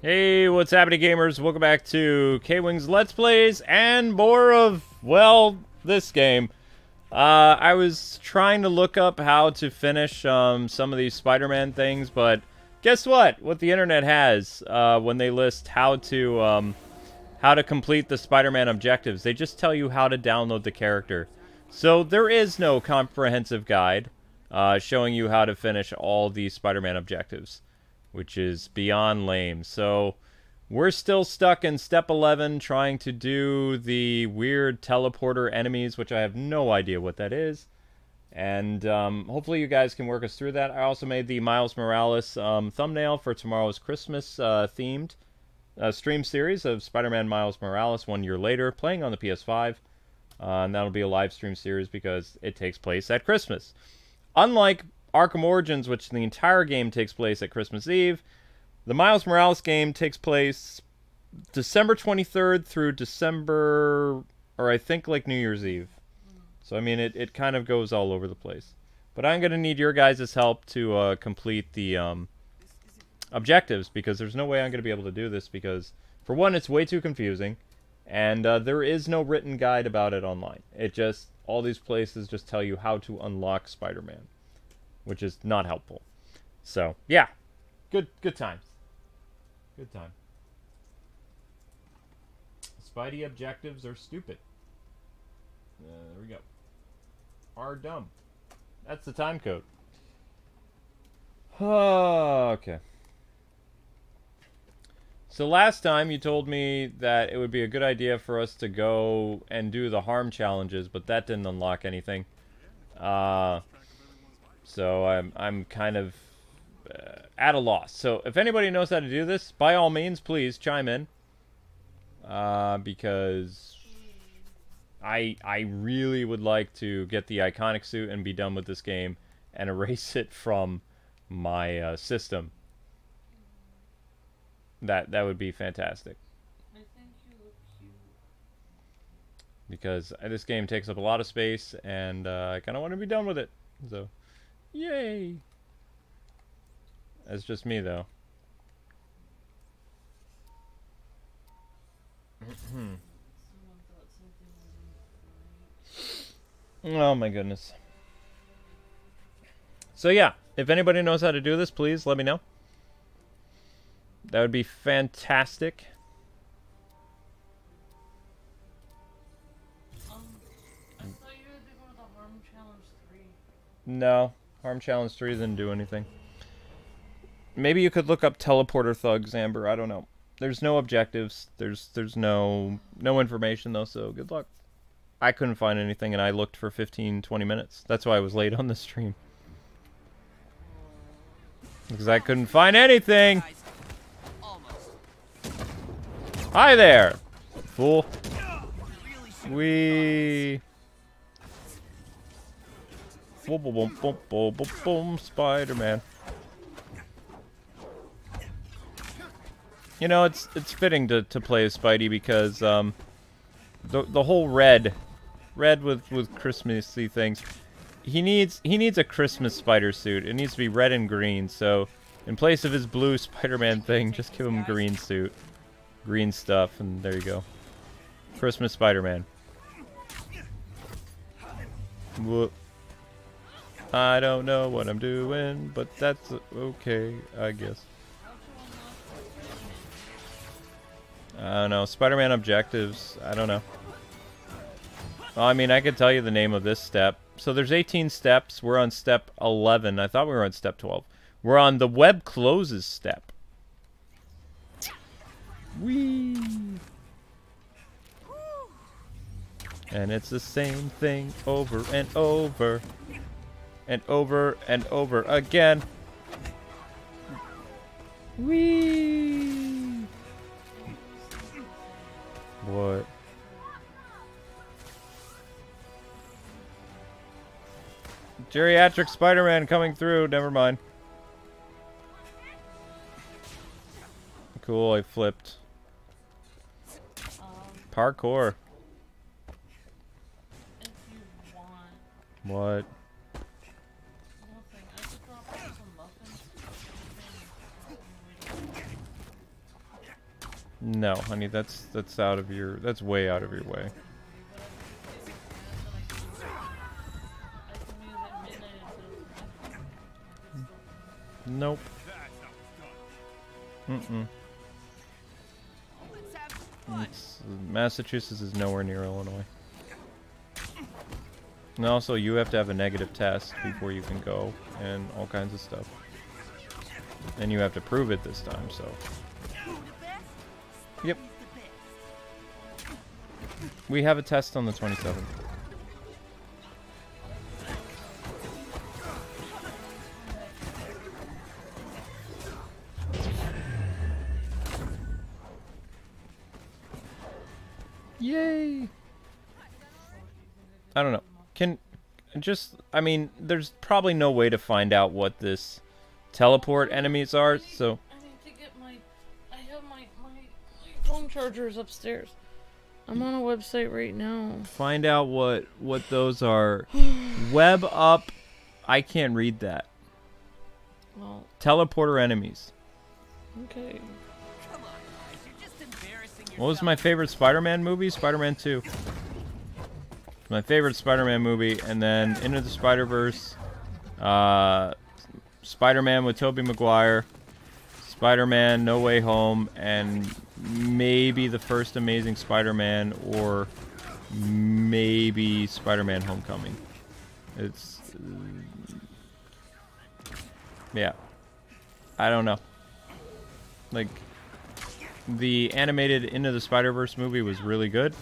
Hey, what's happening, gamers? Welcome back to K-Wings Let's Plays and more of, well, this game. Uh, I was trying to look up how to finish um, some of these Spider-Man things, but guess what? What the internet has uh, when they list how to um, how to complete the Spider-Man objectives, they just tell you how to download the character. So there is no comprehensive guide uh, showing you how to finish all these Spider-Man objectives, which is beyond lame. So we're still stuck in step 11 trying to do the weird teleporter enemies, which I have no idea what that is. And um, hopefully you guys can work us through that. I also made the Miles Morales um, thumbnail for tomorrow's Christmas uh, themed uh, stream series of Spider-Man Miles Morales one year later, playing on the PS5. Uh, and that'll be a live stream series because it takes place at Christmas. Unlike Arkham Origins, which the entire game takes place at Christmas Eve, the Miles Morales game takes place December 23rd through December, or I think like New Year's Eve. So, I mean, it, it kind of goes all over the place. But I'm going to need your guys' help to uh, complete the um, objectives because there's no way I'm going to be able to do this because, for one, it's way too confusing. And uh, there is no written guide about it online. It just, all these places just tell you how to unlock Spider-Man, which is not helpful. So, yeah, good, good times. Good time. Spidey objectives are stupid. Uh, there we go. Are dumb. That's the time code. okay. So last time you told me that it would be a good idea for us to go and do the harm challenges, but that didn't unlock anything. Uh, so I'm I'm kind of uh, at a loss. So if anybody knows how to do this, by all means, please chime in. Uh, because I I really would like to get the iconic suit and be done with this game and erase it from my uh, system. That that would be fantastic. I think you look cute. Because this game takes up a lot of space and uh, I kind of want to be done with it. So, yay! That's just me though. Someone thought something was Oh my goodness. So yeah, if anybody knows how to do this, please let me know. That would be fantastic. Um, I thought you had to go to the Harm Challenge 3. No, Harm Challenge 3 didn't do anything. Maybe you could look up teleporter thugs, Amber. I don't know. There's no objectives. There's there's no no information though, so good luck. I couldn't find anything and I looked for 15 20 minutes. That's why I was late on the stream. Because I couldn't find anything. Hi there, fool. We. Boom, boom, boom, boom, boom, boom, boom, Spider-Man. You know, it's it's fitting to, to play as Spidey because um, the the whole red, red with with Christmassy things. He needs he needs a Christmas spider suit. It needs to be red and green. So, in place of his blue Spider-Man thing, just give him green suit, green stuff, and there you go. Christmas Spider-Man. Whoop. I don't know what I'm doing, but that's okay, I guess. I don't know. Spider-Man objectives. I don't know. Well, I mean, I could tell you the name of this step. So there's 18 steps. We're on step 11. I thought we were on step 12. We're on the web closes step. Whee! And it's the same thing over and over. And over and over again. Whee! What? Geriatric Spider-Man coming through. Never mind. Cool, I flipped. Parkour. if you want What? No, honey, that's that's out of your that's way out of your way. Nope. Mm-mm. Massachusetts is nowhere near Illinois. And also, you have to have a negative test before you can go, and all kinds of stuff. And you have to prove it this time, so. Yep. We have a test on the 27th. Yay! I don't know. Can just I mean, there's probably no way to find out what this teleport enemies are, so my phone chargers upstairs. I'm on a website right now. find out what what those are. Web up. I can't read that. Well, Teleporter enemies. okay. What was my favorite Spider-Man movie? Spider-Man 2. My favorite Spider-Man movie, and then Into the Spider-Verse, uh, Spider-Man with Tobey Maguire, Spider-Man No Way Home, and maybe the first Amazing Spider-Man, or maybe Spider-Man Homecoming. It's, uh, yeah, I don't know. Like, the animated Into the Spider Verse movie was really good.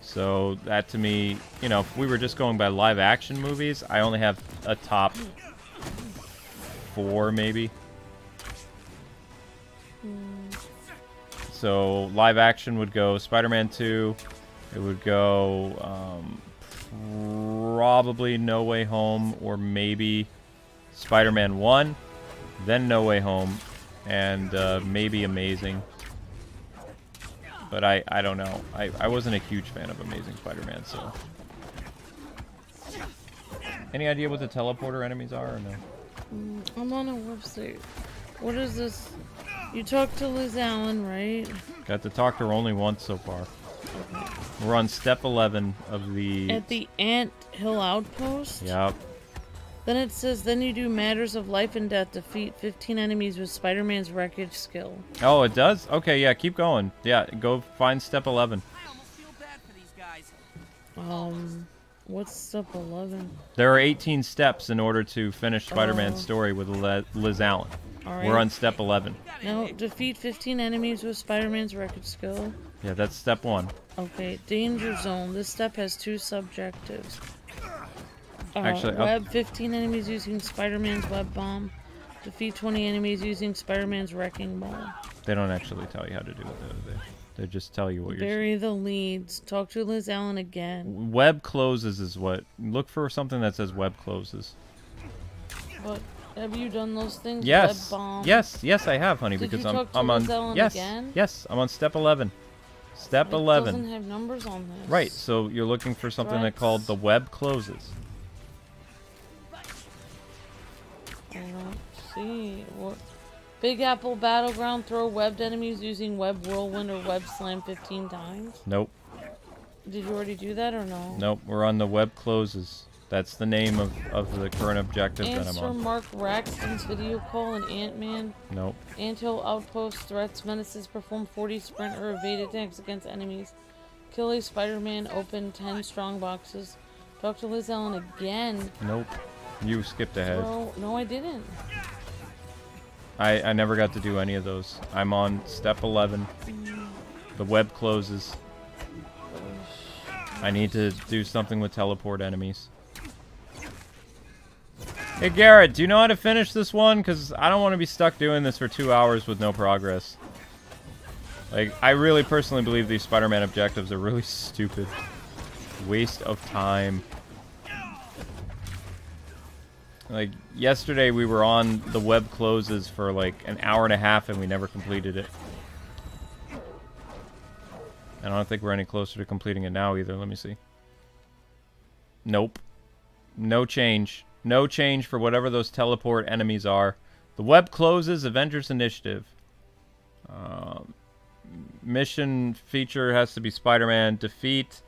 So that to me, you know, if we were just going by live action movies, I only have a top four maybe. So live action would go Spider-Man 2. It would go um, probably No Way Home or maybe Spider-Man 1, then No Way Home, and uh, maybe Amazing. But I, I don't know. I, I wasn't a huge fan of Amazing Spider-Man, so. Any idea what the teleporter enemies are or no? Mm, I'm on a website. What is this? You talked to Liz Allen, right? Got to talk to her only once so far. We're on step 11 of the... At the Ant Hill Outpost? Yep. Then it says, then you do matters of life and death. Defeat 15 enemies with Spider-Man's wreckage skill. Oh, it does? Okay, yeah, keep going. Yeah, go find step 11. I almost feel bad for these guys. Um, what's step 11? There are 18 steps in order to finish Spider-Man's Oh. story with Le- Liz Allen. Alright. We're on step 11. Now, defeat 15 enemies with Spider-Man's wreckage skill. Yeah, that's step 1. Okay, danger zone. This step has two subjectives. Uh, Actually, I'll- web 15 enemies using Spider-Man's web bomb. Defeat 20 enemies using Spider-Man's wrecking ball. They don't actually tell you how to do it. They, they, they just tell you what you're... Bury the leads. Talk to Liz Allen again. Web closes is what... Look for something that says web closes. But have you done those things? Yes. Bomb. Yes, yes, I have, honey, Did because I'm, I'm on... Yes, again? yes, I'm on step 11. Step It 11. doesn't have numbers on this. Right, so you're looking for something that called the web closes. I don't see what. Big Apple Battleground throw webbed enemies using Web Whirlwind or Web Slam 15 times. Nope, Did you already do that or no? nope, we're on the web closes. That's the name of, of the current objective that I'm Answer on. Mark Raxton's video call in Ant-Man. Nope. Anthill outpost threats, menaces, perform 40 sprint or evade attacks against enemies. Kill a Spider-Man, open 10 strong boxes. Talk to Liz Allen again. Nope. You skipped ahead. Bro, no I didn't. I, I never got to do any of those. I'm on step 11. The web closes. I need to do something with teleport enemies. Hey Garrett, do you know how to finish this one? Because I don't want to be stuck doing this for two hours with no progress. Like, I really personally believe these Spider-Man objectives are really stupid. Waste of time. Like, yesterday we were on the web closes for like an hour and a half and we never completed it. And I don't think we're any closer to completing it now either. Let me see. Nope. No change. No change for whatever those teleport enemies are. The web closes, Avengers Initiative. Um, mission feature has to be Spider-Man. Defeat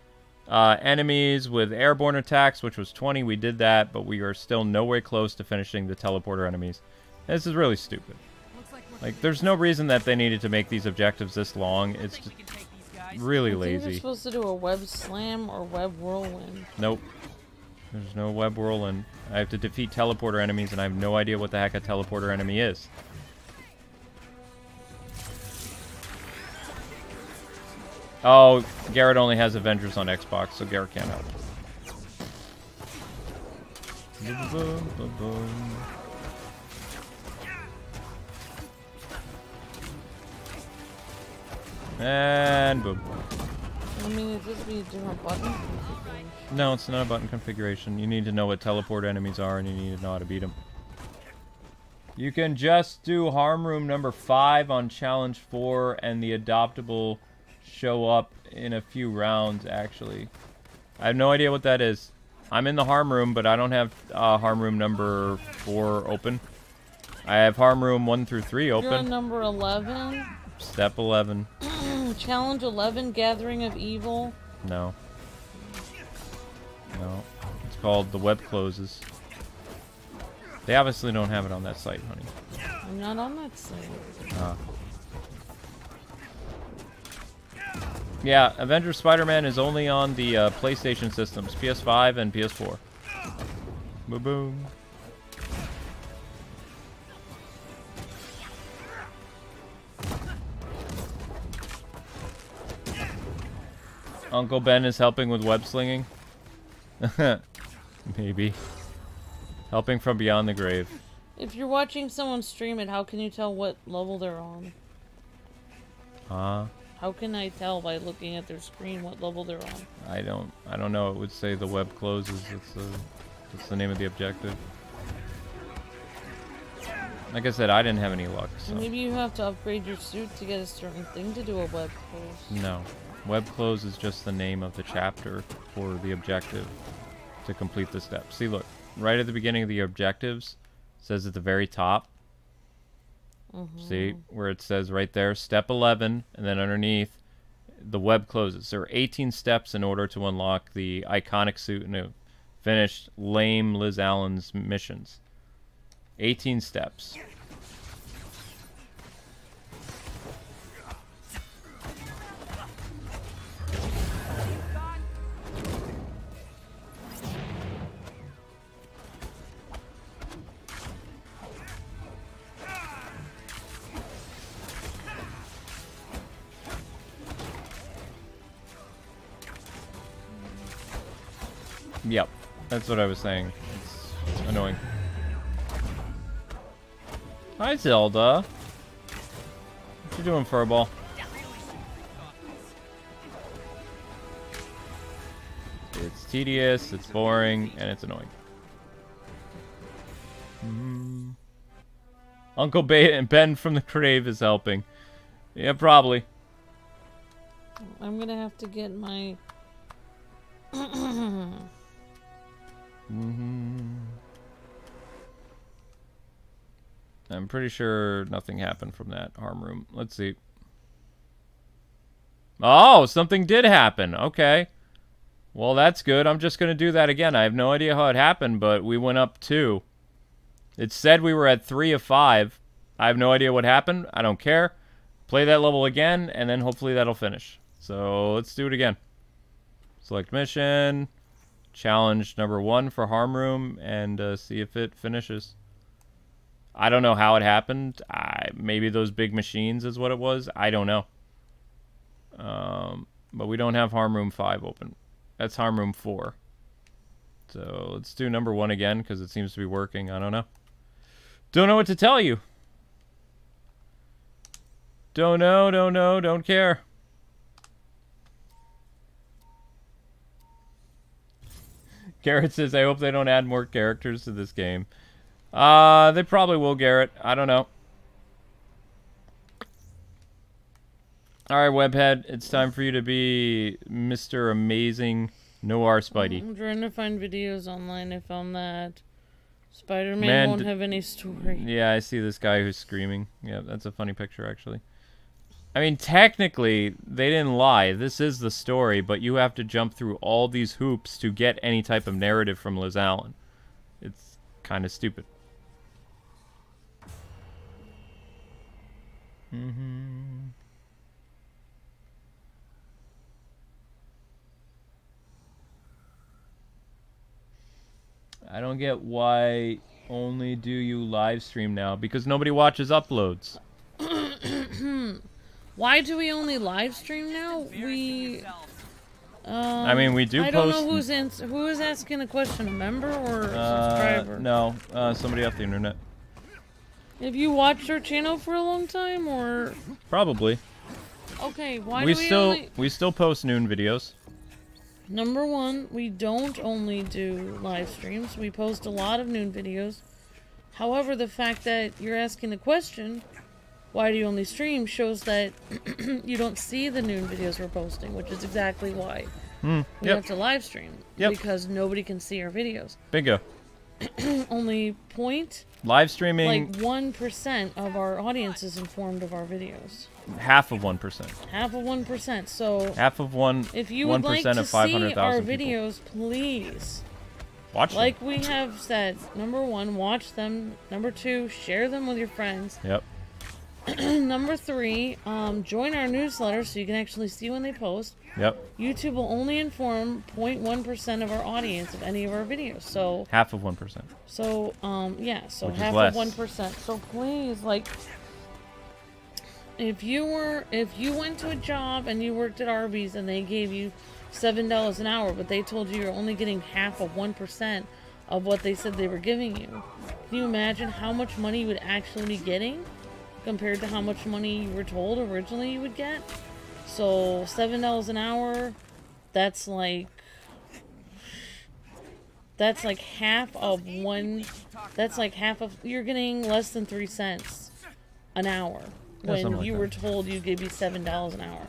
uh, enemies with airborne attacks, which was 20. We did that, but we are still nowhere close to finishing the teleporter enemies. This is really stupid. Like there's no reason that they needed to make these objectives this long. It's just we can take these guys. really I think they're lazy. supposed to do a web slam or web whirlwind. Nope. There's no web whirlwind. I have to defeat teleporter enemies, and I have no idea what the heck a teleporter enemy is. Oh, Garrett only has Avengers on Xbox, so Garrett can't help. And boom. I mean, just be a button. No, it's not a button configuration. You need to know what teleport enemies are, and you need to know how to beat them. You can just do harm room number five on challenge four, and the adoptable show up in a few rounds. Actually, I have no idea what that is. I'm in the harm room, but I don't have uh, harm room number four open. I have harm room one through three open. You're on number 11. Step eleven. Challenge 11, Gathering of Evil. No. No. It's called The Web Closes. They obviously don't have it on that site, honey. I'm not on that site. Ah. Yeah, Avengers Spider-Man is only on the uh, PlayStation systems, PS5 and PS4. Boom boom. Uncle Ben is helping with web slinging. Maybe. Helping from beyond the grave. If you're watching someone stream it, how can you tell what level they're on? Huh? How can I tell by looking at their screen what level they're on? I don't I don't know. It would say the web closes. It's the that's the name of the objective. Like I said, I didn't have any luck. So Maybe you have to upgrade your suit to get a certain thing to do a web close. no, web close is just the name of the chapter for the objective to complete the step. See, look, right at the beginning of the objectives, it says at the very top. Mm-hmm. See where it says right there, step 11, and then underneath, the web closes. There are 18 steps in order to unlock the iconic suit and to finish lame Liz Allen's missions. 18 steps. That's what I was saying. It's annoying. Hi, Zelda. What you doing, Furball? It's tedious, it's boring, and it's annoying. Mm. Uncle Ben from the Crave is helping. Yeah, probably. I'm gonna have to get my. hmm I'm pretty sure nothing happened from that harm room. Let's see. Oh, something did happen. Okay. Well, that's good. I'm just going to do that again. I have no idea how it happened, but we went up two. It said we were at three of five. I have no idea what happened. I don't care. Play that level again, and then hopefully that'll finish. So let's do it again. Select mission. Challenge number one for harm room, and uh, see if it finishes. I don't know how it happened. I, maybe those big machines is what it was. I don't know. Um, but we don't have harm room 5 open. That's harm room 4. So let's do number 1 again because it seems to be working. I don't know. Don't know what to tell you. Don't know, don't know, don't care. Garrett says, I hope they don't add more characters to this game. Uh, they probably will, Garrett. I don't know. All right, Webhead, it's time for you to be Mr. Amazing Noir Spidey. I'm trying to find videos online. If I found that Spider-Man Man, won't have any story. Yeah, I see this guy who's screaming. Yeah, that's a funny picture, actually. I mean, technically, they didn't lie. This is the story, but you have to jump through all these hoops to get any type of narrative from Liz Allen. It's kind of stupid. Mm-hmm. I don't get why only do you live stream now because nobody watches uploads. Why do we only live stream now? We. Um, I mean, we do I don't know who's in, who is asking a question, a member or a Uh, subscriber. no, uh, somebody off the internet. Have you watched our channel for a long time, or Probably. okay? Why we do we still only? we still post noon videos. Number one, we don't only do live streams. We post a lot of noon videos. However, the fact that you're asking the question, why do you only stream, shows that you don't see the noon videos we're posting, which is exactly why Hmm. we Yep. have to live stream. Yep. Because nobody can see our videos. Bingo. Only point Live streaming like one percent of our audience is informed of our videos. half of one percent. Half of one percent. So Half of one. if you would like to see our thousand people. videos, please Watch them. Like we have said, number one, watch them. Number two, share them with your friends. Yep. number three, um, join our newsletter so you can actually see when they post. Yep. YouTube will only inform 0.1% of our audience of any of our videos. So, Half of one percent. so um, yeah, so Which half of 1%. So please, like, if you were, if you went to a job and you worked at Arby's and they gave you seven dollars an hour, but they told you you're only getting half of one percent of what they said they were giving you, can you imagine how much money you would actually be getting compared to how much money you were told originally you would get? So seven dollars an hour, that's like that's like half of one. That's like half of you're getting less than three cents an hour when like you that. were told you'd give you seven dollars an hour.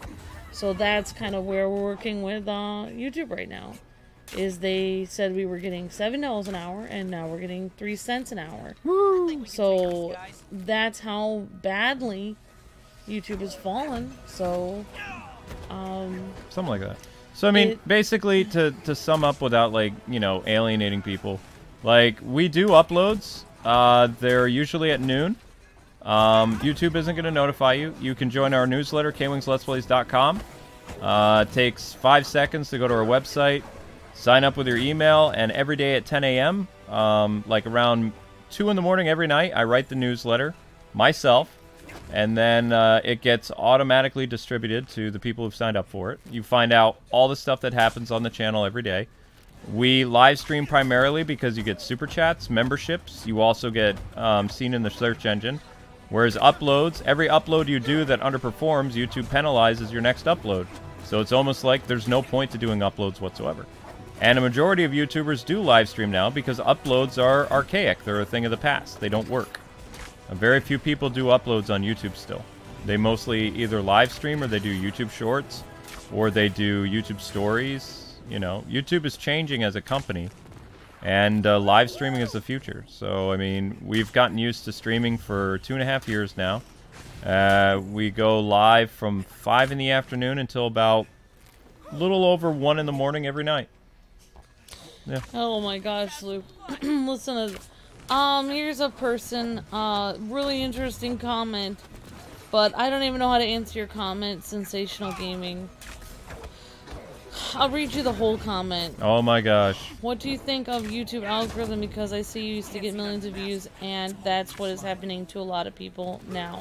So that's kind of where we're working with uh, YouTube right now. Is they said we were getting seven dollars an hour, and now we're getting three cents an hour. So that's how badly YouTube has fallen. So, um, Something like that. So I mean, It- basically, to to sum up without like you know alienating people, like we do uploads. Uh, they're usually at noon. Um, YouTube isn't going to notify you. You can join our newsletter, kwingsletsplays.com. Uh, it takes five seconds to go to our website, sign up with your email, and every day at 10 a.m., um, like around 2 in the morning every night, I write the newsletter myself, and then uh, it gets automatically distributed to the people who've signed up for it. You find out all the stuff that happens on the channel every day. We live stream primarily because you get super chats, memberships. You also get um, seen in the search engine. Whereas uploads, every upload you do that underperforms, YouTube penalizes your next upload. So it's almost like there's no point to doing uploads whatsoever. And a majority of YouTubers do live stream now because uploads are archaic. They're a thing of the past. They don't work. Very few people do uploads on YouTube still. They mostly either live stream or they do YouTube shorts or they do YouTube stories. You know, YouTube is changing as a company and uh, live streaming is the future. So, I mean, we've gotten used to streaming for two and a half years now. Uh, we go live from 5 in the afternoon until about a little over 1 in the morning every night. Oh my gosh, Luke. Listen to um here's a person, uh really interesting comment. But I don't even know how to answer your comment, sensational gaming. I'll read you the whole comment. Oh my gosh. What do you think of YouTube algorithm? Because I see you used to get millions of views, and that's what is happening to a lot of people now.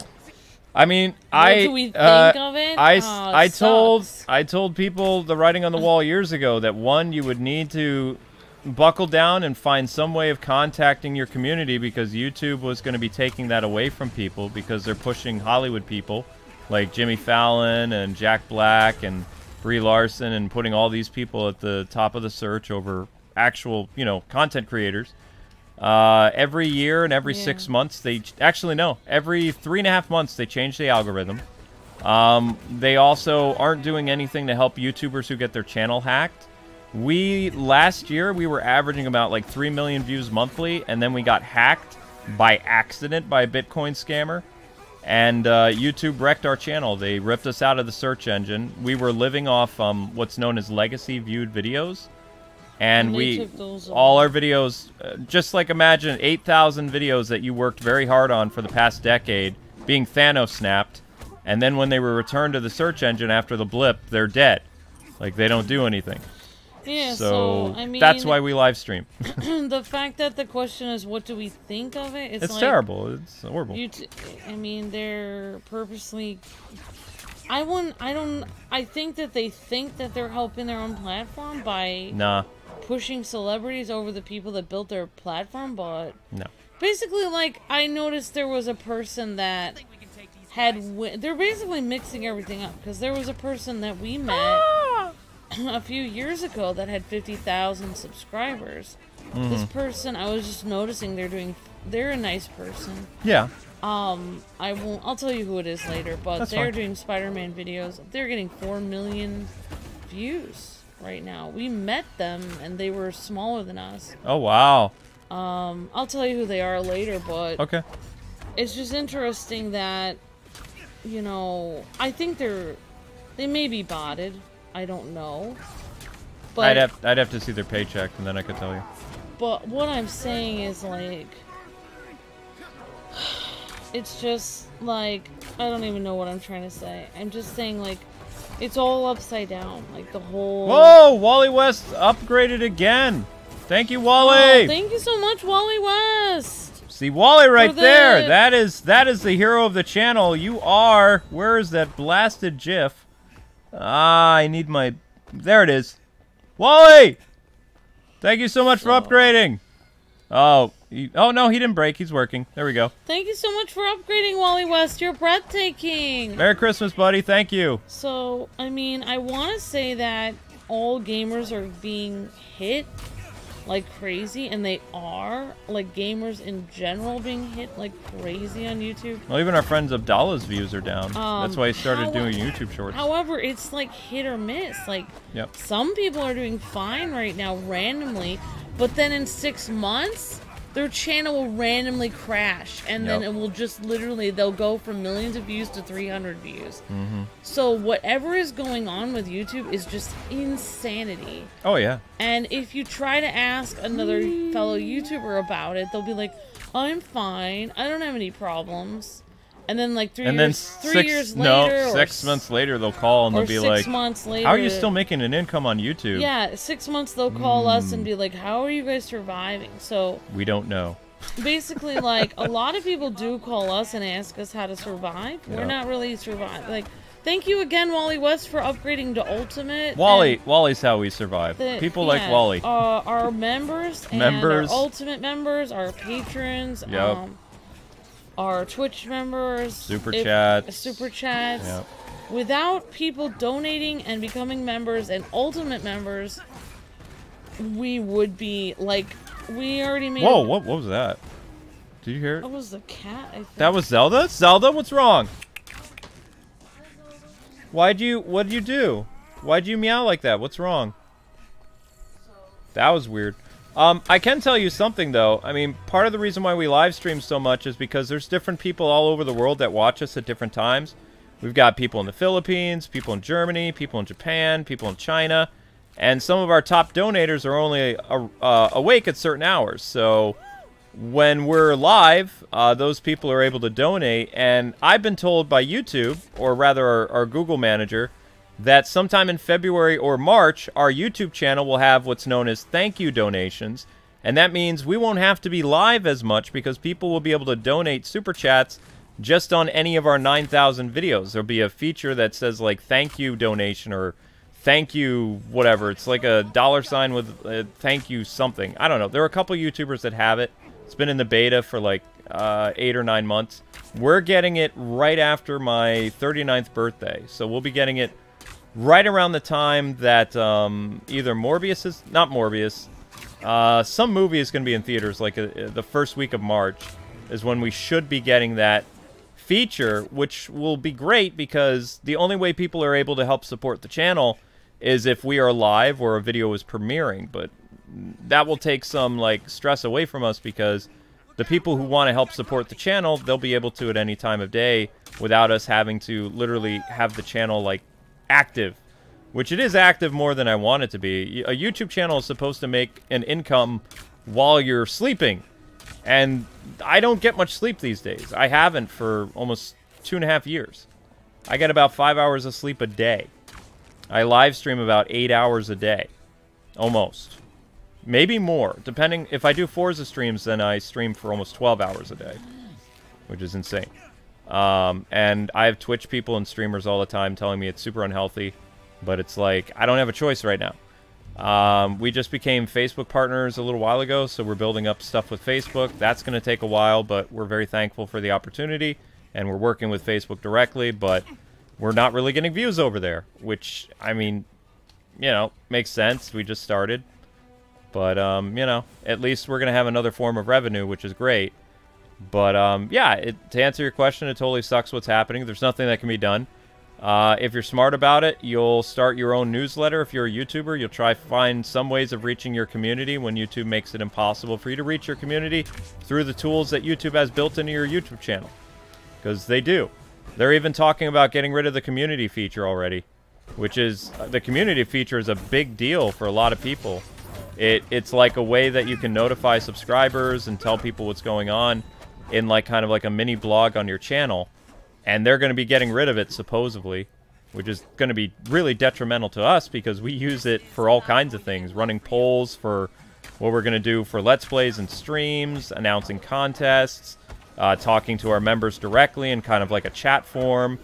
I mean, I do we uh, think of it? I, Oh, I told. I told people the writing on the wall years ago that one you would need to buckle down and find some way of contacting your community because YouTube was going to be taking that away from people because they're pushing Hollywood people like Jimmy Fallon and Jack Black and Brie Larson and putting all these people at the top of the search over actual, you know, content creators. Uh, every year and every Yeah. six months, they actually no, every three and a half months they change the algorithm. Um, they also aren't doing anything to help YouTubers who get their channel hacked. We last year we were averaging about like three million views monthly, and then we got hacked by accident by a Bitcoin scammer. and uh, YouTube wrecked our channel. They ripped us out of the search engine. We were living off um, what's known as legacy viewed videos, and, And we all our videos, uh, just like imagine 8,000 videos that you worked very hard on for the past decade, being Thanos snapped, and then when they were returned to the search engine after the blip, they're dead. Like they don't do anything. Yeah, so so, I mean, that's why we live stream. the fact that the question is, what do we think of it? It's, it's like, terrible. It's horrible. You, t- I mean, they're purposely. I wouldn't. I don't. I think that they think that they're helping their own platform by nah, pushing celebrities over the people that built their platform. But no. basically, like I noticed there was a person that we can take these had. Wi- they're basically mixing everything up because there was a person that we met ah! a few years ago that had fifty thousand subscribers. Mm-hmm. This person, I was just noticing they're doing. They're a nice person. Yeah. Um, I won't. I'll tell you who it is later. But That's they're fine. doing Spider-Man videos. They're getting four million views right now. We met them, and they were smaller than us. Oh wow. Um, I'll tell you who they are later. But Okay. it's just interesting that, you know, I think they're, they may be botted. I don't know. But I'd have I'd have to see their paycheck and then I could tell you. But what I'm saying is like it's just like I don't even know what I'm trying to say. I'm just saying like it's all upside down. Like the whole Whoa, Wally West upgraded again. Thank you, Oh, Wally. thank you so much, Wally West. See Wally right there. That is that is the hero of the channel. You are. Where is that blasted GIF? Ah, I need my. There it is. Wally. Thank you so much for upgrading. Oh, he, oh no, he didn't break. He's working. There we go. Thank you so much for upgrading, Wally West. You're breathtaking. Merry Christmas, buddy. Thank you. So, I mean, I want to say that all gamers are being hit like crazy, and they are. Like, gamers in general being hit like crazy on YouTube. Well, even our friends Abdallah's views are down. That's Um, why he started how- doing YouTube shorts. However, it's like hit or miss. Like, Yep. some people are doing fine right now randomly, but then in six months, their channel will randomly crash, and then it will just literally they'll go from millions of views to 300 views. Mm-hmm. So whatever is going on with YouTube is just insanity. Oh yeah. And if you try to ask another fellow YouTuber about it, they'll be like, "I'm fine. I don't have any problems." And then like three And then years, three six years later, or six months later they'll call and they'll be six like, months later, "How are you still making an income on YouTube?" Yeah, six months they'll call us Hmm. and be like, "How are you guys surviving?" So We don't know. basically, like a lot of people do call us and ask us how to survive. Yeah. We're not really survive. Like, thank you again, Wally West, for upgrading to Ultimate. Wally, and Wally's how we survive. the- People yeah, like Wally. Uh, our members, and Members. our Ultimate members, our patrons, Yep. um, our Twitch members, Super if- chats. Uh, super chats. Yep. Without people donating and becoming members and ultimate members, we would be like we already made. Whoa, what, what was that? Did you hear it? That was the cat. I think. That was Zelda? Zelda, what's wrong? Why'd you, what'd you do? Why'd you meow like that? What's wrong? That was weird. Um, I can tell you something though. I mean, part of the reason why we live stream so much is because there's different people all over the world that watch us at different times. We've got people in the Philippines, people in Germany, people in Japan, people in China, and some of our top donators are only uh, uh, awake at certain hours. So when we're live, uh, those people are able to donate. And I've been told by YouTube, or rather our, our Google manager, that sometime in February or March, our YouTube channel will have what's known as thank you donations. And that means we won't have to be live as much because people will be able to donate super chats just on any of our 9,000 videos. There'll be a feature that says, like, thank you donation or thank you whatever. It's like a dollar sign with uh, thank you something. I don't know. There are a couple YouTubers that have it. It's been in the beta for like uh, eight or nine months. We're getting it right after my 39th birthday. So we'll be getting it right around the time that um, either Morbius is not Morbius. Uh, some movie is going to be in theaters, like uh, the first week of March, is when we should be getting that feature, which will be great because the only way people are able to help support the channel is if we are live or a video is premiering. But that will take some like stress away from us because the people who want to help support the channel, they'll be able to at any time of day without us having to literally have the channel like active, which it is active more than I want it to be. A YouTube channel is supposed to make an income while you're sleeping, and I don't get much sleep these days. I haven't for almost two and a half years. I get about five hours of sleep a day. I live stream about eight hours a day, almost. Maybe more, depending. If I do Forza streams, then I stream for almost 12 hours a day, which is insane. Um, and I have Twitch people and streamers all the time telling me it's super unhealthy, but it's like, I don't have a choice right now. Um, we just became Facebook partners a little while ago, so we're building up stuff with Facebook. That's going to take a while, but we're very thankful for the opportunity, and we're working with Facebook directly, but we're not really getting views over there, which, I mean, you know, makes sense. We just started. But, um, you know, at least we're going to have another form of revenue, which is great. But, um, yeah, it, to answer your question, it totally sucks what's happening. There's nothing that can be done. Uh, if you're smart about it, you'll start your own newsletter. If you're a YouTuber, you'll try find some ways of reaching your community when YouTube makes it impossible for you to reach your community through the tools that YouTube has built into your YouTube channel. Because they do. They're even talking about getting rid of the community feature already, which is the community feature is a big deal for a lot of people. It it's like a way that you can notify subscribers and tell people what's going on in like kind of like a mini blog on your channel, and they're going to be getting rid of it supposedly, which is going to be really detrimental to us because we use it for all kinds of things, running polls for what we're going to do for let's plays and streams, announcing contests, uh, talking to our members directly in kind of like a chat form.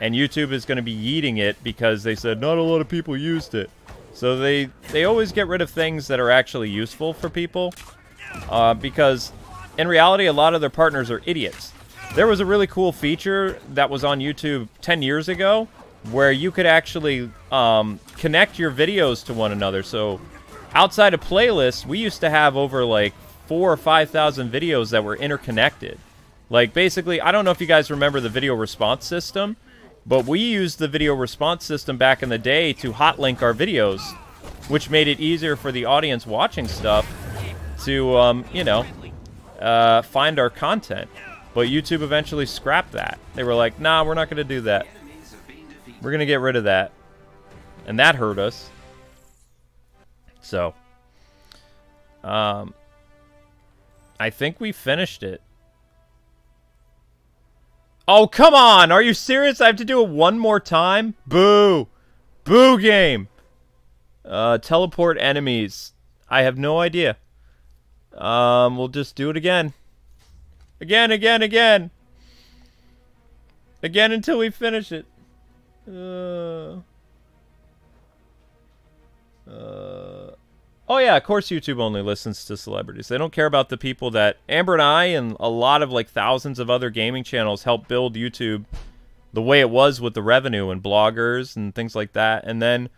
And YouTube is going to be eating it because they said not a lot of people used it. So they they always get rid of things that are actually useful for people uh, because in reality, a lot of their partners are idiots. There was a really cool feature that was on YouTube 10 years ago where you could actually um, connect your videos to one another. So outside of playlists, we used to have over like four or 5,000 videos that were interconnected. Like, basically, I don't know if you guys remember the video response system, but we used the video response system back in the day to hotlink our videos, which made it easier for the audience watching stuff to, um, you know, uh, find our content. But YouTube eventually scrapped that. They were like, nah, we're not going to do that. We're going to get rid of that. And that hurt us. So, um, I think we finished it. Oh, come on! Are you serious? I have to do it one more time? Boo! Boo game! Uh, teleport enemies. I have no idea. Um, we'll just do it again. Again, again, again! Again until we finish it. Uh... Uh... Oh yeah, of course YouTube only listens to celebrities. They don't care about the people that Amber and I and a lot of like thousands of other gaming channels helped build YouTube the way it was with the revenue and bloggers and things like that. And then,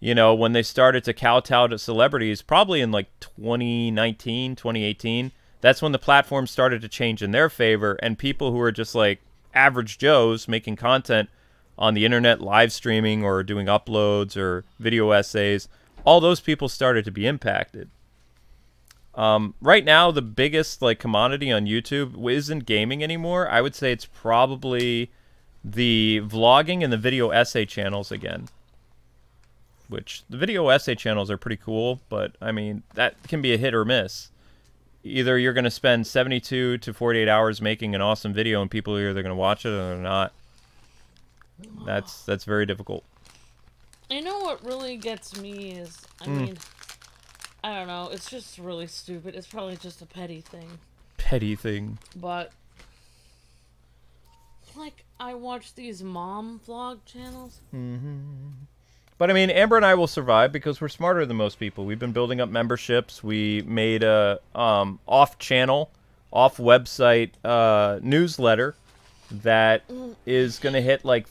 you know, when they started to kowtow to celebrities, probably in like 2019, 2018, that's when the platform started to change in their favor and people who are just like average Joes making content on the internet, live streaming or doing uploads or video essays – all those people started to be impacted. Um, right now, the biggest like commodity on YouTube isn't gaming anymore. I would say it's probably the vlogging and the video essay channels again. Which the video essay channels are pretty cool, but I mean that can be a hit or miss. Either you're going to spend 72 to 48 hours making an awesome video, and people are either going to watch it or they're not. That's that's very difficult. You know what really gets me is, I mm. mean, I don't know. It's just really stupid. It's probably just a petty thing. Petty thing. But like, I watch these mom vlog channels. Mm-hmm. But I mean, Amber and I will survive because we're smarter than most people. We've been building up memberships. We made a um, off-channel, off-website uh, newsletter that mm. going to hit like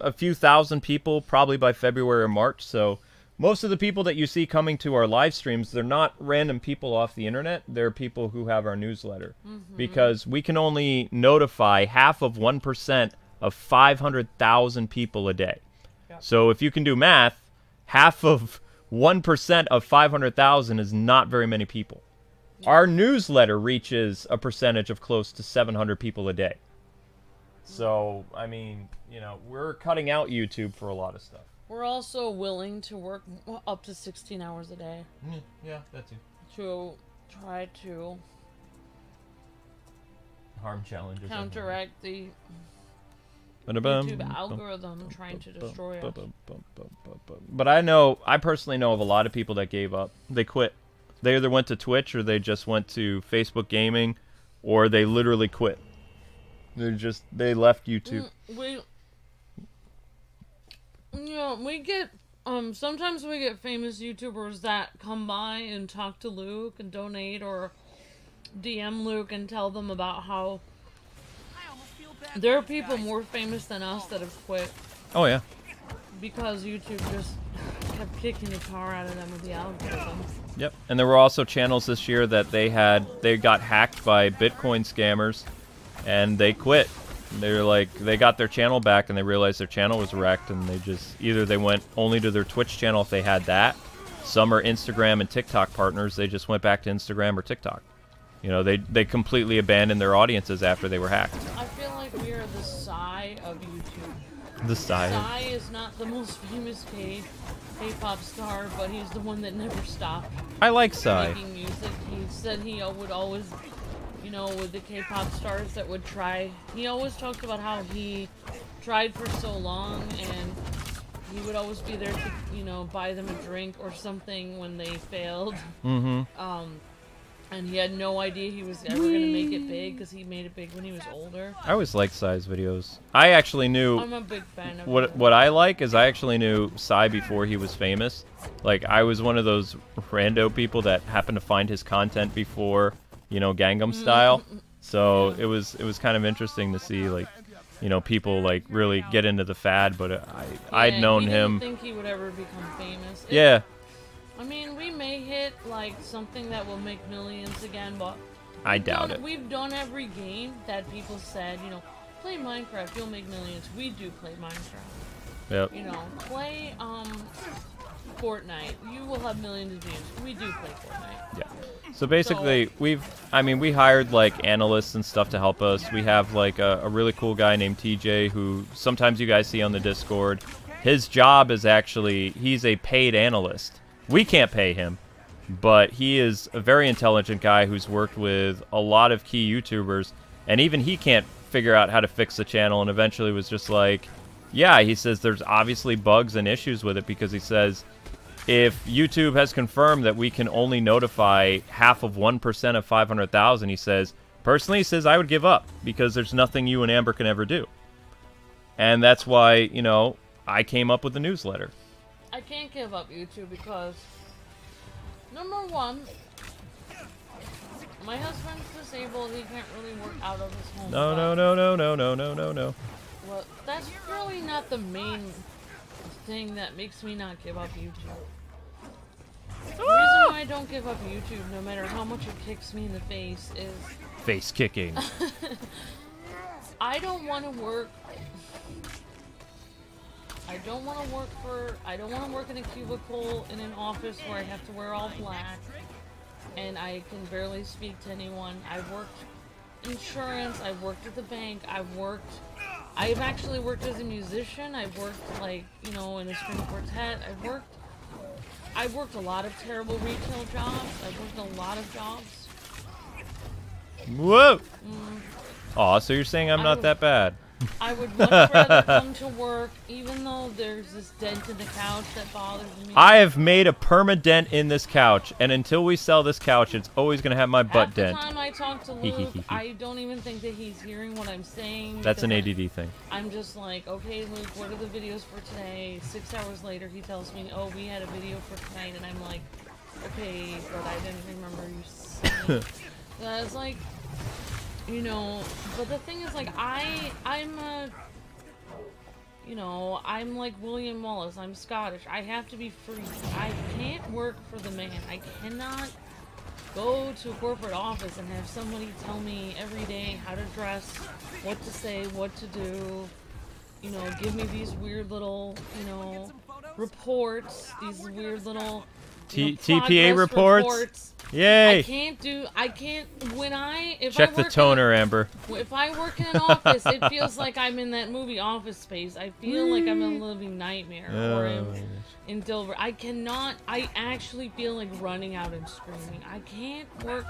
a few thousand people probably by February or March. So most of the people that you see coming to our live streams, they're not random people off the internet. They're people who have our newsletter mm-hmm. because we can only notify half of 1% of 500,000 people a day. Yep. So if you can do math, half of 1% of 500,000 is not very many people. Our newsletter reaches a percentage of close to 700 people a day. So, I mean, you know, we're cutting out YouTube for a lot of stuff. We're also willing to work up to 16 hours a day mm-hmm. Yeah, that's it. to try to Harm challenges. counteract the YouTube algorithm trying to destroy us. But I know, I personally know of a lot of people that gave up. They quit. They either went to Twitch or they just went to Facebook Gaming, or they literally quit. They just they left YouTube. Mm, We, you know, we get um sometimes we get famous YouTubers that come by and talk to Luke and donate or DM Luke and tell them about how there are people more famous than us that have quit Oh yeah. because YouTube just kept kicking the tar out of them with the algorithm. Yep. And there were also channels this year that they had they got hacked by Bitcoin scammers and they quit. They're like they got their channel back and they realized their channel was wrecked and they just either they went only to their Twitch channel if they had that. Some are Instagram and TikTok partners. They just went back to Instagram or TikTok. You know, they they completely abandoned their audiences after they were hacked. I feel like we are the Psy of YouTube. The side. Psy is not the most famous K K-pop star, but he's the one that never stopped. I like Psy. making music. He said he would always, you know, with the K-pop stars that would try. He always talked about how he tried for so long and he would always be there to, you know, buy them a drink or something when they failed. Mm-hmm. Um, and he had no idea he was ever gonna make it big because he made it big when he was older. I always liked Psy's videos. I actually knew I'm a big fan of what him. what I like is I actually knew Psy before he was famous. Like I was one of those rando people that happened to find his content before, you know, Gangnam mm. Style. So it was it was kind of interesting to see like, you know, people like really get into the fad. But I I'd Yeah, known he didn't him. think he would ever become famous. It- Yeah, I mean, we may hit like something that will make millions again, but I doubt done- it. We've done every game that people said, you know, play Minecraft, you'll make millions. We do play Minecraft. Yep. You know, play um Fortnite, you will have millions of views. We do play Fortnite. Yeah. So basically, we've, I mean, we hired like analysts and stuff to help us. We have like a, a really cool guy named TJ who sometimes you guys see on the Discord. His job is actually, he's a paid analyst. We can't pay him, but he is a very intelligent guy who's worked with a lot of key YouTubers, and even he can't figure out how to fix the channel, and eventually was just like, yeah, he says there's obviously bugs and issues with it because he says if YouTube has confirmed that we can only notify half of 1% of 500,000, he says, personally, he says, I would give up because there's nothing you and Amber can ever do. And that's why, you know, I came up with the newsletter. I can't give up YouTube because number one, my husband's disabled. He can't really work out of his home. No, no, no, no, no, no, no, no, no. Well, that's really not the main thing that makes me not give up YouTube. The reason ah! why I don't give up YouTube, no matter how much it kicks me in the face, is Face kicking. I don't want to work. I don't want to work for. I don't want to work in a cubicle in an office where I have to wear all black, and I can barely speak to anyone. I've worked insurance. I've worked at the bank. I've worked. I've actually worked as a musician. I've worked like you know in a string quartet. I've worked. I've worked a lot of terrible retail jobs. I've worked a lot of jobs. Whoa! Mm. Aw, so you're saying I'm not that bad? I would much rather come to work, even though there's this dent in the couch that bothers me. I have made a perma-dent in this couch, and until we sell this couch, it's always going to have my butt Half the dent. time I talk to Luke, I don't even think that he's hearing what I'm saying. That's an ADD thing. I'm just like, okay, Luke, what are the videos for today? Six hours later, he tells me, oh, we had a video for tonight, and I'm like, okay, but I didn't remember you saying. so I was like, you know, but the thing is, like, I, I'm a, you know, I'm like William Wallace. I'm Scottish. I have to be free. I can't work for the man. I cannot go to a corporate office and have somebody tell me every day how to dress, what to say, what to do. You know, give me these weird little, you know, reports, these weird little T- know, TPA progress reports. I Yay! can't do. I can't. When I if Check I the work in toner, Amber. if I work in an office, it feels like I'm in that movie Office Space. I feel like I'm in a living nightmare oh, or Oh, in, in Dilbert. I cannot. I actually feel like running out and screaming. I can't work.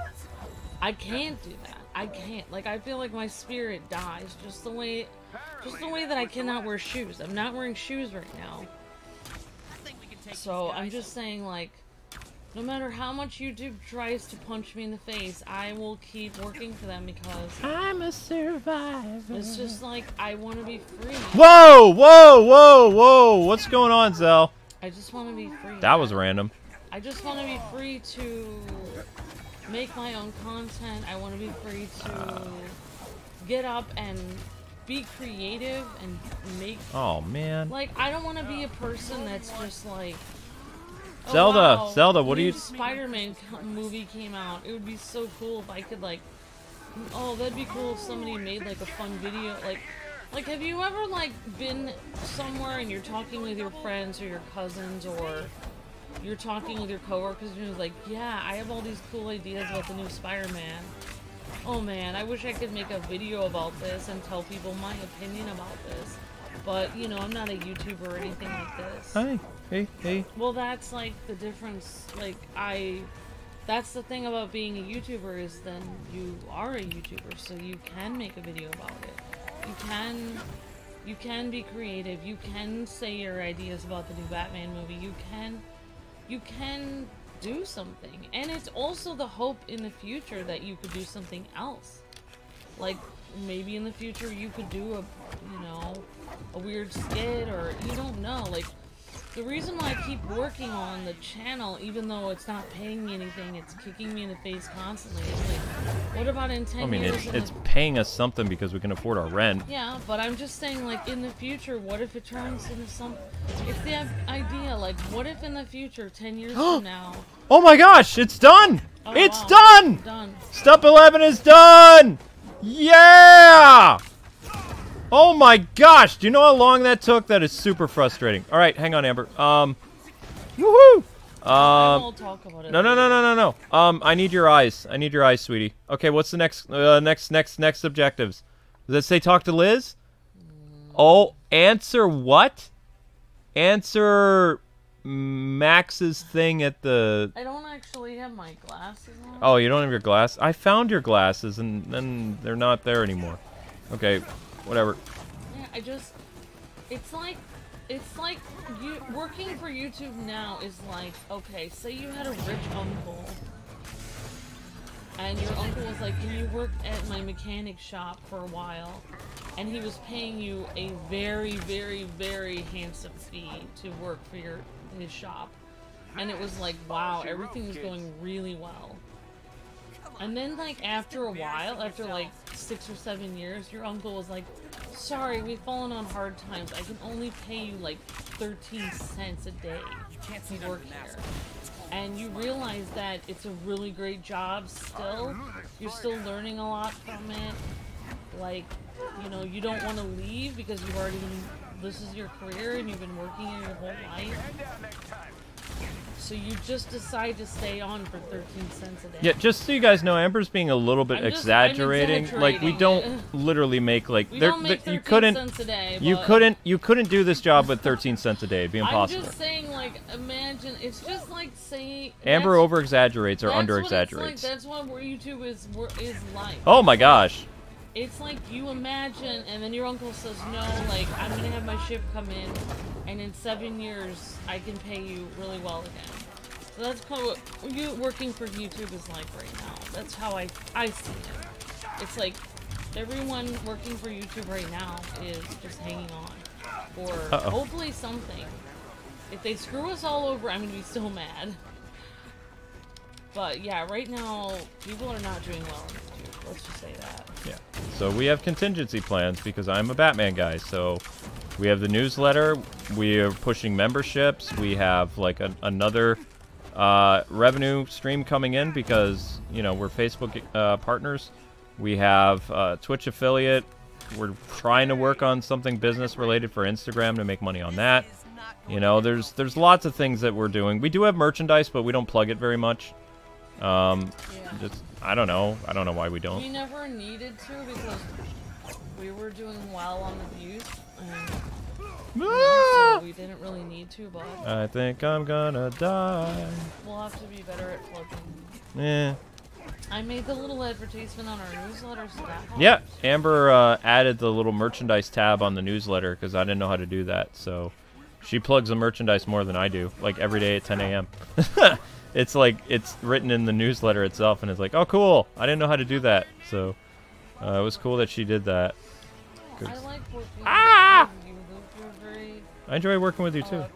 I can't do that. I can't. Like I feel like my spirit dies just the way, just the way that I cannot wear shoes. I'm not wearing shoes right now. I think we can take So I'm just saying, like, no matter how much YouTube tries to punch me in the face, I will keep working for them because I'm a survivor. it's just like I want to be free. Whoa! Whoa! Whoa! Whoa! What's going on, Zell? I just want to be free. That was random. I just want to be free to make my own content. I want to be free to get up and be creative and make Oh man. like I don't want to be a person that's just like oh, Zelda, wow, Zelda, what do new you- Spider-Man movie came out. It would be so cool if I could like oh, that'd be cool if somebody made like a fun video like like have you ever like been somewhere and you're talking with your friends or your cousins or you're talking with your coworkers and you're like, yeah, I have all these cool ideas about the new Spider-Man. Oh man, I wish I could make a video about this and tell people my opinion about this. But, you know, I'm not a YouTuber or anything like this. Hi. Hey. Hey. Well, that's like the difference. Like, I. That's the thing about being a YouTuber is then you are a YouTuber, so you can make a video about it. You can. You can be creative. You can say your ideas about the new Batman movie. You can. You can do something. And it's also the hope in the future that you could do something else. Like, maybe in the future you could do a, you know, a weird skit or you don't know. Like, the reason why I keep working on the channel, even though it's not paying me anything, it's kicking me in the face constantly. It's like, what about in 10 I mean, it's it's paying us something because we can afford our rent. yeah, but I'm just saying, like, in the future, what if it turns into some. It's the idea, like, what if in the future, 10 years from now. Oh my gosh! It's done. Oh, it's wow, done. Done. Step 11 is done! Yeah! Oh my gosh, do you know how long that took? That is super frustrating. All right, hang on, Amber. Um, woohoo! Um, won't talk about it. no, no, no, no, no, no. Um, I need your eyes. I need your eyes, sweetie. Okay, what's the next, uh, next, next, next objectives? Does it say talk to Liz? Oh, answer what? Answer Max's thing at the I don't actually have my glasses on. Oh, you don't have your glass? I found your glasses, and then they're not there anymore. Okay, whatever. Yeah, I just. It's like. It's like you working for YouTube now is like okay. Say you had a rich uncle, and your uncle was like, "Can you work at my mechanic shop for a while?" And he was paying you a very, very, very handsome fee to work for your his shop, and it was like, wow, everything was going really well. And then, like, after a while, after like six or seven years, your uncle was like, Sorry, we've fallen on hard times. I can only pay you like 13 cents a day to work here. And you realize that it's a really great job still. You're still learning a lot from it. Like, you know, you don't want to leave because you've already been, this is your career and you've been working here your whole life. So you just decide to stay on for 13 cents a day. Yeah, just so you guys know, Amber's being a little bit just- I'm exaggerating. Like we don't literally make like We there. don't make there- you couldn't. cents a day. You couldn't. You couldn't do this job with 13 cents a day. It'd be impossible. I'm just saying, like, imagine it's just like saying Amber over exaggerates or under what like. exaggerates. That's what where YouTube is is like. Oh my gosh. It's like you imagine, and then your uncle says, "No, like I'm gonna have my ship come in, and in seven years I can pay you really well again." So that's kind of what you working for YouTube is like right now. That's how I I see it. It's like everyone working for YouTube right now is just hanging on for Uh-oh. hopefully something. If they screw us all over, I'm gonna be so mad. But yeah, right now people are not doing well YouTube. Let's just say that. Yeah. So we have contingency plans because I'm a Batman guy. So we have the newsletter. We are pushing memberships. We have like a, another uh, revenue stream coming in because you know we're Facebook uh, partners. We have uh, Twitch affiliate. We're trying to work on something business related for Instagram to make money on that. You know, there's there's lots of things that we're doing. We do have merchandise, but we don't plug it very much. Um, Yeah. just I don't know. I don't know why we don't. We never needed to because we were doing well on the views, and you so we didn't really need to. But I think I'm gonna die. we'll have to be better at plugging. Yeah. I made the little advertisement on our newsletter, so. Yeah, Amber uh, added the little merchandise tab on the newsletter because I didn't know how to do that. So she plugs the merchandise more than I do, like every day at 10 a.m. it's like it's written in the newsletter itself, and it's like, oh, cool. I didn't know how to do that. So uh, it was cool that she did that. I like Ah! with you, Luke. You're a very I enjoy working with you too. uh.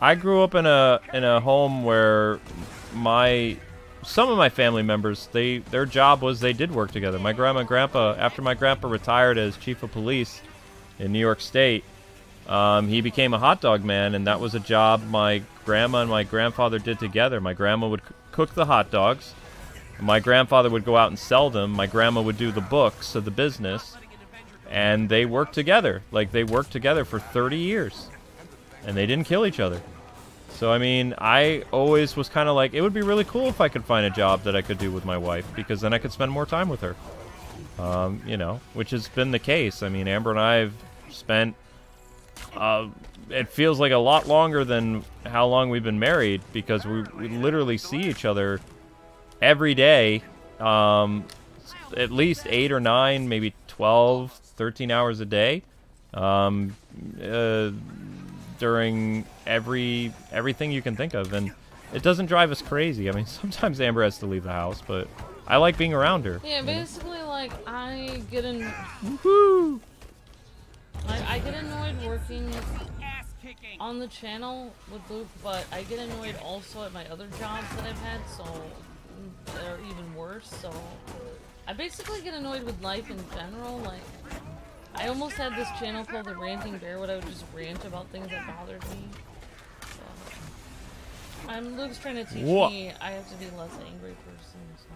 I grew up in a in a home where my some of my family members they their job was they did work together. My grandma and grandpa after my grandpa retired as chief of police in New York State, um, he became a hot dog man, and that was a job my grandma and my grandfather did together. My grandma would cook the hot dogs. My grandfather would go out and sell them. My grandma would do the books of the business, and they worked together. Like they worked together for 30 years, and they didn't kill each other. So I mean, I always was kind of like, it would be really cool if I could find a job that I could do with my wife because then I could spend more time with her. Um, you know, which has been the case. I mean, Amber and I have spent. Uh, it feels like a lot longer than how long we've been married because we, we literally see each other every day. Um, at least eight or nine, maybe 12, 13 hours a day. Um, uh, during every everything you can think of, and it doesn't drive us crazy. I mean, sometimes Amber has to leave the house, but I like being around her. Yeah, basically, like I get in, like I get annoyed working. On the channel with Luke, but I get annoyed also at my other jobs that I've had, so they're even worse. So I basically get annoyed with life in general. Like I almost had this channel called the Ranting Bear, where I would just rant about things that bothered me. So, I'm Luke's trying to teach Wha- me I have to be a less angry person. So.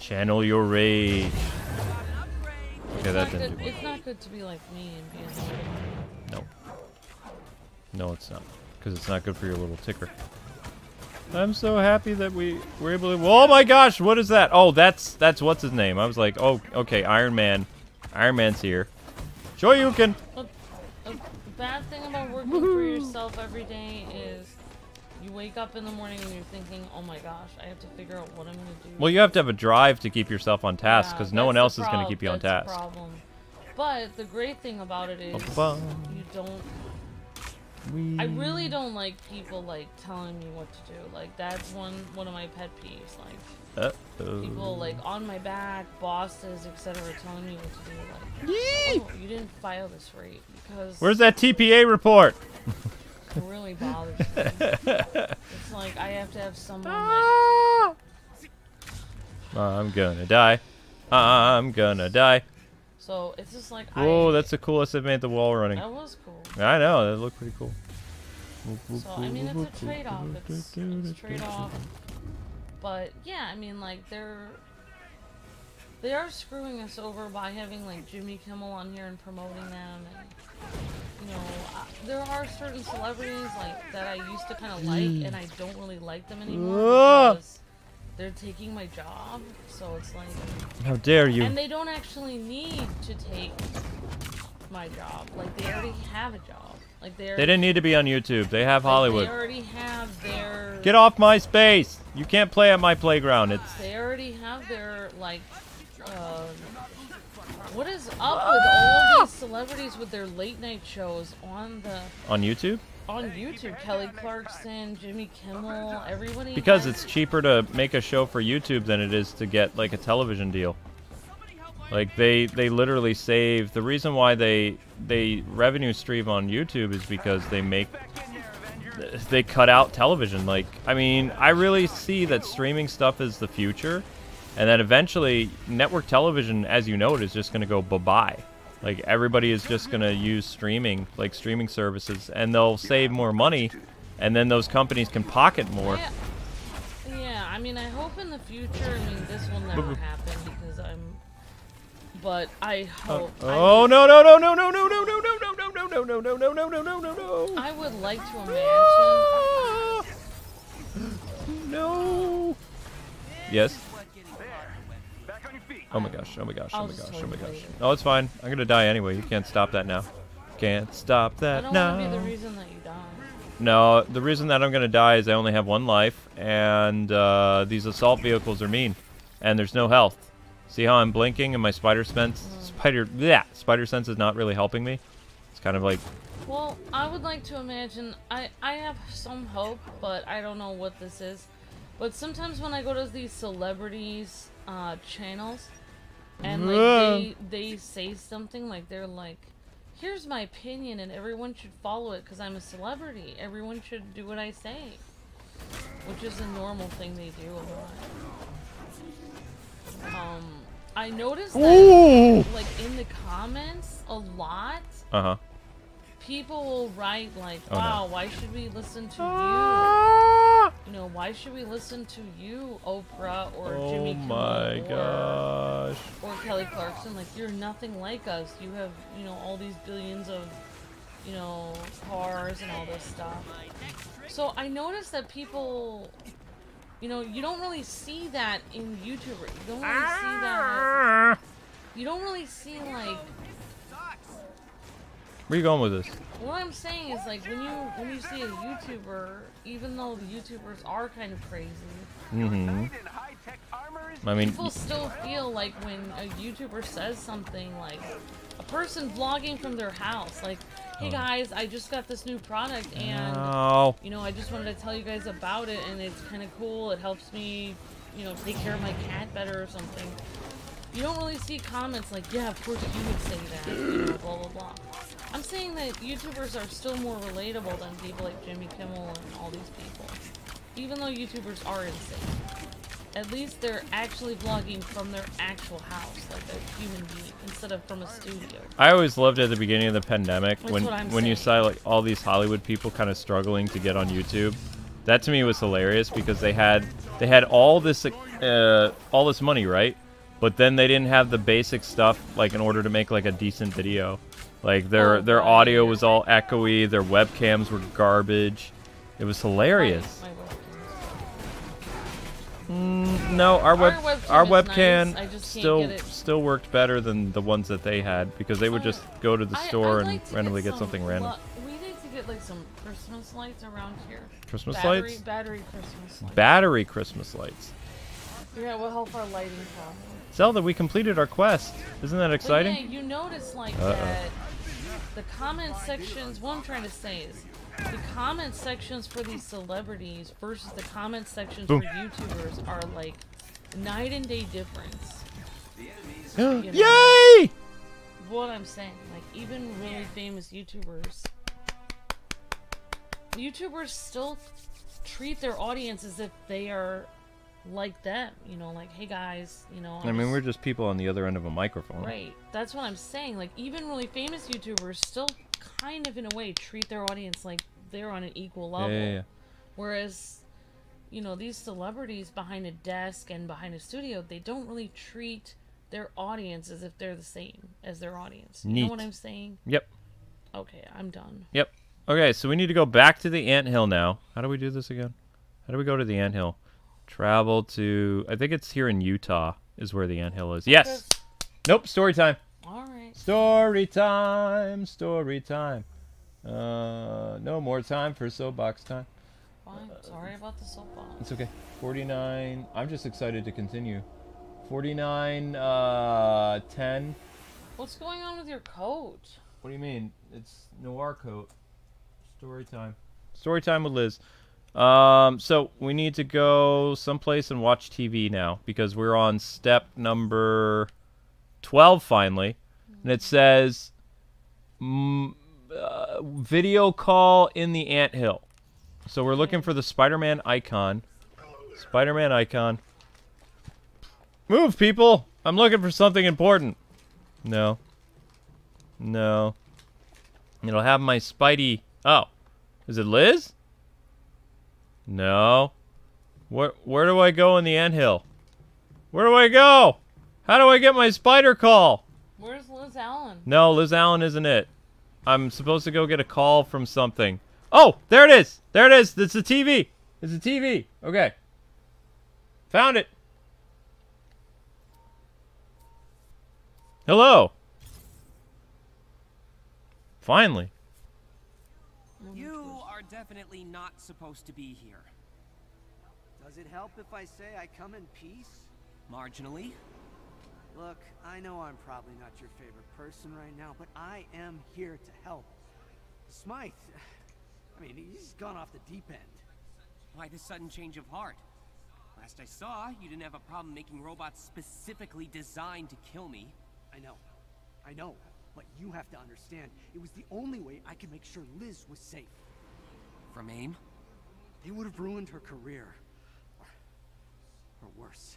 Channel your rage. It's Okay, that not didn't good. do It's not good to be like me and be annoyed. No. No, it's not. Because it's not good for your little ticker. I'm so happy that we were able to. Oh my gosh, what is that? Oh, that's that's what's his name. I was like, oh, okay, Iron Man. Iron Man's here. Shoryuken. A bad thing about working for yourself every day is you wake up in the morning and you're thinking, oh my gosh, I have to figure out what I'm going to do. Well, you have to have a drive to keep yourself on task Yeah, because no one else is going to keep you on that's the task. problem. But the great thing about it is you don't. I really don't like people like telling me what to do. Like that's one one of my pet peeves. Like Uh-oh. people like on my back, bosses, etc., telling me what to do. Like, Yee! oh, you didn't file this right because Where's that TPA report? it really bothers me. it's like I have to have someone like Ah! I'm gonna die. I'm gonna die. so. It's just like Whoa, I, that's the coolest I've made the wall running. that was cool. I know, that looked pretty cool. So I mean, it's a trade-off. It's, it's a trade-off. But yeah, I mean, like they're they are screwing us over by having like Jimmy Kimmel on here and promoting them, and you know, uh, there are certain celebrities like that I used to kind of like, and I don't really like them anymore because they're taking my job. So it's like, How dare you? and they don't actually need to take my job. Like they already have a job. Like they They didn't need to be on YouTube. They have like, Hollywood. They already have their. Get off my space! You can't play at my playground. It's They already have their like. Uh, what is up with all these celebrities with their late night shows on the on YouTube on YouTube? Kelly Clarkson, Jimmy Kimmel, everybody. because has- it's cheaper to make a show for YouTube than it is to get like a television deal. Like they they literally save the reason why they they revenue stream on YouTube is because they make they cut out television. Like I mean, I really see that streaming stuff is the future, and that eventually network television, as you know it, is just going to go bye bye. Like everybody is just going to use streaming, like streaming services, and they'll save more money, and then those companies can pocket more. Yeah, yeah. I mean, I hope in the future. I mean, this will never happen because I'm. But I hope. Oh no no no no no no no no no no no no no, no, no, no, no, no, no, no, no. I would like to imagine. No. Yes. What getting caught in the web. Back on your feet. Oh my gosh. Oh my gosh. Oh my gosh. Oh my gosh. Oh, it's fine. I'm gonna die anyway. You can't stop that now. Can't stop I that don't now. want to be the reason that you die. No, the reason that I'm gonna die is I only have one life, and uh, these assault vehicles are mean, and there's no health. See how I'm blinking and my spider sense, spider, yeah, spider sense is not really helping me. It's kind of like, Well, I would like to imagine. I I have some hope, but I don't know what this is. But sometimes when I go to these celebrities' uh, channels, and like they they say something like they're like, "Here's my opinion, and everyone should follow it because I'm a celebrity. Everyone should do what I say," which is a normal thing they do a lot. Um, I noticed that like in the comments a lot uh huh. people will write like, Oh, no. "Wow, why should we listen to Ah! you? You know, why should we listen to you, Oprah or Oh Jimmy Kimmel my or, gosh. or Kelly Clarkson? Like, you're nothing like us. You have, you know, all these billions of, you know, cars and all this stuff." So I noticed that people, you know, you don't really see that in YouTubers. You don't really see that. You don't really see like Where you going with this? What I'm saying is like when you when you see a YouTuber, even though the YouTubers are kind of crazy, Mm-hmm. Knight in high-tech armor is I mean, people still feel like when a YouTuber says something like a person vlogging from their house, like, "Hey oh. guys, I just got this new product and oh, you know I just wanted to tell you guys about it and it's kind of cool. It helps me, you know, take care of my cat better or something." You don't really see comments like, "Yeah, of course you would say that," you know, blah blah blah. I'm saying that YouTubers are still more relatable than people like Jimmy Kimmel and all these people. Even though YouTubers are insane. At least they're actually vlogging from their actual house, like a human being, instead of from a studio. I always loved at the beginning of the pandemic That's when when you saw like all these Hollywood people kind of struggling to get on YouTube. That to me was hilarious because they had they had all this uh, all this money, right? But then they didn't have the basic stuff like in order to make like a decent video. Like their Oh, their audio was all echoey, their webcams were garbage. It was hilarious. My. No, our web Our webcam our webcam nice, I still still worked better than the ones that they had because they would just go to the store I'd and like randomly get, some something random. we need to get like some Christmas lights around here. Christmas battery, lights? Battery Christmas lights. Battery Christmas lights. yeah, we'll help our lighting problem. Zelda, we completed our quest. Isn't that But exciting? yeah, you notice like Uh-oh. that the comment sections. What I'm trying to say is the comment sections for these celebrities versus the comment sections Boom. for YouTubers are like night and day difference. you know. Yay! What I'm saying, like even really famous YouTubers, YouTubers still treat their audience as if they are like them. You know, like hey guys, you know. I I'm mean, just- we're just people on the other end of a microphone. Right. That's what I'm saying. Like even really famous YouTubers still kind of in a way treat their audience like they're on an equal level. yeah, yeah. Whereas you know, these celebrities behind a desk and behind a studio, they don't really treat their audience as if they're the same as their audience. You Neat. know what I'm saying? Yep. Okay, I'm done. Yep. Okay, so we need to go back to the anthill now. How do we do this again? How do we go to the anthill? Travel to. I think it's here in Utah, is where the anthill is. Yes! Nope, story time. All right. Story time, story time. Uh, no more time for soapbox time. Fine. Sorry about the soapbox. It's okay. 49. I'm just excited to continue. 49, uh, 10. What's going on with your coat? What do you mean? It's noir coat. Story time. Story time with Liz. Um, so we need to go someplace and watch TV now because we're on step number 12 finally. And it says uh, video call in the anthill. So we're looking for the Spider-Man icon. Spider-Man icon. Move, people! I'm looking for something important. No. No. It'll have my Spidey. Oh, is it Liz? No. Where where do I go in the anthill? Where do I go? How do I get my spider call? Where's Liz Allen? No, Liz Allen isn't it. I'm supposed to go get a call from something. Oh, there it is. There it is. It's the TV. It's the TV. Okay. Found it. Hello. Finally. You are definitely not supposed to be here. Does it help if I say I come in peace? Marginally. Look, I know I'm probably not your favorite person right now, but I am here to help. Smythe, I mean, he's gone off the deep end. Why the sudden change of heart? Last I saw, you didn't have a problem making robots specifically designed to kill me. I know. I know. But you have to understand, it was the only way I could make sure Liz was safe. From AIM? They would have ruined her career. Or, or worse.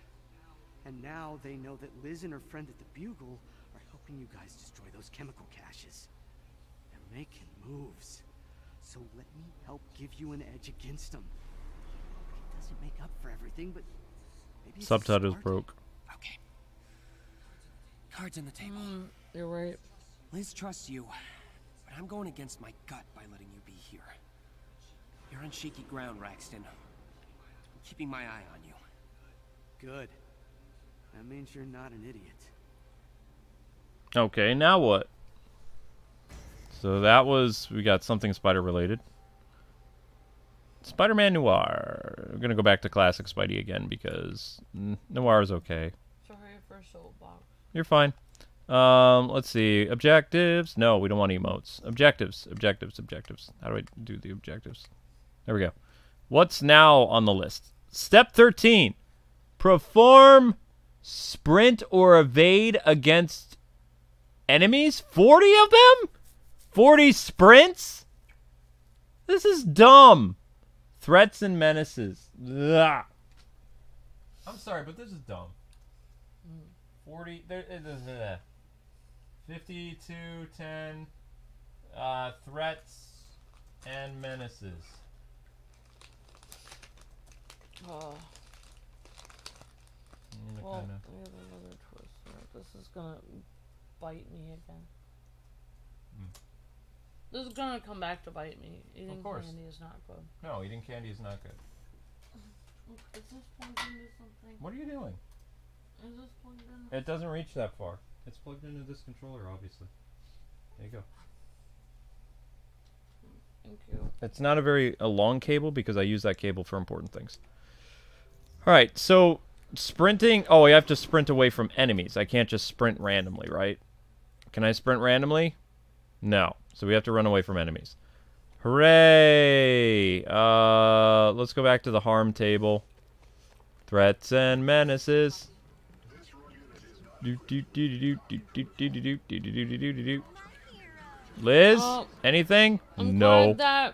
And now they know that Liz and her friend at the Bugle are helping you guys destroy those chemical caches. They're making moves. So let me help give you an edge against them. It doesn't make up for everything, but maybe Subtitles start. broke. Okay. Cards on the table. Mm, you're right. Liz trusts you, but I'm going against my gut by letting you be here. You're on shaky ground, Raxton. I'm keeping my eye on you. Good. That means you're not an idiot. Okay, now what? So that was we got something spider related. Spider-Man Noir. We're gonna go back to classic Spidey again because Noir is okay. Sorry for soapbox. You're fine. Um, let's see. Objectives. No, we don't want emotes. Objectives. Objectives. Objectives. How do I do the objectives? There we go. What's now on the list? Step 13. Perform sprint or evade against enemies? 40 of them? 40 sprints? This is dumb. Threats and menaces. Ugh. I'm sorry, but this is dumb. 40 there it is uh, 52 10 uh, threats and menaces Oh, Mm, well, kinda- we have another twist here. This is gonna bite me again. Hmm. This is gonna come back to bite me. Eating course. candy is not good. no eating candy is not good Is this plugged into something? what are you doing Is this plugged in? it doesn't reach that far it's plugged into this controller obviously there you go Thank you. it's not a very a long cable because I use that cable for important things all right so Sprinting... Oh, I have to sprint away from enemies. I can't just sprint randomly, right? Can I sprint randomly? No. So we have to run away from enemies. Hooray! Uh, let's go back to the harm table. Threats and menaces. Liz, anything? No. I'm glad that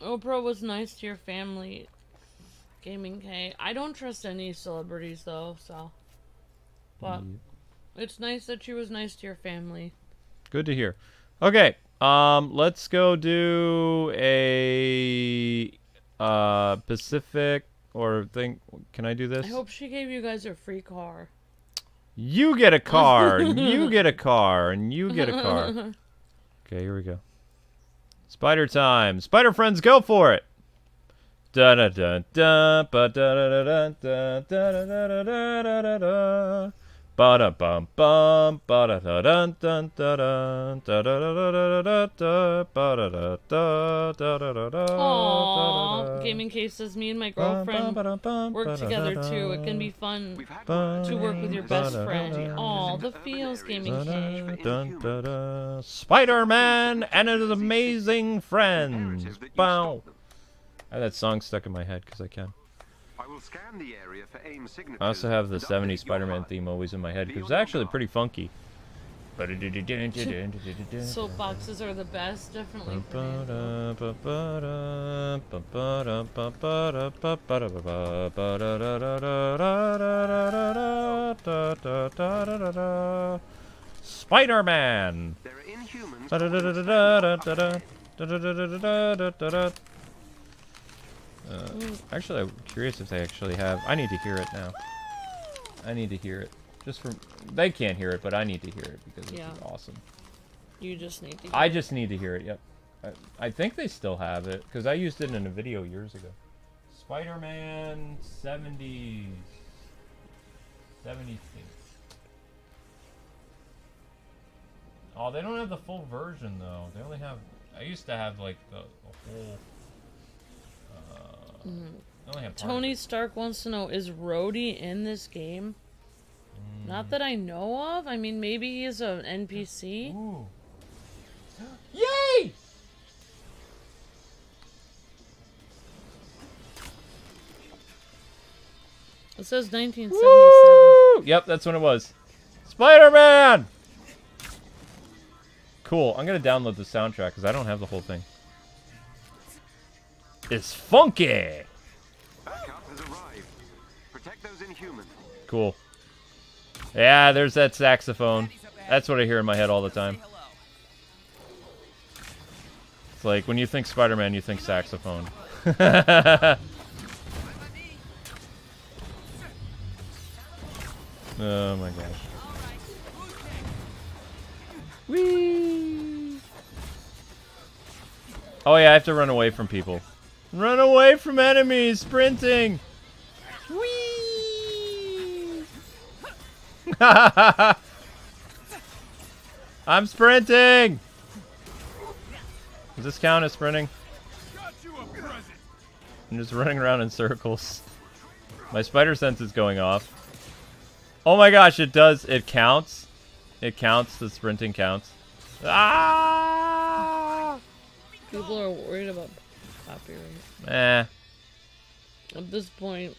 Oprah was nice to your family. Gaming K. I don't trust any celebrities though, so. But it's nice that she was nice to your family. Good to hear. Okay, um, let's go do a uh Pacific or thing. Can I do this? I hope she gave you guys a free car. You get a car, you get a car, and you get a car. Okay, here we go. Spider time. Spider friends, go for it. Da da da da ba da da da da da da da da da da da da. Ba da bum bum ba da da dun dun da dun da da da da da da da ba da da da da da da da Aww, Gaming Case says me and my girlfriend work together too. It can be fun to work with your best friend. Aw, the feels Gaming Case. Spider-Man and his amazing friends. Bow. I have that song stuck in my head because I can. I will scan the area for AIM signatures. I also have the 70s Spider-Man theme always in my head Be because it's actually pretty funky. Soapboxes are the best, definitely. for me. Spider-Man. There are inhumans. Uh, actually, I'm curious if they actually have. I need to hear it now. I need to hear it. Just from. They can't hear it, but I need to hear it because it's Yeah. awesome. You just need to. I just need to hear it. Yep. I, I think they still have it because I used it in a video years ago. Spider-Man 70s. 76. Oh, they don't have the full version though. They only have. I used to have like the, the whole. They only have part of Tony. Stark wants to know: Is Rhodey in this game? Mm. Not that I know of. I mean, maybe he's is an NPC. Ooh. Yay! It says 1977. Woo! Yep, that's when it was. Spider-Man! Cool. I'm gonna download the soundtrack because I don't have the whole thing. It's funky! Cool. Yeah, there's that saxophone. That's what I hear in my head all the time. It's like when you think Spider-Man, you think saxophone. oh my gosh. Whee! Oh yeah, I have to run away from people. Run away from enemies, sprinting. Whee! I'm sprinting. Does this count as sprinting? I'm just running around in circles. My spider sense is going off. Oh my gosh, it does. It counts. It counts. The sprinting counts. Ah! People are worried about copyright. Eh. At this point,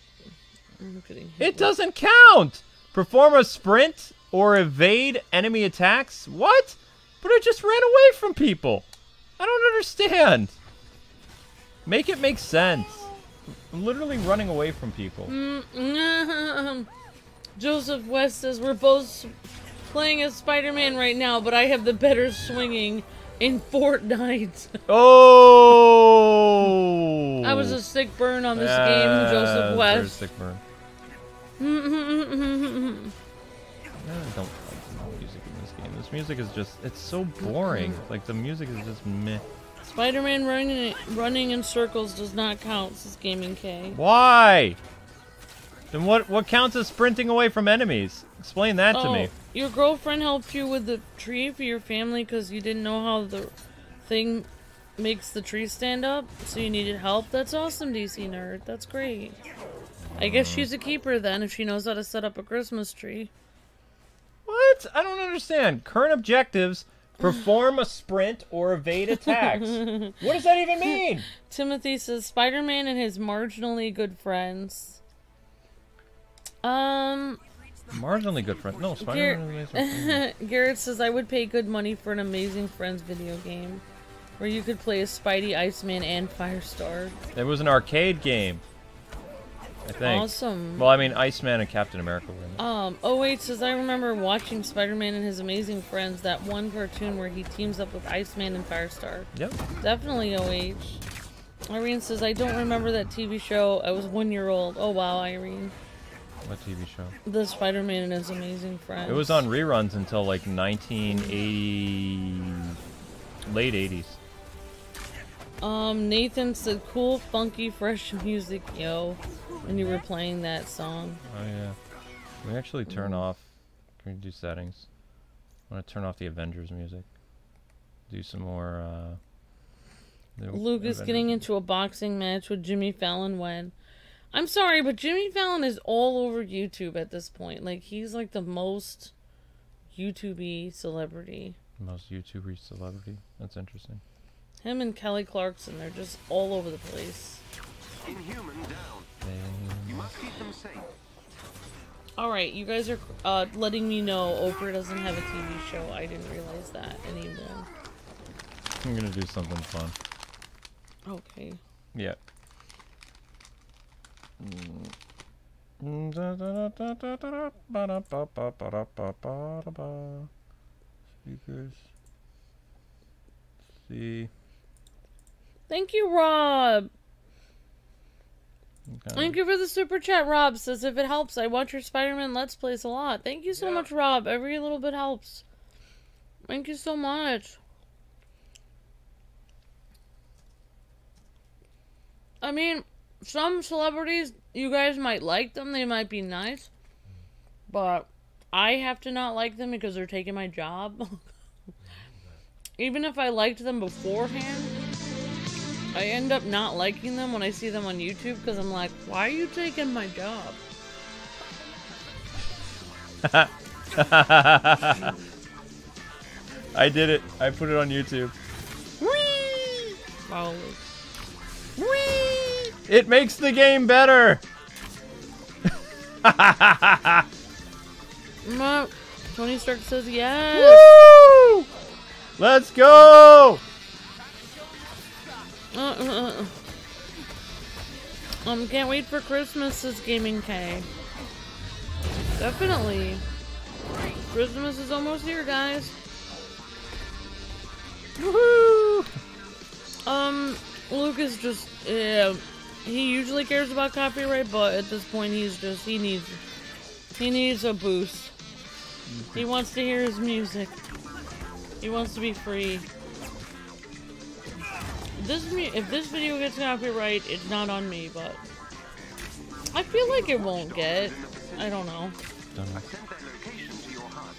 I'm getting. It doesn't count! Perform a sprint or evade enemy attacks? What? But I just ran away from people. I don't understand. Make it make sense. I'm literally running away from people. Mm, Joseph West says we're both playing as Spider-Man right now, but I have the better swinging in Fortnite. Oh! Oh! I was a sick burn on this game, Joseph West. sick burn. I don't like the music in this game. This music is just, it's so boring. Like, the music is just meh. Spider-Man running running in circles does not count, says Gaming K. Why? Then what, what counts as sprinting away from enemies? Explain that to Oh, me. your girlfriend helped you with the tree for your family because you didn't know how the thing makes the tree stand up, so you needed help. That's awesome, DC nerd. That's great. I guess she's a keeper then if she knows how to set up a Christmas tree. What? I don't understand. Current objectives perform a sprint or evade attacks. what does that even mean? Timothy says Spider-Man and his marginally good friends. Um, Marginally good friend. No, Spider-Man is. Garrett says I would pay good money for an Amazing Friends video game where you could play as Spidey, Iceman, and Firestar. It was an arcade game. I think. Awesome. Well, I mean, Iceman and Captain America were in it. Um, oh wait, says I remember watching Spider-Man and his amazing friends, that one cartoon where he teams up with Iceman and Firestar. Yep. Definitely OH. Irene says I don't remember that TV show. I was one year old. Oh wow, Irene. What TV show? The Spider-Man and his amazing friends. It was on reruns until like 1980, late 80s. Um, Nathan said cool, funky, fresh music, yo. when you were playing that song. Oh yeah. Can we actually turn off? Can we do settings? I want to turn off the Avengers music. Do some more. uh... is Avengers getting into a boxing match with Jimmy Fallon when. I'm sorry, but Jimmy Fallon is all over YouTube at this point. Like, he's like the most YouTube celebrity. most YouTuber celebrity. That's interesting. Him and Kelly Clarkson, they're just all over the place. Inhuman down. You must keep them safe. Alright, you guys are uh, letting me know Oprah doesn't have a TV show. I didn't realize that anymore. I'm gonna do something fun. Okay. Yeah. Speakers. See. Thank you, Rob. Okay. Thank you for the super chat, Rob. Says if it helps, I watch your Spider Man Let's Plays a lot. Thank you so much, Rob. Every little bit helps. Thank you so much. I mean, some celebrities, you guys might like them, they might be nice, but I have to not like them because they're taking my job. Even if I liked them beforehand, I end up not liking them when I see them on YouTube because I'm like, why are you taking my job? I did it. I put it on YouTube. Probably. It makes the game better. Tony Stark says yes. Woo! Let's go. Uh, uh. Um, can't wait for Christmas, says Gaming K. Definitely. Christmas is almost here, guys. Woohoo! Um, Lucas just, yeah, he usually cares about copyright, but at this point he's just, he needs, he needs a boost. He wants to hear his music. He wants to be free. This if this video gets copyright, it's not on me, but I feel like it won't get. I don't know. I sent their location to your HUD.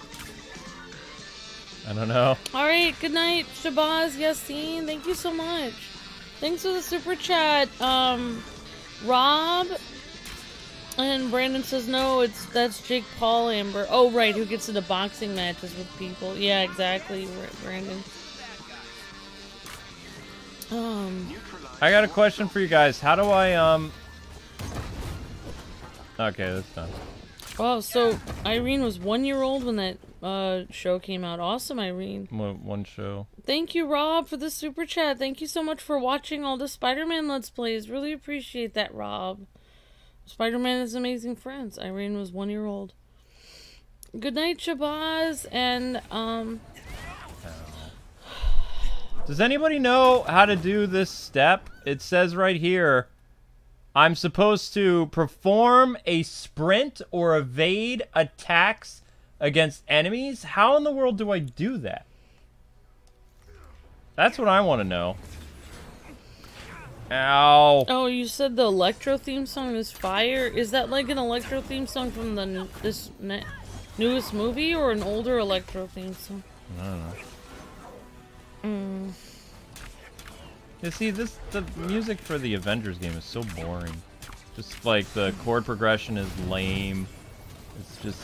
I don't know. All right, good night, Shabazz Yassine. Thank you so much. Thanks for the super chat. Um, Rob and Brandon says no. It's that's Jake Paul Amber. Oh right, who gets into boxing matches with people? Yeah, exactly, Ra- Brandon. Um, I got a question for you guys. How do I um? Okay, that's done. oh, so Irene was one year old when that uh show came out. Awesome, Irene. One, one show. Thank you, Rob, for the super chat. Thank you so much for watching all the Spider-Man Let's Plays. Really appreciate that, Rob. Spider-Man is amazing friends. Irene was one year old. Good night, Shabazz, and um, Does anybody know how to do this step? It says right here, I'm supposed to perform a sprint or evade attacks against enemies. How in the world do I do that? That's what I want to know. Ow. oh, you said the electro theme song is fire. Is that like an electro theme song from the n- this ne- newest movie or an older electro theme song? I don't know. Mm. You see, this the music for the Avengers game is so boring. Just like the chord progression is lame. It's just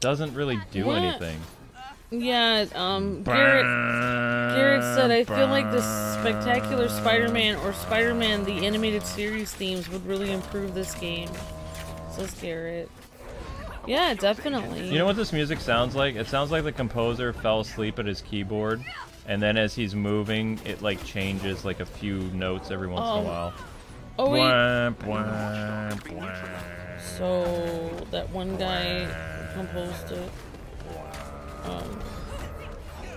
doesn't really do What? anything. Yeah, um, Garrett. Garrett said, I feel like the Spectacular Spider-Man or Spider-Man the Animated Series themes would really improve this game. Says Garrett. Yeah, definitely. You know what this music sounds like? It sounds like the composer fell asleep at his keyboard, and then as he's moving, it like changes like a few notes every once in Oh. a while. Oh, wait. So, that one guy composed it. Um,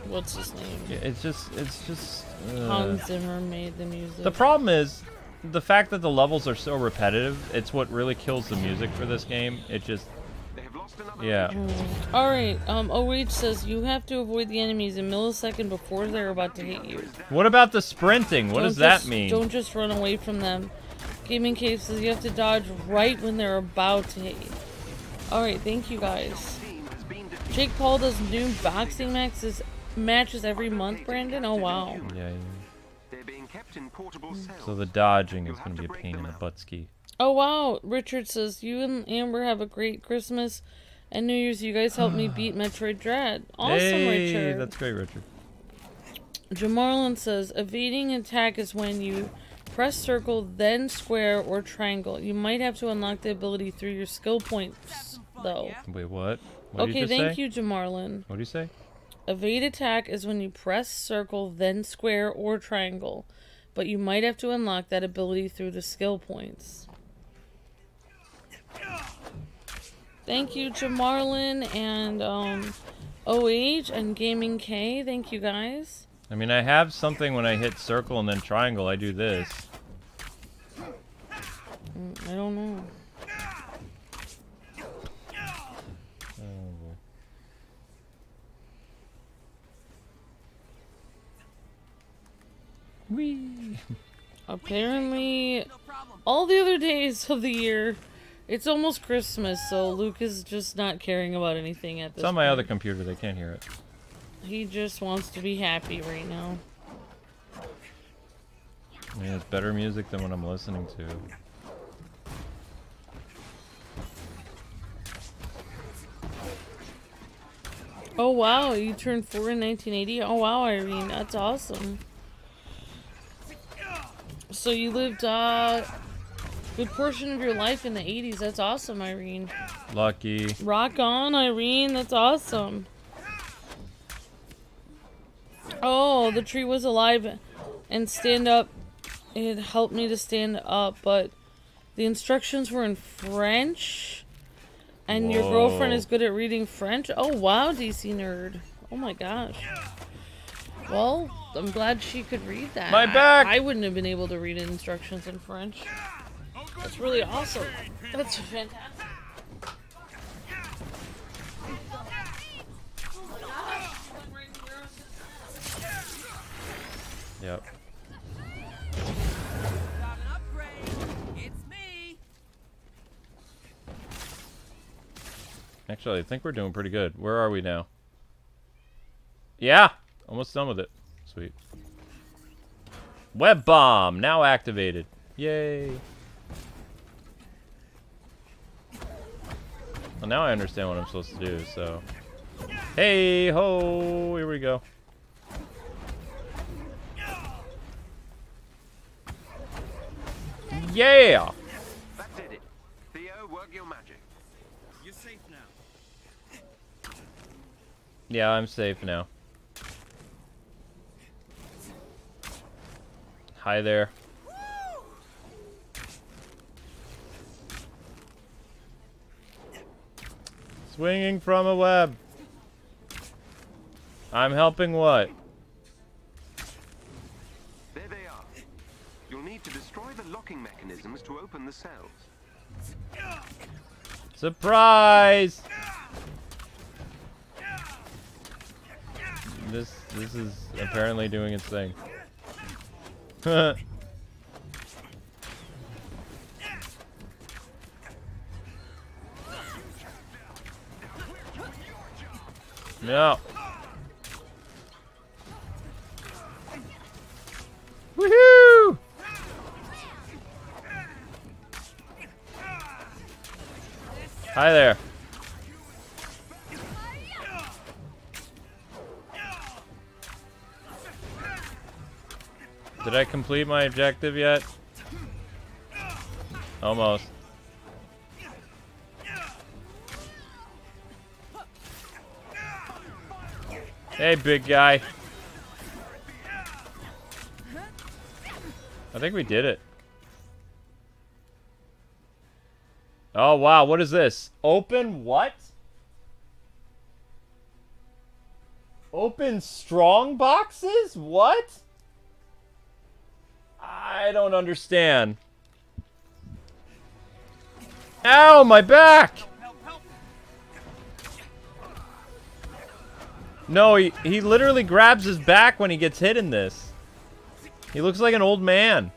what's his name? It's just, it's just. uh, Hans Zimmer made the music. The problem is the fact that the levels are so repetitive. It's what really kills the music for this game. It just, yeah. Alright, um, OH says you have to avoid the enemies a millisecond before they're about to hit you. What about the sprinting? What Don't does that mean? Don't just run away from them. Gaming Cave says you have to dodge right when they're about to hit you. Alright, thank you guys. team has been defeated. Jake Paul does new boxing matches matches every month, Brandon? Oh wow. Yeah, yeah. They're being kept in portable cells. So the dodging is going to be a pain in the out. butt ski. Oh wow. Richard says you and Amber have a great Christmas and New Year's. You guys helped me beat Metroid Dread. Awesome, hey, Richard. that's great, Richard. Jamarlin says evading attack is when you press circle, then square or triangle. You might have to unlock the ability through your skill points, though. Wait, what? What okay, you thank say? you, Jamarlin. What do you say? Evade attack is when you press circle, then square or triangle, but you might have to unlock that ability through the skill points. Thank you, Jamarlin and um, OH and Gaming K. Thank you, guys. I mean, I have something when I hit circle and then triangle. I do this. Mm, I don't know. Whee. Apparently, all the other days of the year, it's almost Christmas, so Luke is just not caring about anything at this It's on my point. other computer. They can't hear it. He just wants to be happy right now. I mean, it's better music than what I'm listening to. Oh wow, you turned four in 1980. Oh wow, Irene, that's awesome. So you lived uh, good portion of your life in the 80s. That's awesome, Irene. Lucky. Rock on, Irene. That's awesome. Oh, the tree was alive and stand up. It helped me to stand up, but the instructions were in French. And your girlfriend is good at reading French? Oh, wow, DC nerd. Oh my gosh. Well, I'm glad she could read that. My I- back! I, wouldn't have been able to read instructions in French. That's really awesome. That's fantastic. Yep. Actually, I think we're doing pretty good. Where are we now? Yeah! Almost done with it. Sweet. Web bomb! Now activated. Yay! Well, now I understand what I'm supposed to do, so... Hey ho! Here we go. Yeah! That did it. Theo, work your magic. You're safe now. Yeah, I'm safe now. Hi there. Swinging from a web. I'm helping what? There they are. You'll need to destroy the locking mechanisms to open the cells. Surprise! This this is apparently doing its thing. no. Woohoo! Hi there. Did I complete my objective yet? Almost. Hey, big guy. I think we did it. Oh, wow. What is this? Open what? Open strong boxes? What? I don't understand. Ow, my back! No, he, he literally grabs his back when he gets hit in this. He looks like an old man.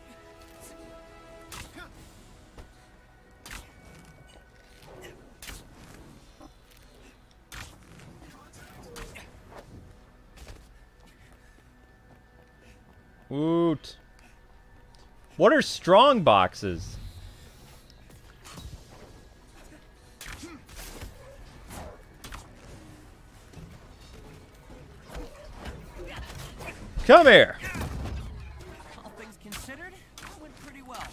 Woot. What are strong boxes? Come here. All things considered, it went pretty well.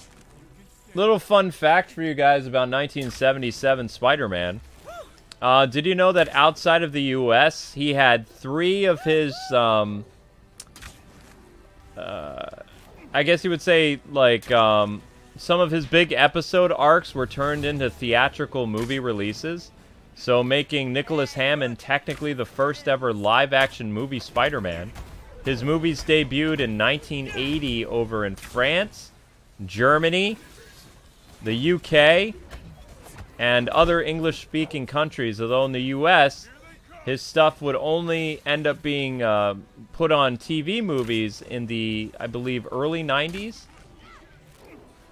Little fun fact for you guys about 1977 Spider-Man. Uh, did you know that outside of the U.S., he had three of his, um, uh, I guess you would say, like, um, some of his big episode arcs were turned into theatrical movie releases. So making Nicholas Hammond technically the first ever live-action movie Spider-Man. His movies debuted in 1980 over in France, Germany, the UK, and other English-speaking countries. Although in the U.S., his stuff would only end up being uh, put on TV movies in the, I believe, early 90s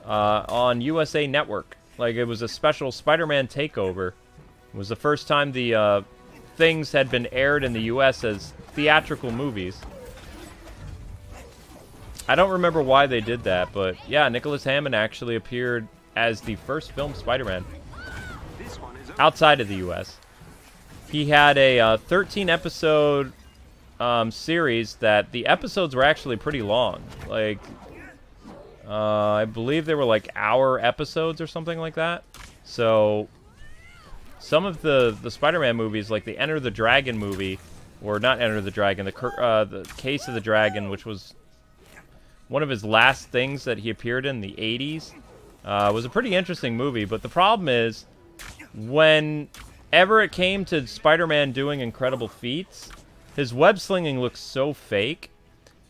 uh, on USA Network. Like, it was a special Spider-Man takeover. It was the first time the uh, things had been aired in the U.S. as theatrical movies. I don't remember why they did that, but yeah, Nicholas Hammond actually appeared as the first film Spider-Man outside of the U.S. He had a uh, 13 episode um, series that the episodes were actually pretty long. Like, uh, I believe they were like hour episodes or something like that. So, some of the the Spider-Man movies, like the Enter the Dragon movie, or not Enter the Dragon, the uh, the Case of the Dragon, which was one of his last things that he appeared in the 80s, uh, was a pretty interesting movie. But the problem is, whenever it came to Spider-Man doing incredible feats, his web slinging looks so fake.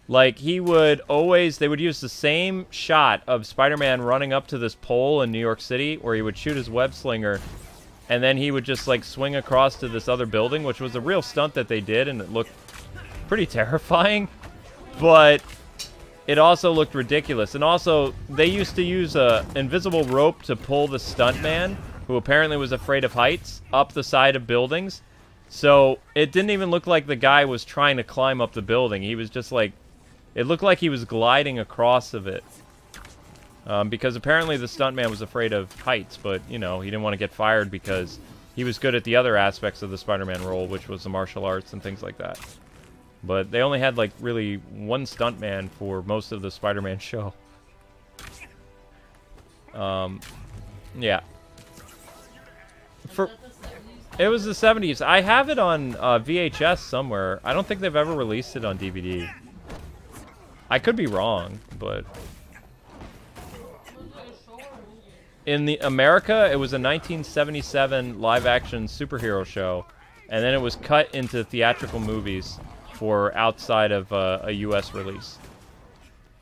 Like he would always, they would use the same shot of Spider-Man running up to this pole in New York City, where he would shoot his web slinger, and then he would just like swing across to this other building, which was a real stunt that they did, and it looked pretty terrifying. But it also looked ridiculous. And also, they used to use a invisible rope to pull the stuntman, who apparently was afraid of heights, up the side of buildings. So it didn't even look like the guy was trying to climb up the building. He was just like, it looked like he was gliding across of it. Um, because apparently the stuntman was afraid of heights, but you know he didn't want to get fired because he was good at the other aspects of the Spider-Man role, which was the martial arts and things like that. But they only had like really one stuntman for most of the Spider-Man show. Um, yeah. For it was the 70s. I have it on uh, VHS somewhere. I don't think they've ever released it on DVD. I could be wrong, but in the America, it was a 1977 live-action superhero show, and then it was cut into theatrical movies for outside of uh, a U.S. release,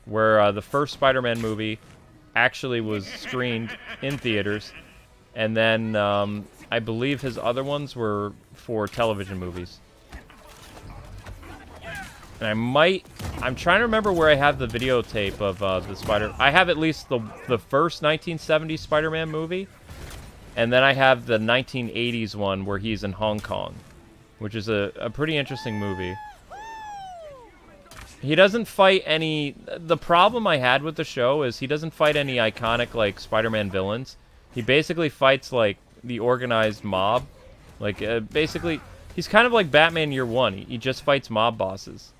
where uh, the first Spider-Man movie actually was screened in theaters, and then um, I believe his other ones were for television movies. And I might... I'm trying to remember where I have the videotape of uh, the Spider... I have at least the, the first 1970 Spider-Man movie. And then I have the 1980s one where he's in Hong Kong. Which is a, a pretty interesting movie. He doesn't fight any... The problem I had with the show is he doesn't fight any iconic, like, Spider-Man villains. He basically fights, like, the organized mob. Like, uh, basically... He's kind of like Batman Year One. He, he just fights mob bosses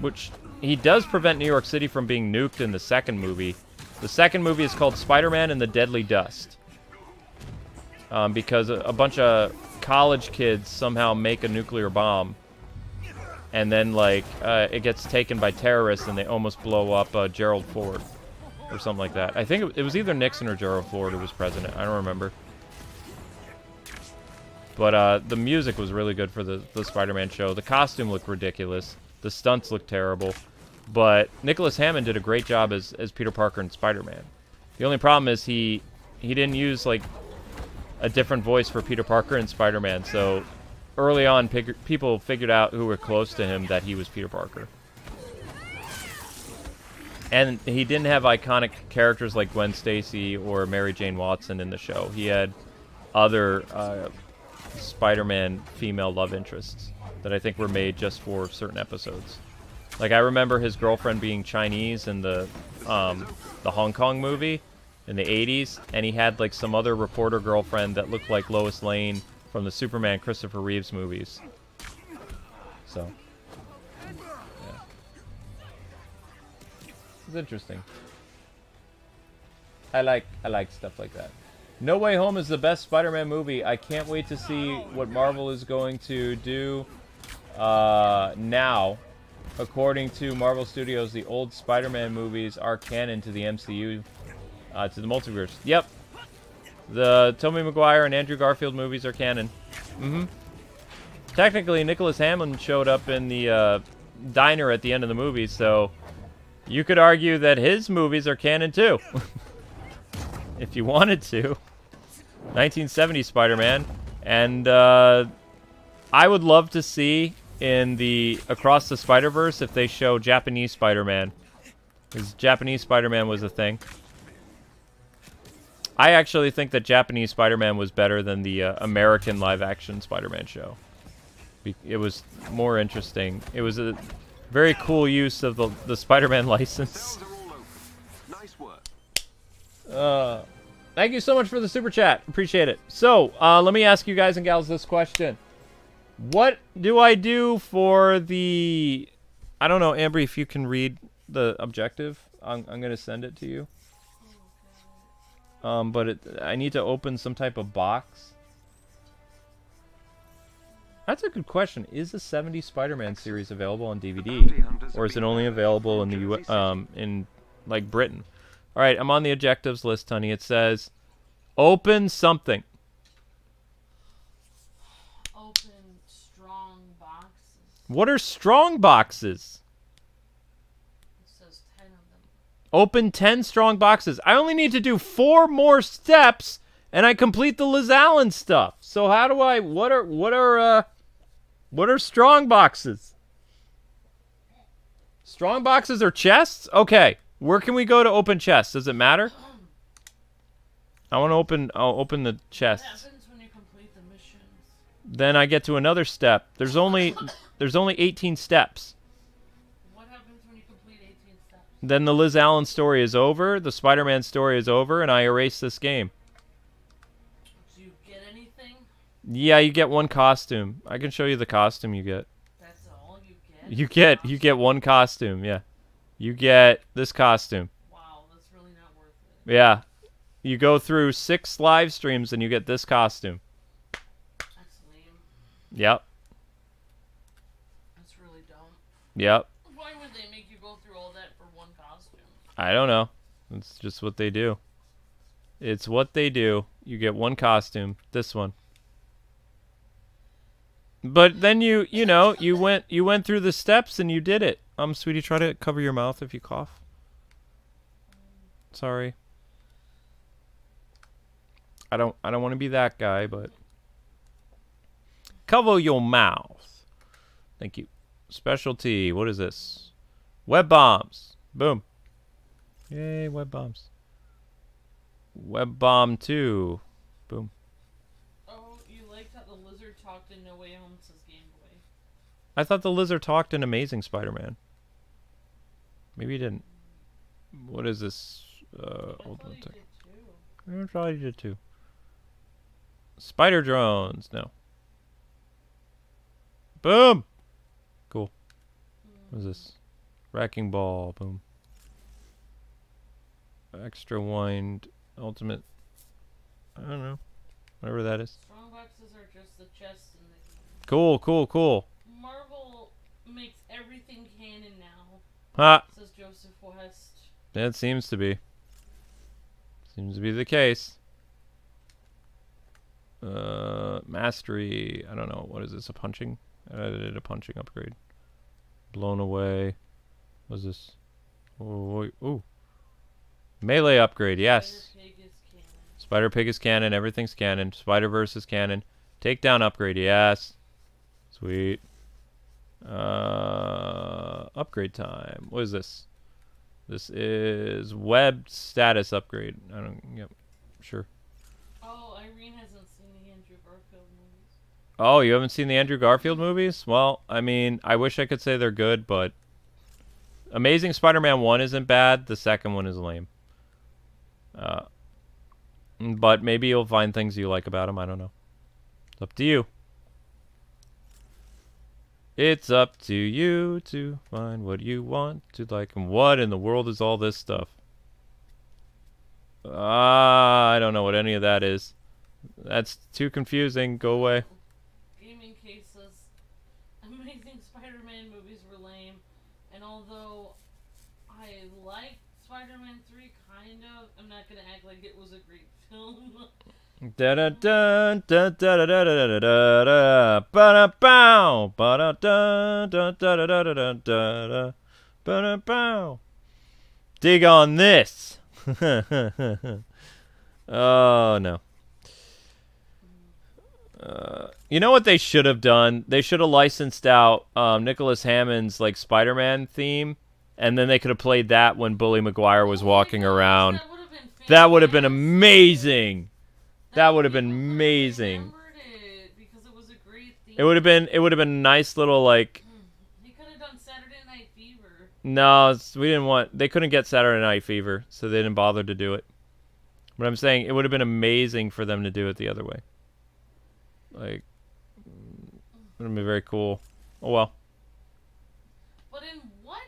which he does prevent New York City from being nuked in the second movie. The second movie is called Spider-Man and the Deadly Dust. Um, because a, a, bunch of college kids somehow make a nuclear bomb. And then, like, uh, it gets taken by terrorists and they almost blow up uh, Gerald Ford. Or something like that. I think it, was either Nixon or Gerald Ford who was president. I don't remember. But uh, the music was really good for the, the Spider-Man show. The costume looked ridiculous. The stunts look terrible. But Nicholas Hammond did a great job as, as Peter Parker and Spider-Man. The only problem is he he didn't use like a different voice for Peter Parker and Spider-Man. So early on, people figured out who were close to him that he was Peter Parker. And he didn't have iconic characters like Gwen Stacy or Mary Jane Watson in the show. He had other uh, Spider-Man female love interests that I think were made just for certain episodes. Like I remember his girlfriend being Chinese in the um, the Hong Kong movie in the 80s, and he had like some other reporter girlfriend that looked like Lois Lane from the Superman Christopher Reeves movies. So, yeah. Interesting. I like I like stuff like that. No Way Home is the best Spider-Man movie. I can't wait to see what Marvel is going to do uh, now, according to Marvel Studios, the old Spider-Man movies are canon to the MCU, uh, to the multiverse. Yep. The Tobey Maguire and Andrew Garfield movies are canon. Mm-hmm. Technically, Nicholas Hammond showed up in the uh, diner at the end of the movie, so you could argue that his movies are canon too. if you wanted to. 1970 Spider-Man. And, uh, I would love to see in the Across the Spider Verse if they show Japanese Spider-Man, because Japanese Spider-Man was a thing. I actually think that Japanese Spider-Man was better than the uh, American live-action Spider-Man show. Be- It was more interesting. It was a very cool use of the the Spider-Man license. Cells are all open. Nice work. Uh, thank you so much for the super chat. Appreciate it. So, uh, let me ask you guys and gals this question. What do I do for the... I don't know, Ambry, if you can read the objective. I'm, I'm going to send it to you. Um, but it, I need to open some type of box. That's a good question. Is the 70 Spider-Man series available on DVD, or is it only available in the U- um in like Britain? All right, I'm on the objectives list, honey. It says, open something. Open strong boxes. What are strong boxes? It says ten of them. Open 10 strong boxes. I only need to do four more steps, and I complete the Liz Allen stuff. So how do I? What are what are uh, what are strong boxes? Strong boxes are chests. Okay, where can we go to open chests? Does it matter? I want to open. I'll open the chests. happens when you complete the? Then I get to another step. There's only there's only 18 steps. What happens when you complete 18 steps? Then the Liz Allen story is over. The Spider-Man story is over, and I erase this game. Do you get anything? Yeah, you get one costume. I can show you the costume you get. That's all you get? You get you get one costume. Yeah, you get this costume. Wow, that's really not worth it. Yeah, you go through six live streams and you get this costume. That's lame. Yep, That's really dumb. yep. Why would they make you go through all that for one costume? I don't know. It's just what they do. It's what they do. You get one costume. This one. But then you, you know, you went you went through the steps and you did it. Um, sweetie, try to cover your mouth if you cough. Sorry. I don't I don't want to be that guy, but cover your mouth. Thank you. Specialty. What is this? Web bombs. Boom. Yay, web bombs. Web bomb 2. Boom. Oh, you liked how the lizard talked in No Way Home says Game Boy. I thought the lizard talked in Amazing Spider-Man. Maybe he didn't. What is this? Uh, I thought ultimate you tech. did too. I probably did too. Spider drones. No. Boom. Cool. What is this? Wrecking ball. Boom. Extra wind. Ultimate. I don't know. Whatever that is. Strong boxes are just the chests in the. Cool. Cool. Cool. Marvel makes everything canon now, Ha. says Joseph West. That seems to be. Seems to be the case. Uh, mastery. I don't know. What is this? A punching? I did a punching upgrade. Blown away. What's this? Oh, ooh. Melee upgrade. Yes. Spider Pig is canon. Spider Pig is canon. Everything's canon. Spider Verse is canon. Takedown upgrade. Yes. Sweet. Uh, upgrade time. What is this? This is web status upgrade. I don't. Yep. Sure. Oh, Irene hasn't seen the Andrew Garfield movies. Oh, you haven't seen the Andrew Garfield movies? Well, I mean, I wish I could say they're good, but Amazing Spider-Man 1 isn't bad. The second one is lame. Uh, but maybe you'll find things you like about him. I don't know. It's up to you. It's up to you to find what you want to like. And what in the world is all this stuff? Ah, I don't know what any of that is. That's too confusing. Go away. Gaming cases. Amazing Spider-Man movies were lame, and although I liked Spider-Man 3, kind of, I'm not gonna act like it was a great film. Da da da da da da da da da da da ba da bow ba da da da da da da da da da da ba da bow. Dig on this. oh no. Uh, you know what they should have done? They should have licensed out um, Nicholas Hammond's like Spider-Man theme, and then they could have played that when Bully Maguire was Oh walking around. That would have been, amazing. That would have been amazing. It would have been. It would have been a nice little like. He could have done Saturday Night Fever. No, we didn't want. They couldn't get Saturday Night Fever, so they didn't bother to do it. But I'm saying it would have been amazing for them to do it the other way. Like, it would been very cool. Oh well. But in what?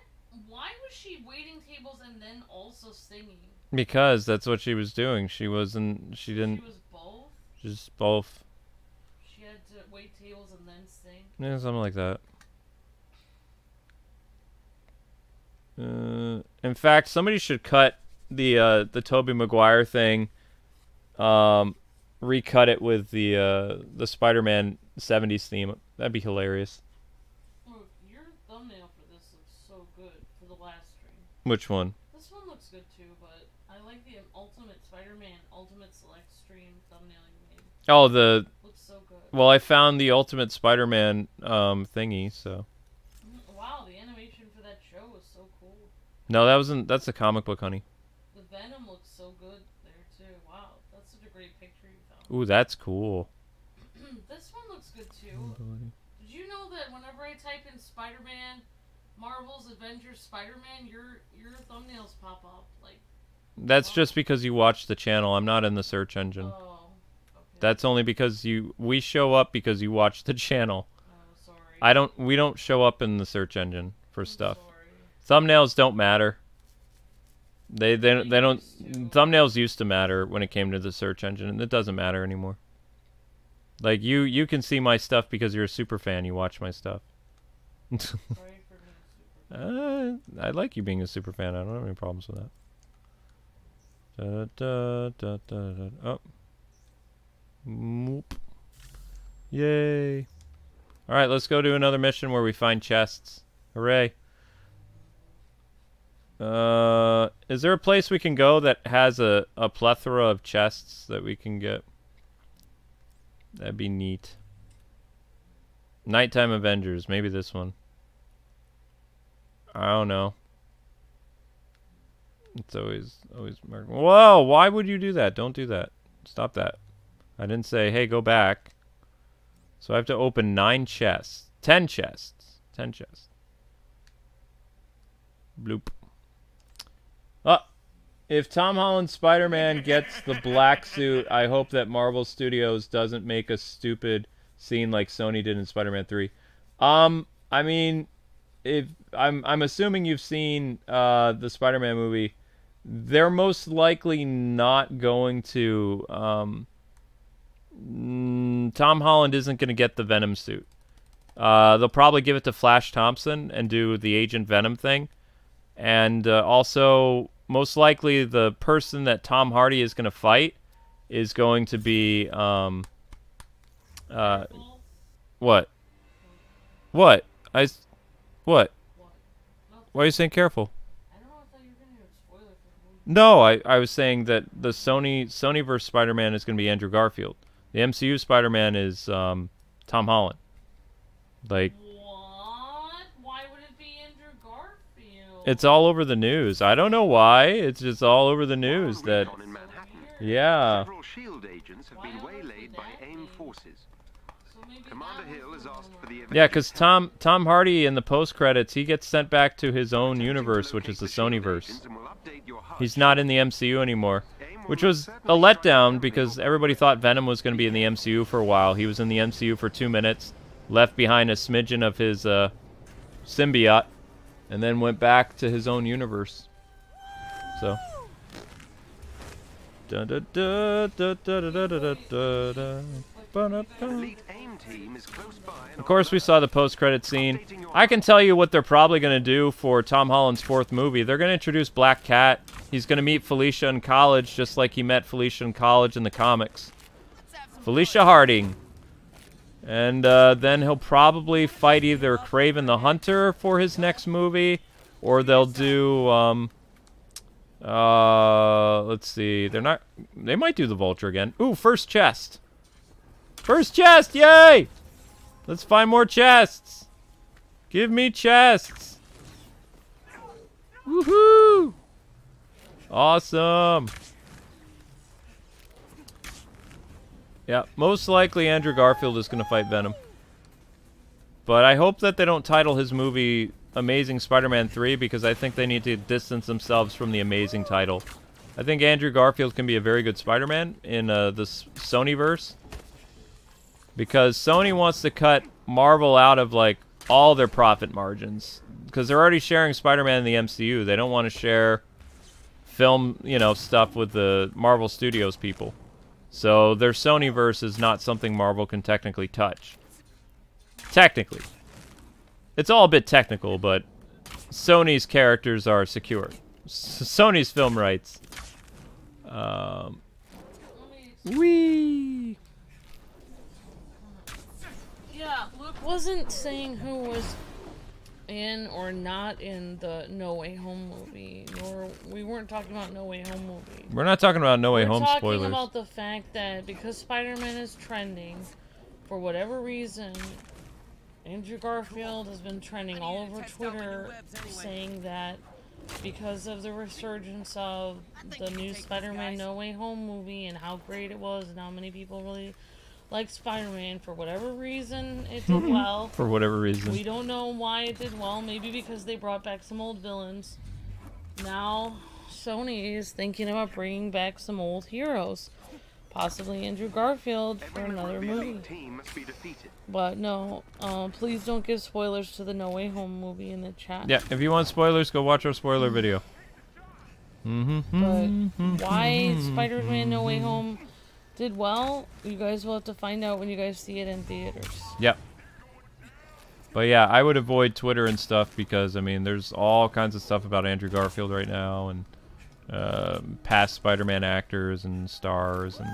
Why was she waiting tables and then also singing? Because that's what she was doing. She wasn't. She didn't. She was both. Just both. She had to wait tables and then sing. Yeah, something like that. Uh, in fact, somebody should cut the uh, the Tobey Maguire thing. Um, recut it with the uh, the Spider-Man '70s theme. That'd be hilarious. Your thumbnail for this looks so good for the last stream. Which one? This one looks good too, but I like the Ultimate Spider-Man Ultimate Select Stream thumbnail you made. Oh, the Looks so good. well, I found the Ultimate Spider-Man um, thingy. So Mm, Wow, the animation for that show was so cool. no, that wasn't. That's a comic book, honey. The Venom looks so good there too. Wow, that's such a great picture you found. Ooh, that's cool. this one looks good too. Did you know that whenever I type in Spider-Man, Marvel's Avengers Spider-Man, your your thumbnails pop up like That's just because you watch the channel. I'm not in the search engine. oh. That's only because you we show up because you watch the channel. oh, sorry. I don't we don't show up in the search engine for I'm stuff. Sorry. Thumbnails don't matter. They they they don't used to. thumbnails used to matter when it came to the search engine and it doesn't matter anymore. Like you you can see my stuff because you're a super fan, you watch my stuff. Sorry for being super. uh, I like you being a super fan. I don't have any problems with that. Da, da, da, da, da. Oh. Moop. Yay. All right, let's go to another mission where we find chests. Hooray. Uh, is there a place we can go that has a, a plethora of chests that we can get? That'd be neat. Nighttime Avengers, maybe this one. I don't know. It's always always marked. Whoa! Why would you do that? Don't do that. Stop that. I didn't say, hey, go back. So I have to open nine chests, ten chests, ten chests. Bloop. Uh, if Tom Holland Spider-Man gets the black suit, I hope that Marvel Studios doesn't make a stupid scene like Sony did in Spider-Man 3. Um, I mean, if I'm I'm assuming you've seen uh, the Spider-Man movie, they're most likely not going to. Um, mm, Tom Holland isn't going to get the Venom suit. Uh, they'll probably give it to Flash Thompson and do the Agent Venom thing, and uh, also most likely the person that Tom Hardy is going to fight is going to be um. Uh, what? What? I. What? Why are you saying careful? No, I, I was saying that the Sony Sony versus Spider-Man is going to be Andrew Garfield. The MCU Spider-Man is um, Tom Holland. Like What? Why would it be Andrew Garfield? it's all over the news. I don't know why. It's just all over the news that in Manhattan, yeah. several SHIELD agents have Why been on earth would waylaid by AIM forces. So maybe Commander that was Hill has asked for the Yeah, because. Tom Tom Hardy in the post credits he gets sent back to his own universe, which is the Sonyverse. agents and will update your HUD He's not in the MCU anymore, AIM will which was a letdown because everybody thought Venom was going to be in the MCU for a while. He was in the MCU for two minutes, left behind a smidgen of his uh, symbiote, and then went back to his own universe. So. Of course, we saw the post-credit scene. I can tell you what they're probably going to do for Tom Holland's fourth movie. They're going to introduce Black Cat. He's going to meet Felicia in college, just like he met Felicia in college in the comics. Felicia Harding. And uh, then he'll probably fight either Kraven the Hunter for his next movie, or they'll do... Um, uh, let's see. They're not... They might do the Vulture again. Ooh, first chest. First chest, yay! Let's find more chests. Give me chests. Woohoo! Awesome. Yeah, most likely Andrew Garfield is going to fight Venom. But I hope that they don't title his movie Amazing Spider-Man 3 because I think they need to distance themselves from the amazing title. I think Andrew Garfield can be a very good Spider-Man in uh, the Sony verse because Sony wants to cut Marvel out of like all their profit margins because they're already sharing Spider-Man in the MCU. They don't want to share film, you know, stuff with the Marvel Studios people. So their Sony verse is not something Marvel can technically touch. Technically. It's all a bit technical, but Sony's characters are secure. S Sony's film rights. Um, wee. Yeah, Luke wasn't saying who was in or not in the No Way Home movie, nor we weren't talking about No Way Home movie. We're not talking about No Way Home spoilers. We're Home talking spoilers. about the fact that because Spider-Man is trending, for whatever reason, Andrew Garfield has been trending all over Twitter saying that because of the resurgence of the new Spider-Man No Way Home movie and how great it was and how many people really like Spider-Man for whatever reason it did well. For whatever reason. We don't know why it did well. Maybe because they brought back some old villains. Now, Sony is thinking about bringing back some old heroes. Possibly Andrew Garfield for another movie. team must be defeated. But no, uh, please don't give spoilers to the No Way Home movie in the chat. Yeah, if you want spoilers, go watch our spoiler video. Mm-hmm. But why Spider-Man No Way Home did well, you guys will have to find out when you guys see it in theaters. Yep. But yeah, I would avoid Twitter and stuff because I mean, there's all kinds of stuff about Andrew Garfield right now and uh, past Spider-Man actors and stars and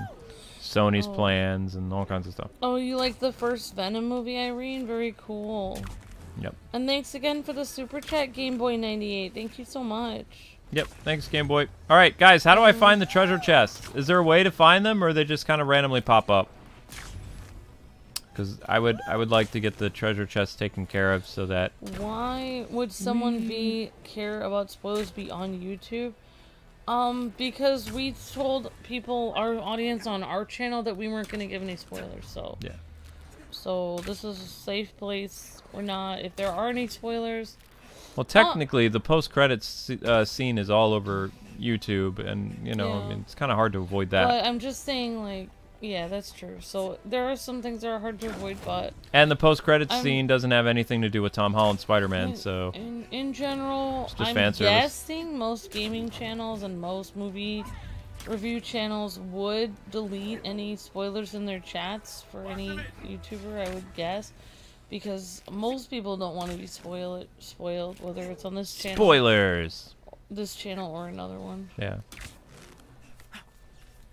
Sony's Oh. plans and all kinds of stuff. Oh, you like the first Venom movie, Irene? Very cool. Yep. And thanks again for the super chat, Game Boy 98. Thank you so much. Yep. Thanks, Game Boy. All right, guys, how do I find the treasure chests? Is there a way to find them, or they just kind of randomly pop up? Because I would, I would like to get the treasure chests taken care of so that Why would someone be care about spoilers be on YouTube? Um, because we told people, our audience on our channel, that we weren't gonna give any spoilers. So yeah. so this is a safe place. We're not. If there are any spoilers, Well, technically, the post-credits uh, scene is all over YouTube, and you know, I mean, it's kind of hard to avoid that. but I'm just saying, like, yeah, that's true. So there are some things that are hard to avoid, but and the post-credits scene doesn't have anything to do with Tom Holland Spider-Man, in, so in in general, It's just I'm fan service. guessing most gaming channels and most movie review channels would delete any spoilers in their chats for any YouTuber. I would guess. Because most people don't want to be spoiled, spoiled, whether it's on this channel, spoilers. this channel or another one. Yeah.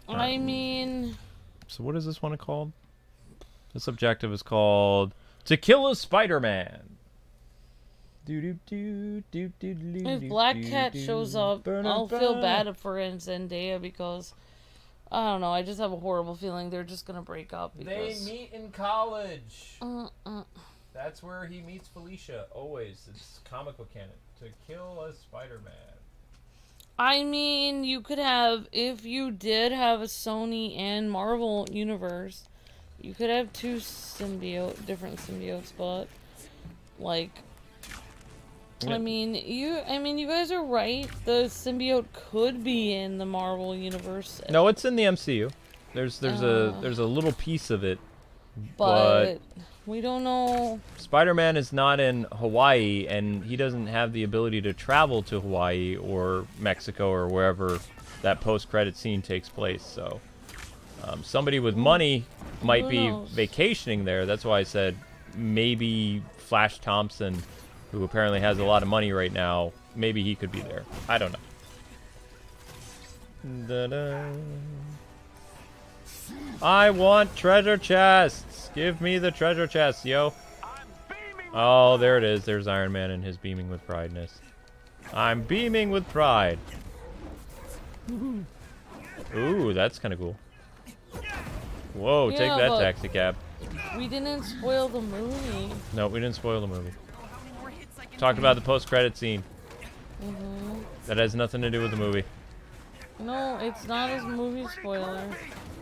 I mean, So what is this one called? This objective is called To Kill a Spider-Man. If Black Cat shows up, I'll feel bad for Zendaya because I don't know. I just have a horrible feeling they're just gonna break up because They meet in college. Uh, uh. That's where he meets Felicia. Always, it's comic book canon. To kill a Spider-Man. I mean, you could have if you did have a Sony and Marvel universe, you could have two symbiote different symbiotes, but like Yeah. I mean, you I mean, you guys are right. The symbiote could be in the Marvel universe, No, it's in the MCU. There's there's a Uh. there's a little piece of it. but we don't know. Spider-Man is not in Hawaii, and he doesn't have the ability to travel to Hawaii or Mexico or wherever that post-credit scene takes place. So, um, somebody with money might Who be knows? vacationing there. That's why I said maybe Flash Thompson, who apparently has a lot of money right now, maybe he could be there. I don't know. Da-da. I want treasure chests. Give me the treasure chest, yo. Oh, there it is. There's Iron Man and his beaming with prideness. I'm beaming with pride. Ooh, that's kind of cool. Whoa, take that but- taxi cab. We didn't spoil the movie. No, we didn't spoil the movie. Talked about the post-credit scene. Mm-hmm. That has nothing to do with the movie. No, it's not a movie spoiler.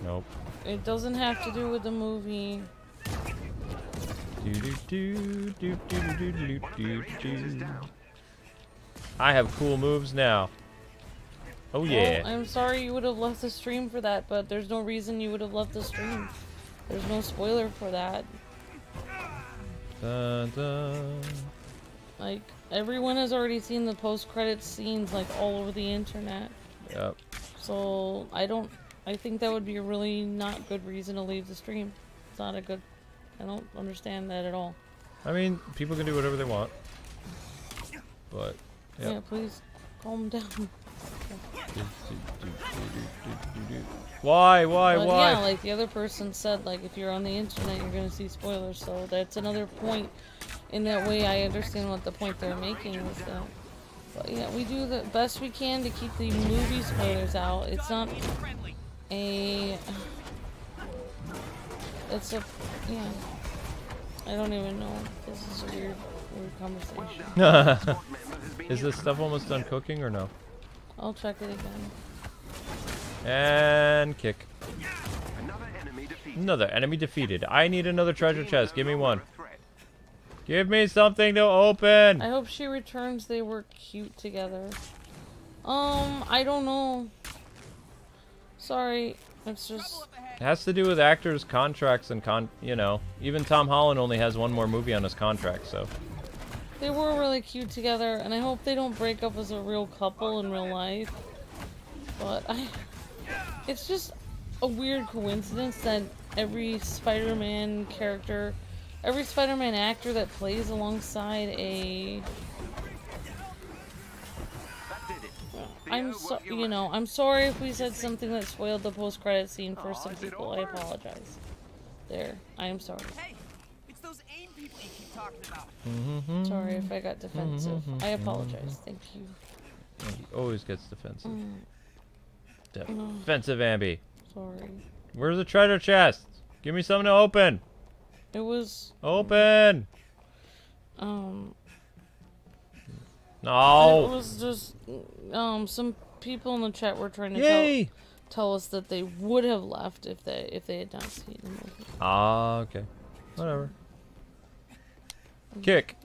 Nope. It doesn't have to do with the movie. I have cool moves now. Oh yeah. Well, I'm sorry you would have left the stream for that, but there's no reason you would have left the stream. There's no spoiler for that. Dun, dun. Like, everyone has already seen the post-credit scenes, like, all over the internet. Yep. So, I don't... I think that would be a really not good reason to leave the stream. It's not a good I don't understand that at all. I mean, people can do whatever they want. But, Yeah, yeah. please, calm down. Why, why, But why? yeah, like the other person said, like if you're on the internet, you're gonna see spoilers. So that's another point. In that way, I understand what the point they're making is that. But yeah, we do the best we can to keep the movie spoilers out. It's not a. It's a yeah. I don't even know. This is a weird, weird conversation. Is this stuff almost done cooking or no? I'll check it again. And kick. Another enemy defeated. Another enemy defeated. I need another treasure chest. Give me one. Give me something to open. I hope she returns. They were cute together. Um, I don't know. Sorry, it's just It has to do with actors' contracts and con. You know, even Tom Holland only has one more movie on his contract, so. they were really cute together, and I hope they don't break up as a real couple in real life. But I, it's just a weird coincidence that every Spider-Man character, every Spider-Man actor that plays alongside a I'm so you know, I'm sorry if we said something that spoiled the post credit scene for some people. I apologize. There. I am sorry. Hey, it's those AIM people you keep talking about. Mm-hmm. Sorry if I got defensive. I apologize. Thank you. He always gets defensive. Mm, Defensive Ambi. sorry. Where's the treasure chest? Give me something to open. It was Open. um it No. It was just um some people in the chat were trying to Yay. tell, tell us that they would have left if they if they had not seen the movie. Ah, okay. Whatever. Kick.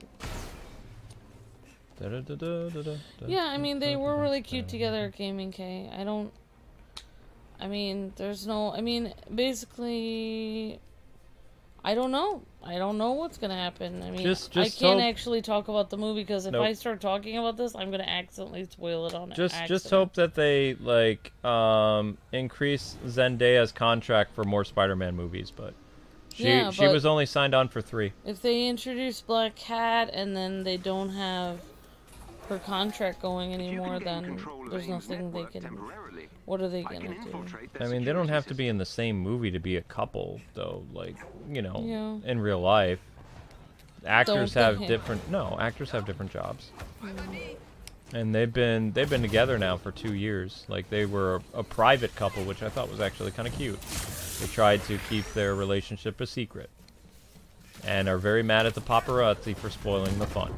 Yeah, I mean they were really cute together at Gaming K. I don't. I mean, there's no. I mean, basically, I don't know. I don't know what's gonna happen. I mean, Just- I can't hope- actually talk about the movie because if Nope. I start talking about this, I'm gonna accidentally spoil it on Just accident. just hope that they like um increase Zendaya's contract for more Spider-Man movies, but she Yeah, she was only signed on for 3. If they introduce Black Cat and then they don't have her contract going If you can anymore, then there's nothing they can. What are they gonna can do? I mean, they don't have to be in the same movie to be a couple though, like, you know, Yeah. in real life. Actors have they? different no, actors have different jobs. Hmm. And they've been they've been together now for 2 years. Like they were a, a private couple, which I thought was actually kind of cute. They tried to keep their relationship a secret. And are very mad at the paparazzi for spoiling the fun.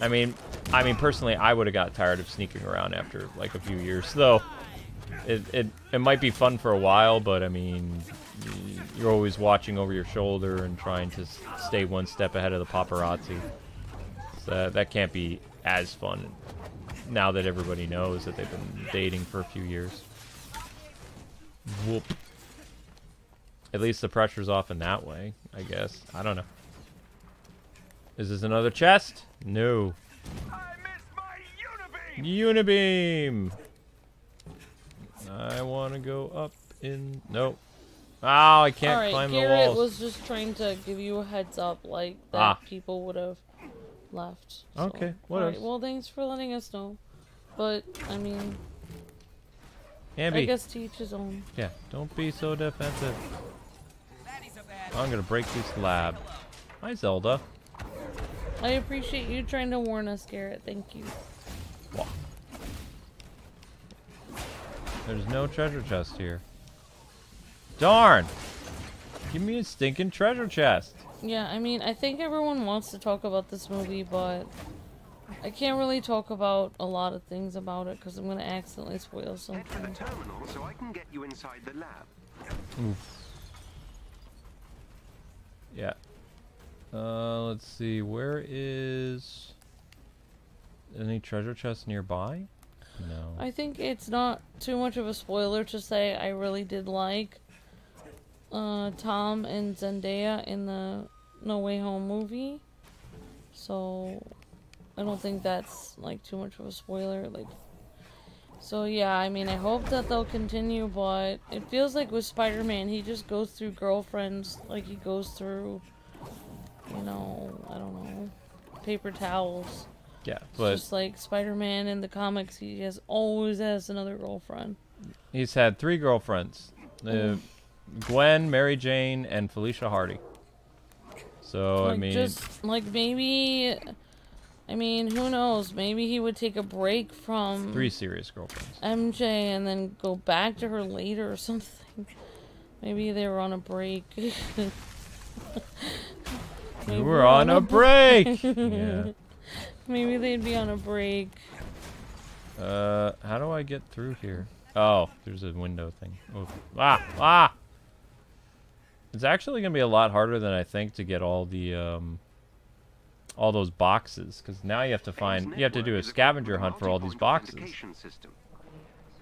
I mean, I mean personally, I would have got tired of sneaking around after like a few years, though. It it it might be fun for a while, but I mean, you're always watching over your shoulder and trying to stay one step ahead of the paparazzi. So that can't be as fun now that everybody knows that they've been dating for a few years. Whoop. At least the pressure's off in that way, I guess. I don't know. Is this another chest? No. I missed my unibeam. Unibeam! I want to go up in... Nope. Oh, I can't Alright, climb the Garrett walls. was just trying to give you a heads up, like that Ah. people would have left. so- Okay, what Alright, else? well, thanks for letting us know. But I mean, I guess to each his own. Yeah, don't be so defensive. That is a bad. I'm gonna break this slab. Hi, Zelda. I appreciate you trying to warn us, Garrett. Thank you. Wah. There's no treasure chest here. Darn! Give me a stinking treasure chest. Yeah, I mean, I think everyone wants to talk about this movie, but I can't really talk about a lot of things about it because I'm going to accidentally spoil Head for the terminal so I can get you inside the lab. Yeah. Uh, let's see. Where is any treasure chests nearby? No. I think it's not too much of a spoiler to say I really did like uh, Tom and Zendaya in the No Way Home movie. So I don't think that's like too much of a spoiler. Like, so yeah, I mean, I hope that they'll continue, but it feels like with Spider-Man, he just goes through girlfriends, like he goes through, you know, I don't know, paper towels. yeah, It's but just like Spider-Man in the comics, he has always has another girlfriend. he's had three girlfriends: uh, Gwen, Mary Jane, and Felicia Hardy. So I mean, just like maybe, I mean, who knows? Maybe he would take a break from three serious girlfriends. MJ and then go back to her later or something. Maybe they were on a break. Maybe We're on a break. yeah. Maybe they'd be on a break. Uh, how do I get through here? Oh, there's a window thing. Oh, ah, ah! It's actually gonna be a lot harder than I think to get all the um, all those boxes, because now you have to find, you have to do a scavenger hunt for all these boxes.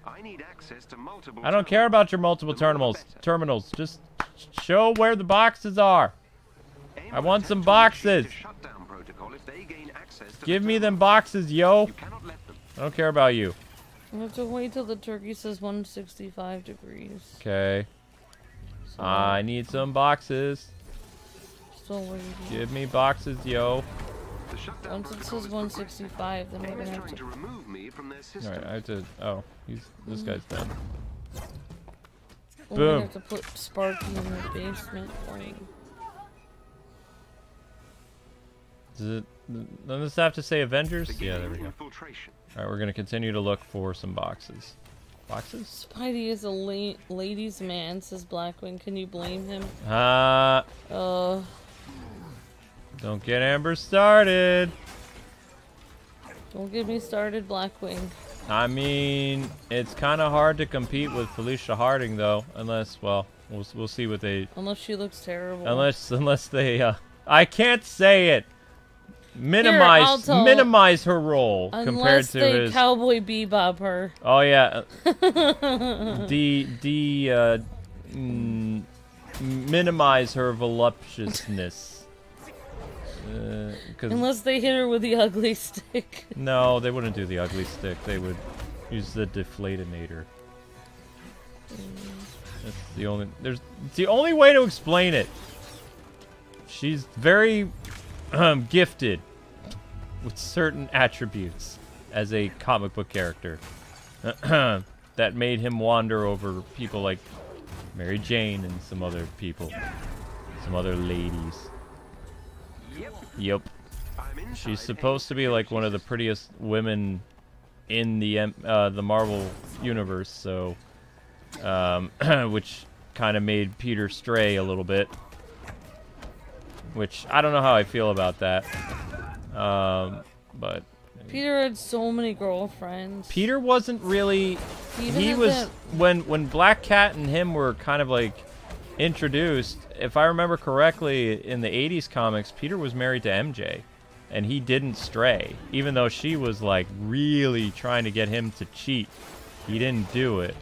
I need access to multiple I don't care about your multiple terminals. Terminals, just show where the boxes are. I want some boxes. Give me them boxes, yo. You cannot let them. I don't care about you. We have to wait till the turkey says 165 degrees. Okay. So, I need some boxes. still waiting. Give me boxes, yo. Once it says 165, then we're gonna have to. to remove me from their. Alright, I have to. Oh, he's. This mm. guy's done. We're Boom. gonna have to put Sparky in the basement for Does it. Does this have to say Avengers? Yeah, there we go. Infiltration. Alright, we're gonna continue to look for some boxes. Boxes? Spidey is a la- ladies' man, says Blackwing. Can you blame him? Uh, Uh, don't get Amber started. don't get me started, Blackwing. I mean, it's kind of hard to compete with Felicia Harding, though, unless, well, we'll we'll see what they Unless she looks terrible. unless unless they uh I can't say it. Minimize tell- minimize her role compared to they his cowboy bebop her. Oh yeah. uh, de de uh mm, minimize her voluptuousness. Uh, Unless they hit her with the ugly stick. no, they wouldn't do the ugly stick. They would use the deflatinator. That's the only there's it's the only way to explain it. She's very um, gifted with certain attributes as a comic book character that made him wander over people like Mary Jane and some other people, some other ladies. Yep. She's supposed to be like one of the prettiest women in the uh, the Marvel universe, so um, which kind of made Peter stray a little bit. Which I don't know how I feel about that, um, but Peter had so many girlfriends. Peter wasn't really. even He was when when Black Cat and him were kind of like introduced. If I remember correctly, in the '80s comics, Peter was married to MJ, and he didn't stray, even though she was like really trying to get him to cheat. He didn't do it.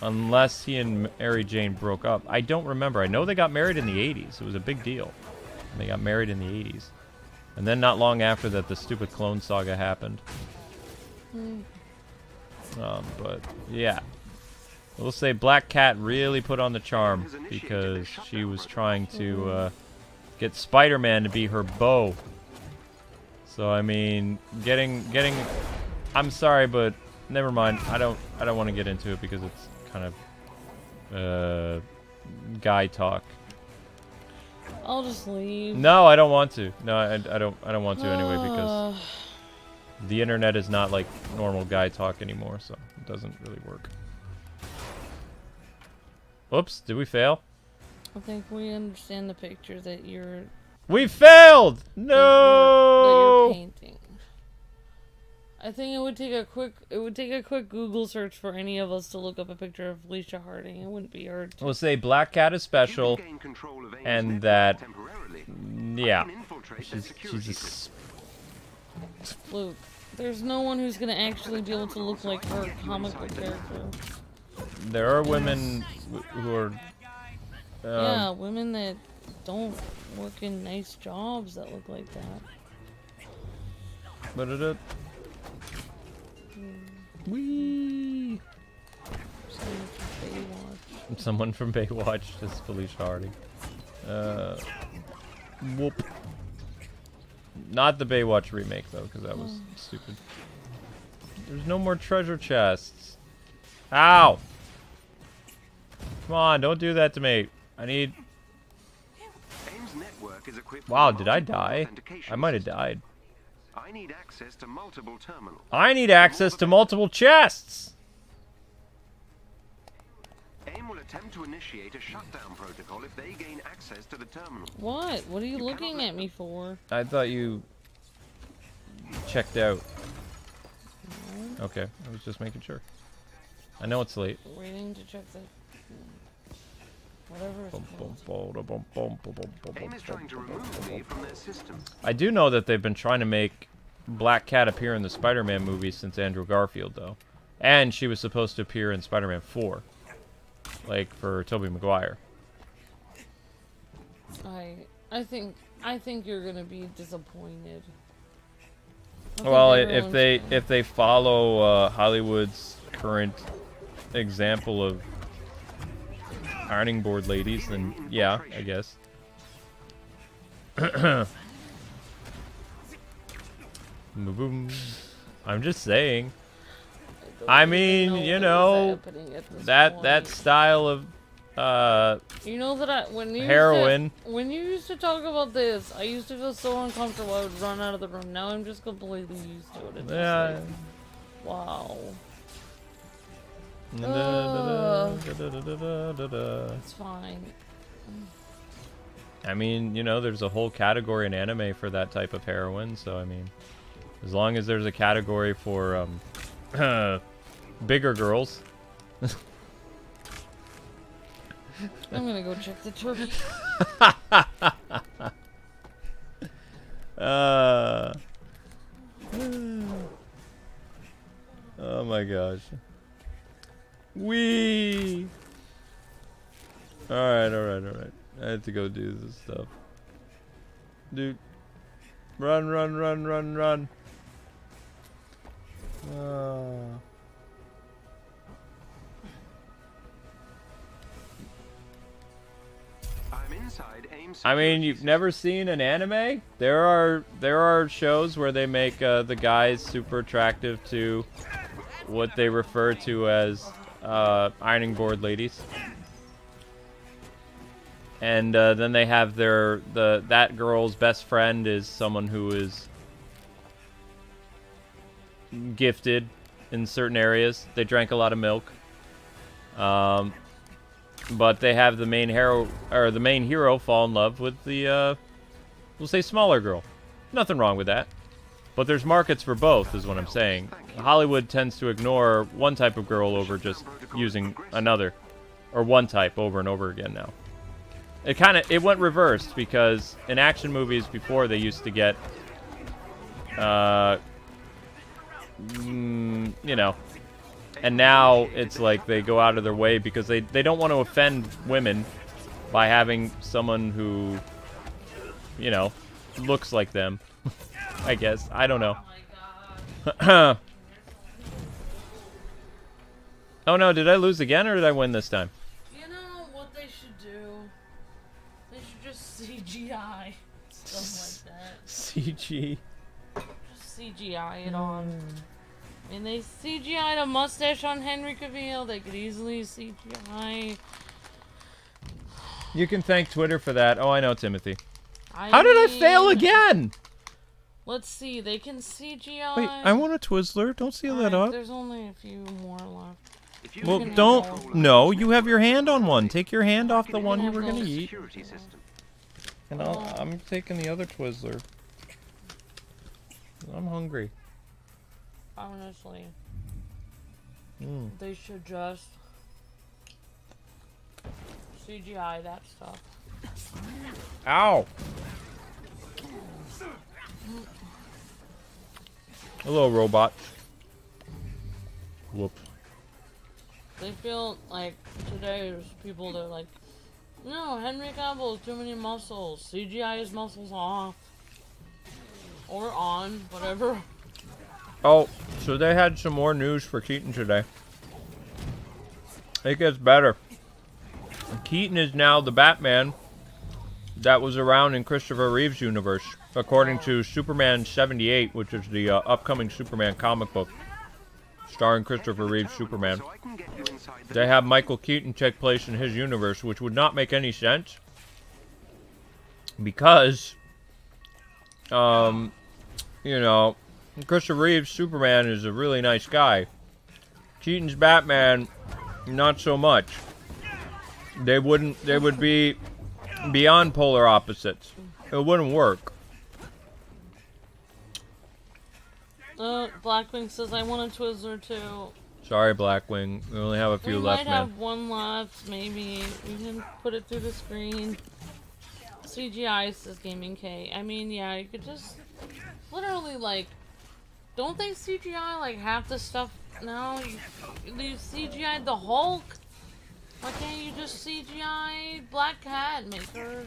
Unless he and Mary Jane broke up. I don't remember. I know they got married in the 80s. It was a big deal. They got married in the 80s. And then not long after that, the stupid clone saga happened. Um, but yeah, we'll say Black Cat really put on the charm because she was trying to uh, get Spider-Man to be her beau. So I mean, getting getting, I'm sorry, but never mind. I don't I don't want to get into it because it's kind of uh, guy talk. I'll just leave. No, I don't want to. No, I, I don't I don't want to anyway because Uh, the internet is not like normal guy talk anymore, so it doesn't really work. Oops, did we fail? I think we understand the picture that you're We failed! that you're No! painting. I think it would take a quick it would take a quick Google search for any of us to look up a picture of Felicia Harding. It wouldn't be hard. To, We'll say Black Cat is special. gain control of AIM's and that- Yeah. I can infiltrate their She's, she's a system. Luke, there's no one who's gonna actually be able to look like her comic book character. there are women wh- who are. Um, yeah, women that don't work in nice jobs that look like that. ba-da-da. Whee! Someone from Baywatch. Someone from Baywatch, just Felicia Hardy. Uh, whoop. Not the Baywatch remake though, because that was stupid. There's no more treasure chests. Ow! Come on, don't do that to me. I need. AIM's network is equipped Wow, did I die? I might have died. I need access to multiple terminals. I need access to multiple chests. AIM will attempt to initiate a shutdown protocol if they gain access to the terminal. What? What are you You looking at me for? I thought you checked out. Okay, I was just making sure. I know it's late. Waiting to check the. Whatever AIM is trying to bum, bum, remove me from their systems. I do know that they've been trying to make Black Cat appear in the Spider-Man movie since Andrew Garfield, though, and she was supposed to appear in Spider-Man 4, like for Tobey Maguire. I I think I think you're gonna be disappointed. Well, if they gonna- if they follow uh, Hollywood's current example of ironing board ladies, then yeah, I guess. Boom. I'm just saying. I, I mean, know you know, that point. that style of uh, you know that I, when you heroine. To, when you used to talk about this, I used to feel so uncomfortable. I would run out of the room. Now I'm just completely used to it. It's yeah. Like, wow. It's fine. I mean, you know, there's a whole category in anime for that type of heroine, so I mean as long as there's a category for um bigger girls. I'm gonna go check the turkey. Uh, oh my gosh. Wee. All right, all right, all right. I have to go do this stuff. Dude, run, run, run, run, run. Uh, I'm inside AIM's. I mean, you've never seen an anime? There are there are shows where they make uh, the guys super attractive to what they refer to as uh, ironing board ladies, and uh, then they have their the that girl's best friend is someone who is gifted in certain areas. They drank a lot of milk. Um, but they have the main hero or the main hero fall in love with the uh, we'll say smaller girl. Nothing wrong with that. But there's markets for both, is what I'm saying. Hollywood tends to ignore one type of girl over just using another, or one type over and over again now. It kind of it went reversed because in action movies before they used to get, uh, mm, you know, and now it's like they go out of their way because they, they don't want to offend women by having someone who you know looks like them i guess. I don't know. Oh no. Did i lose again or did i win this time? You know what they should do? They should just CGI stuff like that. cg Just CGI it on. I mean, they CGI'd a mustache on Henry Cavill. They could easily CGI. you can thank twitter for that oh i know timothy I how did i fail again Let's see. They can CGI. wait i want a twizzler don't seal that Alright, up There's only a few more left. You Well, don't. all- No, you have your hand on one. Take your hand off the one you were gonna eat. security system. And I'll, I'm taking the other Twizzler. I'm hungry. Honestly, Mm. they should just CGI that stuff. Ow! Hello, robot. Whoop. They feel like today there's people that are like, no, Henry Cavill too many muscles. CGI his muscles off. Or on, whatever. Oh, so they had some more news for Keaton today. It gets better. Keaton is now the Batman that was around in Christopher Reeve's universe, according to Superman 78, which is the uh, upcoming Superman comic book starring Christopher Reeve's Superman. They have Michael Keaton take place in his universe, which would not make any sense because, um, you know, Christopher Reeve's Superman is a really nice guy. Keaton's Batman, not so much. They wouldn't. They would be beyond polar opposites. It wouldn't work. Uh, Blackwing says, I want a Twizzler too. Sorry, Blackwing. We only have a few we left, might man. have one left, maybe. We can put it through the screen. CGI says Gaming K. I mean, yeah, you could just literally like, don't they CGI like half the stuff now? You, you CGI the Hulk. Why can't you just CGI Black Cat? Make her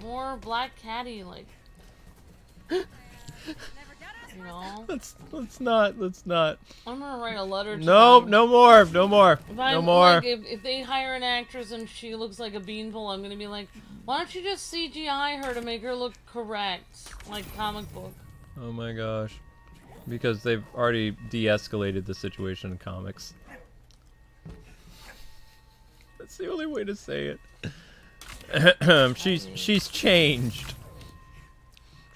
more Black Catty, like. you know, Let's let's not let's not. I'm gonna write a letter to No, them. no more, no more, If no I'm, more. Like, if, if they hire an actress and she looks like a beanpole, I'm gonna be like, why don't you just CGI her to make her look correct, like comic book? Oh my gosh. Because they've already de-escalated the situation in comics. That's the only way to say it. she's she's changed.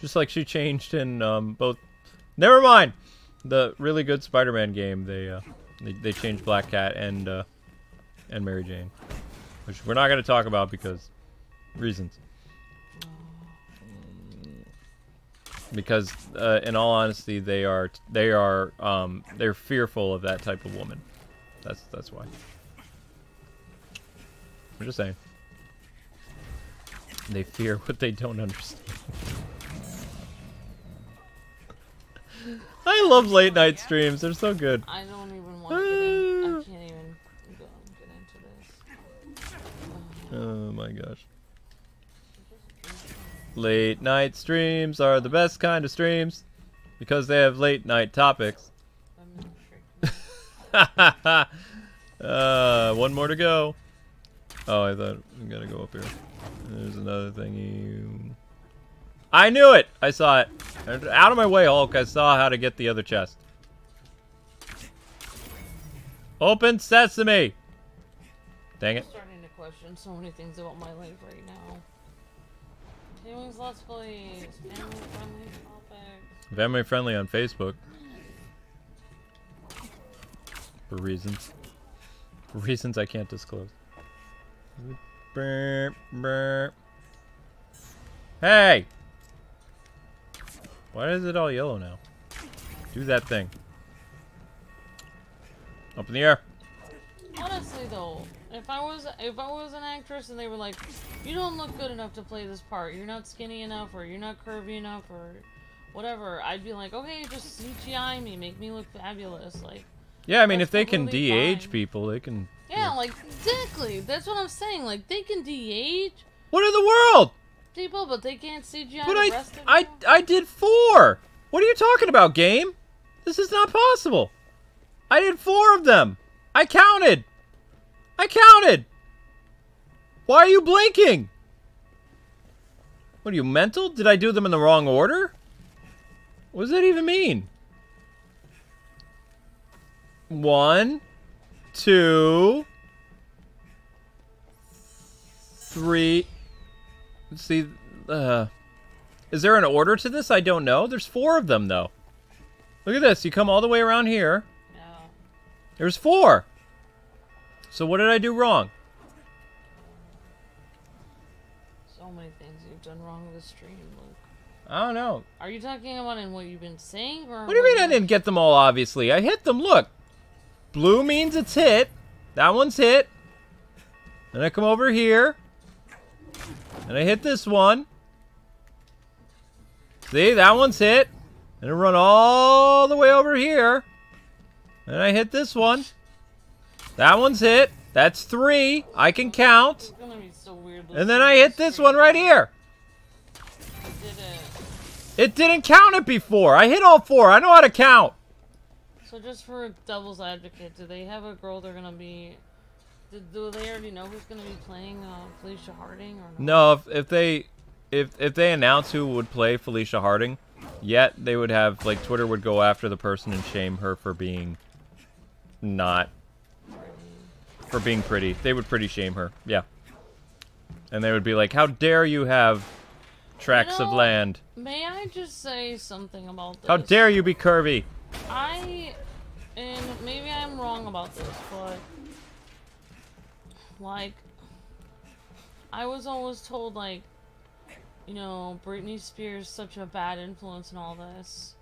Just like she changed in um, both. Never mind. The really good Spider-Man game. They uh, they, they changed Black Cat and uh, and Mary Jane, which we're not going to talk about because reasons. Because uh, in all honesty they are they are um, they're fearful of that type of woman. That's that's why. I'm just saying. They fear what they don't understand. I love late night streams. They're so good. I don't even want to get in. I can't even go get into this. oh my gosh late night streams are the best kind of streams because they have late night topics uh, one more to go. Oh, I thought I'm gonna go up here. There's another thingy. I knew it! I saw it. Out of my way, Hulk. I saw how to get the other chest. Open sesame! Dang it. I'm starting to question so many things about my life right now. Kwings Let's Plays, family friendly topics. Family friendly on Facebook. For reasons. For reasons I can't disclose. Burp, burp. Hey! Why is it all yellow now? Do that thing. Up in the air. Honestly though, if I was if I was an actress and they were like, you don't look good enough to play this part, you're not skinny enough, or you're not curvy enough, or whatever, I'd be like, okay, just CGI me, make me look fabulous, like. Yeah, I mean, if they can de-age people, they can... Yeah, like exactly. That's what I'm saying. Like they can de-age What in the world? people, but they can't CGI But the I, rest of I. I did four. What are you talking about, game? This is not possible. I did four of them. I counted. I counted. Why are you blinking? What are you mental? Did I do them in the wrong order? What does that even mean? One, two, three. Let's see. Uh, is there an order to this? I don't know. There's four of them, though. Look at this. You come all the way around here. Yeah. There's four. So what did I do wrong? So many things you've done wrong with the stream, Luke. I don't know. Are you talking about in what you've been saying, or What do you mean I didn't get them all, obviously? I hit them, look. Blue means it's hit. That one's hit. Then I come over here. And I hit this one. See, that one's hit. And I run all the way over here. And I hit this one. That one's hit. That's three. I can count. It's gonna be so. And then I hit this one right here. Did it. Didn't count it before. I hit all four. I know how to count. So just for devil's advocate, do they have a girl they're gonna be? Do, do they already know who's gonna be playing uh, Felicia Harding or No, if, if they if if they announce who would play Felicia Harding, yet they would have like Twitter would go after the person and shame her for being not for being pretty. They would pretty shame her. Yeah. And they would be like, "How dare you have tracts of know, land? May I just say something about this? How dare you be curvy?" I, and maybe I'm wrong about this, but like, I was always told like, you know, Britney Spears such a bad influence and all this.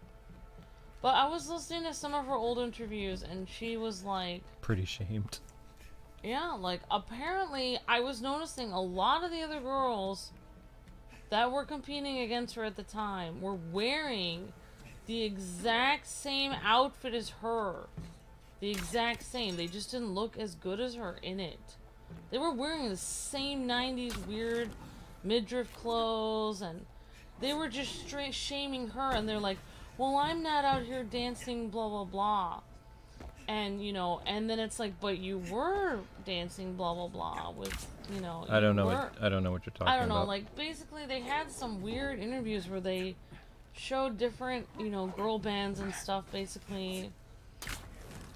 But I was listening to some of her old interviews, and she was like, Pretty shamed. Yeah, like apparently I was noticing a lot of the other girls that were competing against her at the time were wearing the exact same outfit as her. The exact same. They just didn't look as good as her in it. They were wearing the same 90s weird midriff clothes and they were just straight shaming her and they're like, "Well, I'm not out here dancing blah blah blah." And you know and then it's like but you were dancing blah blah blah with you know I don't know were- what I don't know what you're talking I don't know about. like basically they had some weird interviews where they showed different you know girl bands and stuff basically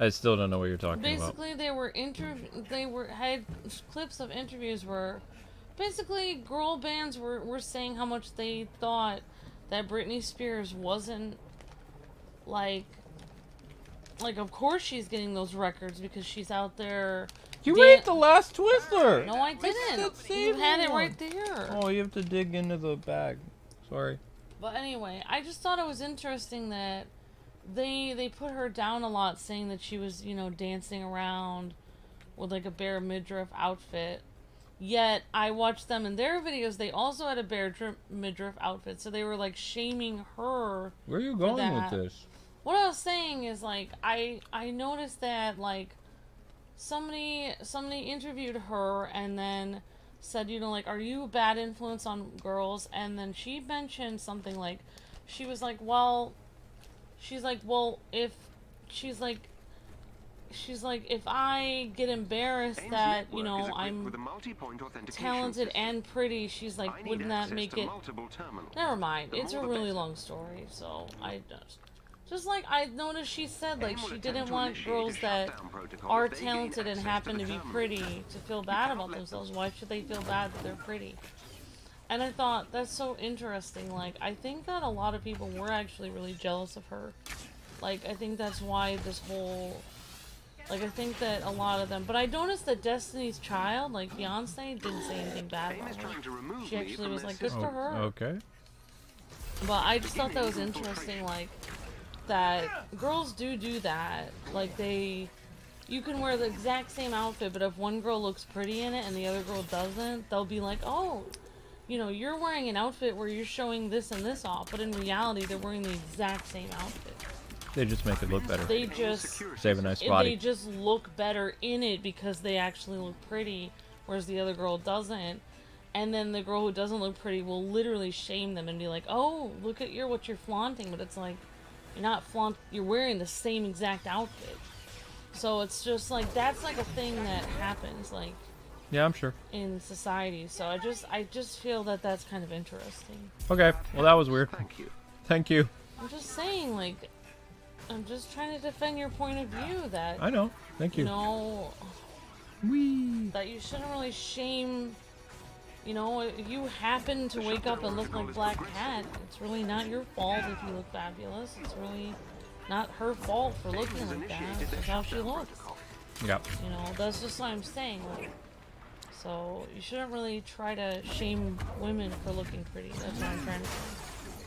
I still don't know what you're talking about. basically they were inter they were had clips of interviews where basically girl bands were, were saying how much they thought that Britney Spears wasn't like like of course she's getting those records because she's out there You ate the last Twizzler. no I didn't you had it right there Oh, you have to dig into the bag. Sorry. But anyway, I just thought it was interesting that they they put her down a lot, saying that she was you know dancing around with like a bare midriff outfit. Yet I watched them in their videos; they also had a bare midriff outfit, so they were like shaming her. Where are you going with this? What I was saying is like I I noticed that like somebody somebody interviewed her and then said you know like are you a bad influence on girls and then she mentioned something like she was like well she's like well if she's like she's like if I get embarrassed that you know I'm talented system. and pretty she's like wouldn't that make it terminals. Never mind. The It's a really long story, so I just just like I noticed she said like she didn't want girls that are if they gain talented and happen to be pretty to feel bad about themselves. Why should they feel bad that they're pretty? And I thought that's so interesting. Like I think that a lot of people were actually really jealous of her. Like I think that's why this whole like I think that a lot of them but I noticed that Destiny's Child, like Beyonce, didn't say anything bad about her. trying to remove She actually was like, good for her. Oh, okay. But I just thought that was interesting, like that girls do do that. Like they, you can wear the exact same outfit, but if one girl looks pretty in it and the other girl doesn't, they'll be like, oh, you know, you're wearing an outfit where you're showing this and this off, but in reality, they're wearing the exact same outfit. They just make it look better. They just Save a nice and they just look better in it because they actually look pretty, whereas the other girl doesn't. And then the girl who doesn't look pretty will literally shame them and be like, "Oh, look at your what you're flaunting," but it's like you're not flaunt. You're wearing the same exact outfit. So it's just like that's like a thing that happens like Yeah, I'm sure. in society. So I just I just feel that that's kind of interesting. Okay. Well, that was weird. Thank you. Thank you. I'm just saying like I'm just trying to defend your point of view that I know. Thank you you. know Wee. that you shouldn't really shame you know if you happen to wake up and look like black cat it's really not your fault if you look fabulous it's really not her fault for looking like that it's how she looks. Yep. You know, that's just what I'm saying. Like, so you shouldn't really try to shame women for looking pretty. That's what I'm trying to say.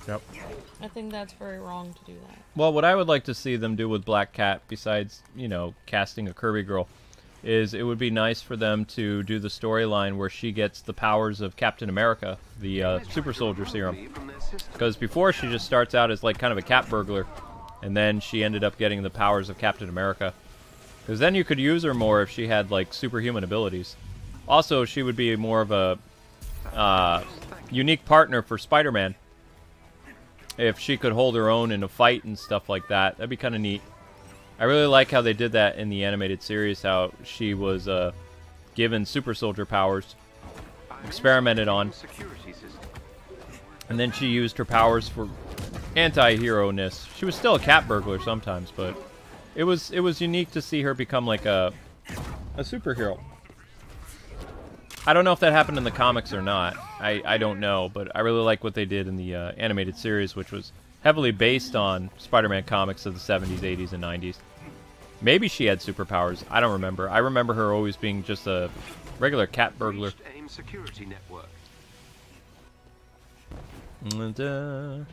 Yep. I think that's very wrong to do that. Well, what I would like to see them do with Black Cat, besides you know casting a Kirby girl, is it would be nice for them to do the storyline where she gets the powers of Captain America, the uh, super soldier serum. Because before she just starts out as like kind of a cat burglar, and then she ended up getting the powers of Captain America. Because then you could use her more if she had like superhuman abilities. Also, she would be more of a uh, unique partner for Spider-Man. If she could hold her own in a fight and stuff like that, that'd be kind of neat. I really like how they did that in the animated series. How she was uh, given super soldier powers, experimented on, and then she used her powers for anti-hero-ness. She was still a cat burglar sometimes, but it was it was unique to see her become like a a superhero. I don't know if that happened in the comics or not. I, I don't know, but I really like what they did in the uh, animated series, which was heavily based on Spider-Man comics of the 70s, 80s, and 90s. Maybe she had superpowers. I don't remember. I remember her always being just a regular cat burglar. AIM security network. And, uh,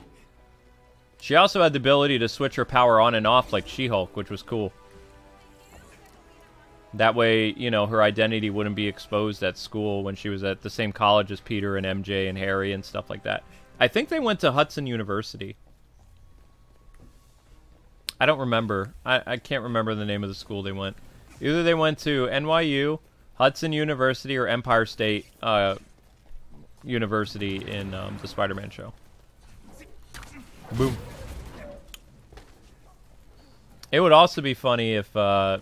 she also had the ability to switch her power on and off like She-Hulk, which was cool. That way, you know, her identity wouldn't be exposed at school when she was at the same college as Peter and MJ and Harry and stuff like that. I think they went to Hudson University. I don't remember. I, I can't remember the name of the school they went. Either they went to NYU, Hudson University, or Empire State uh, University in um, the Spider-Man show. Boom. It would also be funny if uh,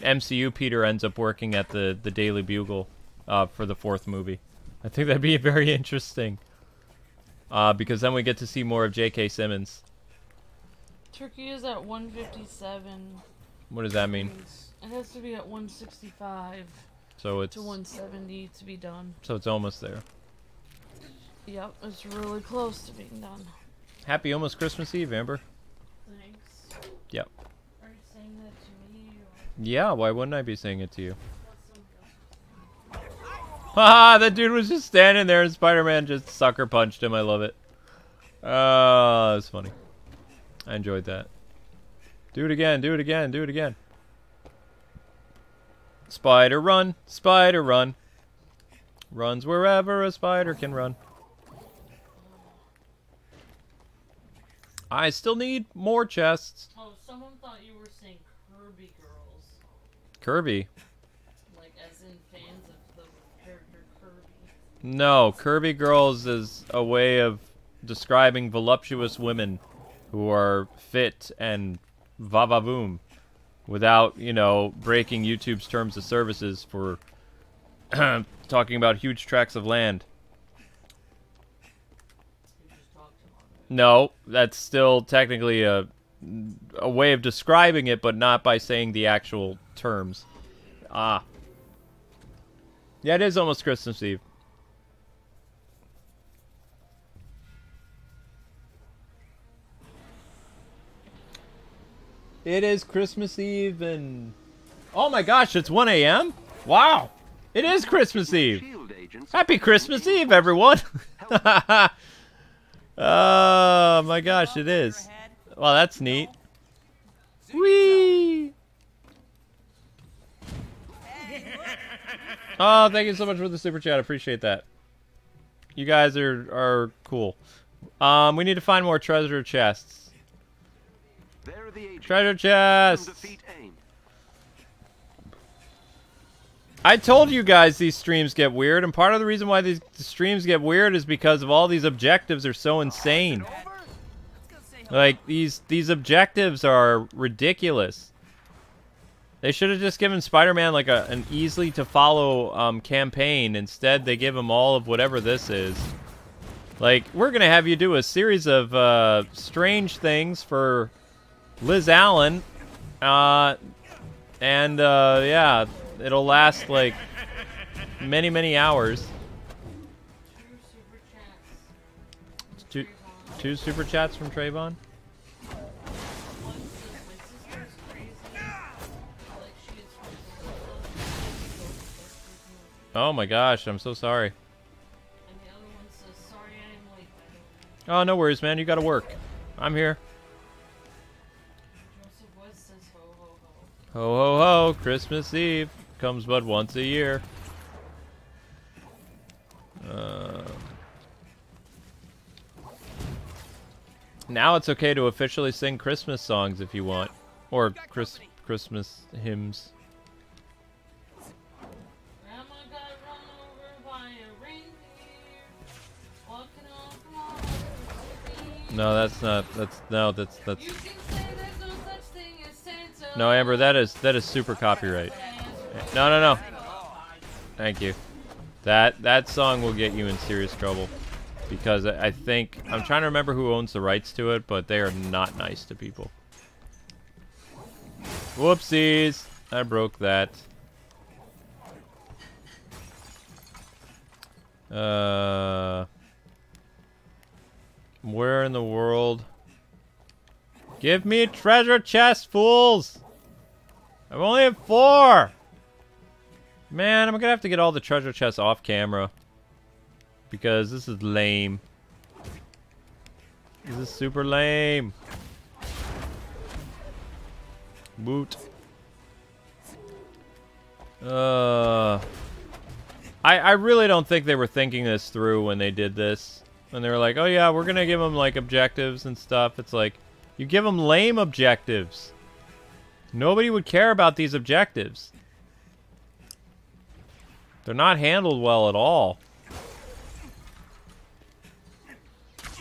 MCU Peter ends up working at the, the Daily Bugle uh, for the fourth movie. I think that'd be very interesting. Uh, because then we get to see more of J.K. Simmons. Turkey is at 157. What does that mean? It has to be at 165 So it's to 170 to be done. so it's almost there. Yep, it's really close to being done. Happy almost Christmas Eve, Amber. Thanks. Yep. Are you saying that to me? Yeah, why wouldn't I be saying it to you? Haha, that dude was just standing there and Spider-Man just sucker punched him. I love it. Oh, that's funny. I enjoyed that. Do it again, do it again, do it again. Spider run, spider run. Runs wherever a spider can run. I still need more chests. Oh, someone thought you were saying Kirby girls, Kirby. like as in fans of the character Kirby. No, Kirby girls is a way of describing voluptuous women who are fit and va-va-voom without, you know, breaking YouTube's terms of services for talking about huge tracts of land. No, that's still technically a a way of describing it, but not by saying the actual terms. Ah. Yeah, it is almost Christmas Eve. It is Christmas Eve and... Oh my gosh, it's 1 a.m.? Wow! It is Christmas Eve! Happy Christmas Eve, everyone! oh my gosh, it is. Well, that's neat. Whee! Oh, thank you so much for the super chat. Appreciate that. You guys are are cool. Um, we need to find more treasure chests. There are the agents. Treasure Come chests. defeat I told you guys these streams get weird, and part of the reason why these streams get weird is because of all these objectives are so insane. Like these these objectives are ridiculous. They should have just given Spider-Man like a an easily to follow um, campaign. Instead, they give him all of whatever this is. Like we're gonna have you do a series of uh, strange things for Liz Allen, uh, and uh, yeah, it'll last like many many hours. Two super chats. Two, super chats from Trayvon. One says, my sister's crazy. Like she is crazy. Oh my gosh, I'm so sorry. And the other one says, sorry I'm late, buddy. Oh, no worries, man. You gotta work. I'm here. Ho. Ho ho! Christmas Eve comes but once a year. Uh, now it's okay to officially sing Christmas songs if you want, or Chris Christmas hymns. Grandma got run over by a reindeer. Walking on water. No, that's not. That's no. That's that's. No, Amber. That is that is super copyright. No, no, no. Thank you. That that song will get you in serious trouble because I think I'm trying to remember who owns the rights to it, but they are not nice to people. Whoopsies! I broke that. Uh, where in the world? Give me treasure chest, fools! I only have four! Man, I'm gonna have to get all the treasure chests off camera. Because this is lame. This is super lame. Boot. Uh, I I really don't think they were thinking this through when they did this. When they were like, "Oh yeah, we're gonna give them like objectives and stuff." It's like you give them lame objectives. Nobody would care about these objectives. They're not handled well at all.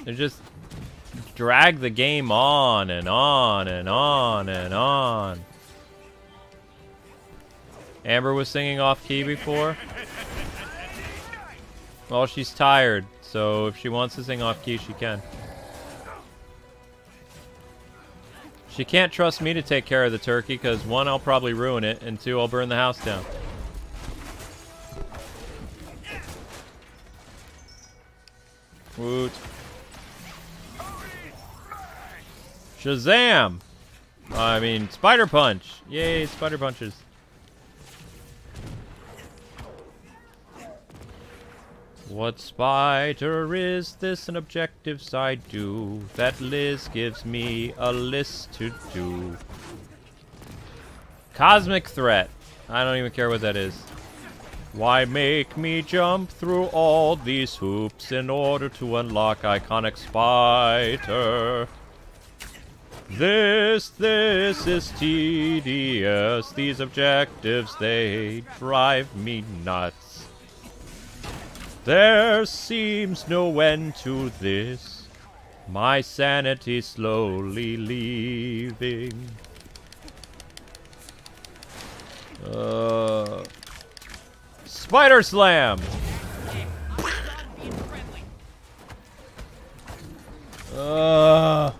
They just drag the game on and on and on and on. Amber was singing off key before. Well, she's tired, so if she wants to sing off key, she can. She can't trust me to take care of the turkey because one, I'll probably ruin it, and two, I'll burn the house down. Woot. Shazam! I mean, Spider Punch! Yay, Spider Punches. What spider is this? An objectives I do. That Liz gives me a list to do. Cosmic Threat. I don't even care what that is. Why make me jump through all these hoops in order to unlock Iconic Spider? This, this is tedious. These objectives, they drive me nuts. There seems no end to this. My sanity slowly leaving. Uh, Spider Slam! Uh,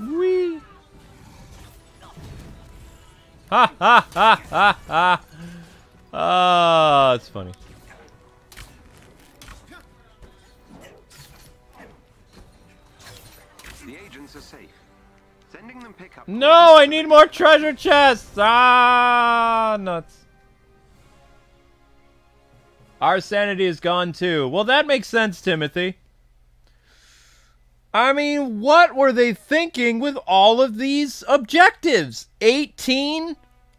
wee! Ha ha ha ha ha! Ah, it's funny. The agents are safe. Sending them pick up. No, I need more treasure chests! Ah, nuts. Our sanity is gone too. Well, that makes sense, Timothy. I mean, what were they thinking with all of these objectives? 18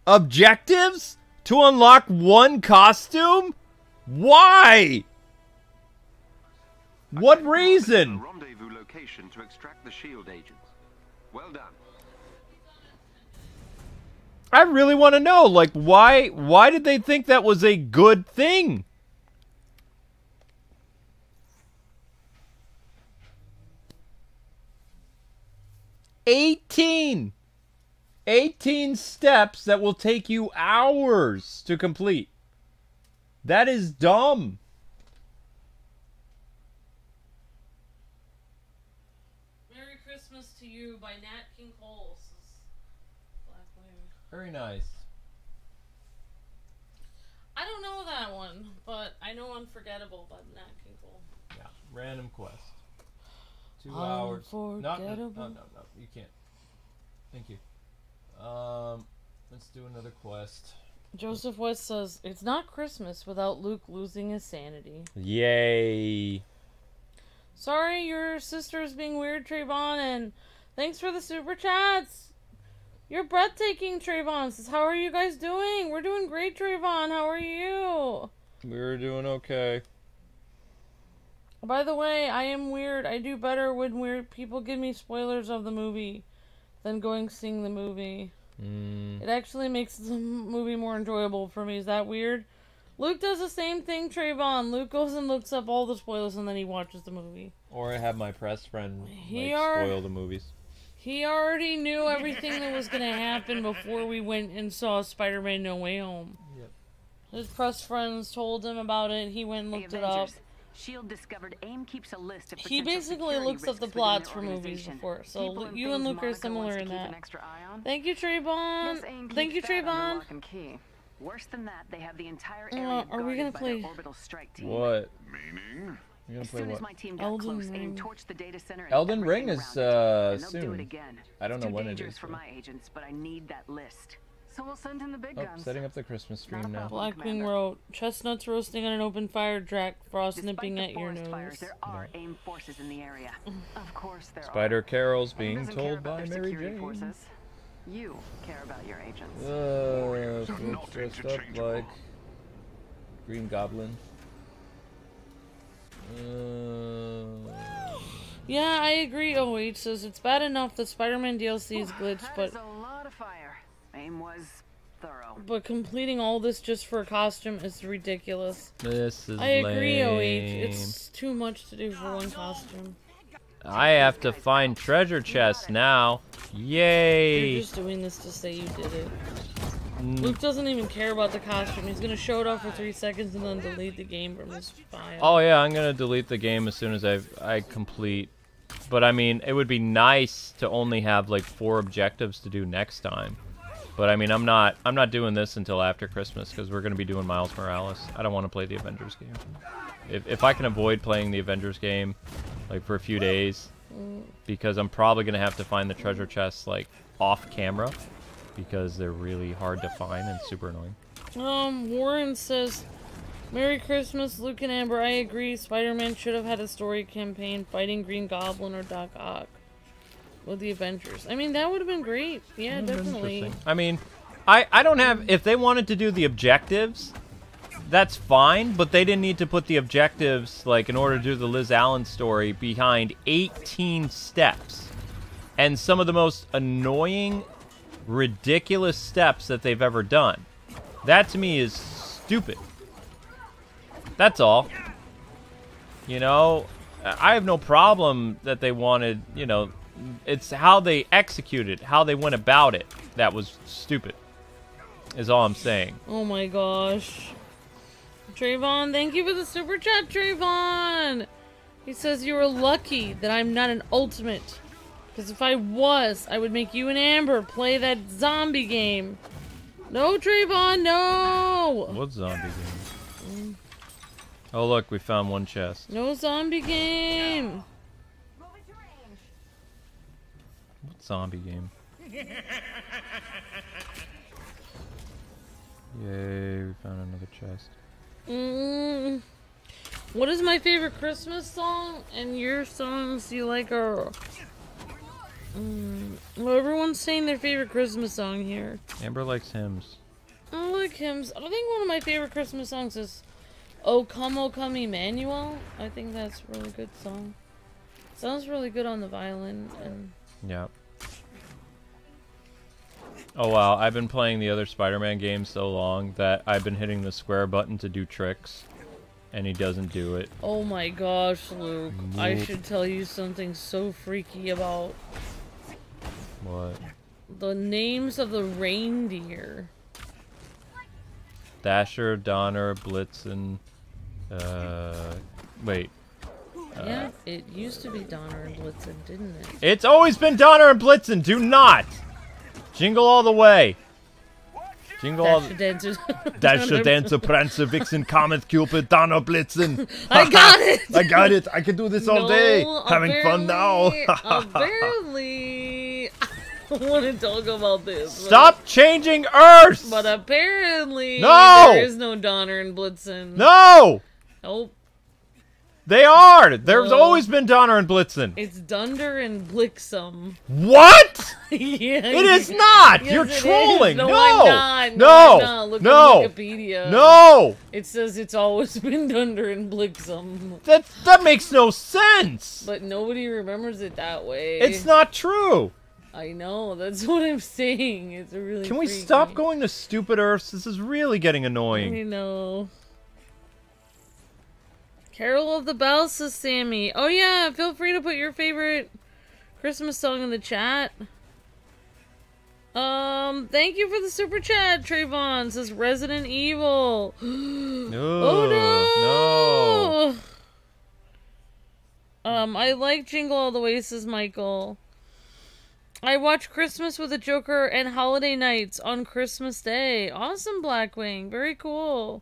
objectives to unlock one costume? Why? What reason? rendezvous location to extract the shield agents. Well done. I really want to know, like, why? Why did they think that was a good thing? Eighteen. 18 steps that will take you hours to complete. That is dumb. Merry Christmas to you by Nat King Cole. says Black Wing. Very nice. I don't know that one, but I know Unforgettable by Nat King Cole. Yeah, random quest. Two hours. No, no, no, no, no, you can't. Thank you. Um, let's do another quest. Joseph West says it's not Christmas without Luke losing his sanity. Yay! Sorry, your sister is being weird, Trayvon, and thanks for the super chats. You're breathtaking, Trayvon. Says, how are you guys doing? We're doing great, Trayvon. How are you? We're doing okay. By the way, I am weird. I do better when weird people give me spoilers of the movie than going seeing the movie. Mm, It actually makes the movie more enjoyable for me. Is that weird? Luke does the same thing, Trayvon. Luke goes and looks up all the spoilers and then he watches the movie. or I have my press friend He like, are- spoil the movies. He already knew everything that was gonna happen before we went and saw Spider-Man: No Way Home. Yep. His press friends told him about it. He went and The looked it up. Avengers. Shield discovered AIM keeps a list of He basically looks up the plots for movies before, so People you and things Luke are similar in that. An extra eye on. Thank you, Trayvon. Thank you, keeps that under Trayvon. lock and key. Worse than that, they have the entire Uh, are we gonna play- orbital strike team. What? Meaning? You gonna As play soon as what? my team got Elden close, AIM Ring. torched the data center. Elden Ring is, uh, And they'll do soon. it again. I don't It's know too when it dangerous is, for my agents, but I need that list. So we'll send in the big Oh, guns. setting up the Christmas stream now. problem. Blackwing wrote, "Chestnuts roasting on an open fire, Jack Frost Despite nipping at your nose." fires, there are AIM forces in the area. Of course there Spider are. Carol's being told by Mary Jane. Forces? You care about your agents. Uh, are not dressed up like Green Goblin. Uh, Yeah, I agree. OH says it's bad enough that Spider-Man DLC is glitched, That but AIM was thorough. but completing all this just for a costume is ridiculous. this is I agree, OH. It's too much to do for one costume. I have to find treasure chests now. You're Yay! just doing this to say you did it. Mm, Luke doesn't even care about the costume. He's gonna show it off for three seconds and then delete the game from his file. Oh yeah, I'm gonna delete the game as soon as I I complete. But I mean, it would be nice to only have like four objectives to do next time. But I mean, I'm not I'm not doing this until after Christmas because we're gonna be doing Miles Morales. I don't want to play the Avengers game. If if I can avoid playing the Avengers game, like for a few days, because I'm probably gonna have to find the treasure chests like off camera, because they're really hard to find and super annoying. Um, Warren says, Merry Christmas, Luke and Amber. I agree. Spider-Man should have had a story campaign fighting Green Goblin or Doc Ock with the Avengers. I mean, that would have been great. Yeah, mm, definitely. I mean, I I don't have if they wanted to do the objectives, that's fine, but they didn't need to put the objectives like in order to do the Liz Allen story behind 18 steps. And some of the most annoying ridiculous steps that they've ever done. That to me is stupid. That's all. You know, I have no problem that they wanted, you know, it's how they executed, how they went about it that was stupid. Is all I'm saying. Oh my gosh. Trayvon, thank you for the super chat, Trayvon. He says you were lucky that I'm not an ultimate. Because if I was, I would make you and Amber play that zombie game. No, Trayvon, no! What zombie game? Oh look, we found one chest. No zombie game! What zombie game? Yay, we found another chest. Mm. What is my favorite Christmas song? And your songs you like are. Mm. Well, everyone's saying their favorite Christmas song here. Amber likes hymns. I like hymns. I think one of my favorite Christmas songs is "O Come, O Come, Emmanuel." I think that's a really good song. Sounds really good on the violin, and Yeah. Oh wow, I've been playing the other Spider-Man game so long that I've been hitting the square button to do tricks, and he doesn't do it. oh my gosh, Luke! I should tell you something so freaky about What? the names of the reindeer. Dasher, Donner, Blitzen. Uh, wait. yeah, it used to be Donner and Blitzen, didn't it? It's always been Donner and Blitzen. Do not jingle all the way. Jingle all. The- Dancer. Dasher, Dancer, Prancer, Vixen, Comet, Cupid, Donner, Blitzen. I got it! I got it. I can do this all day. No, Having fun now. apparently- apparently. want to talk about this. but- Stop changing Earth. But apparently, No! there is no Donner and Blitzen. no! Nope. They are! There's No. always been Donner and Blitzen. It's Dunder and Blixem. What? yeah, It is not! Yes, You're trolling! No, No! No, No! I'm not. Look No! at Wikipedia. No! It says it's always been Dunder and Blixem. That that makes no sense. But nobody remembers it that way. It's not true. I know. That's what I'm saying. It's really. Can we freaky. stop going to stupid Earths? This is really getting annoying. I know. Carol of the Bells says Sammy. Oh yeah, feel free to put your favorite Christmas song in the chat. Um, thank you for the super chat, Trayvon. Says Resident Evil. oh no! No. Um, I like Jingle All the Way, says Michael. I watch Christmas with the Joker and Holiday Nights on Christmas Day. Awesome, Blackwing. Very cool.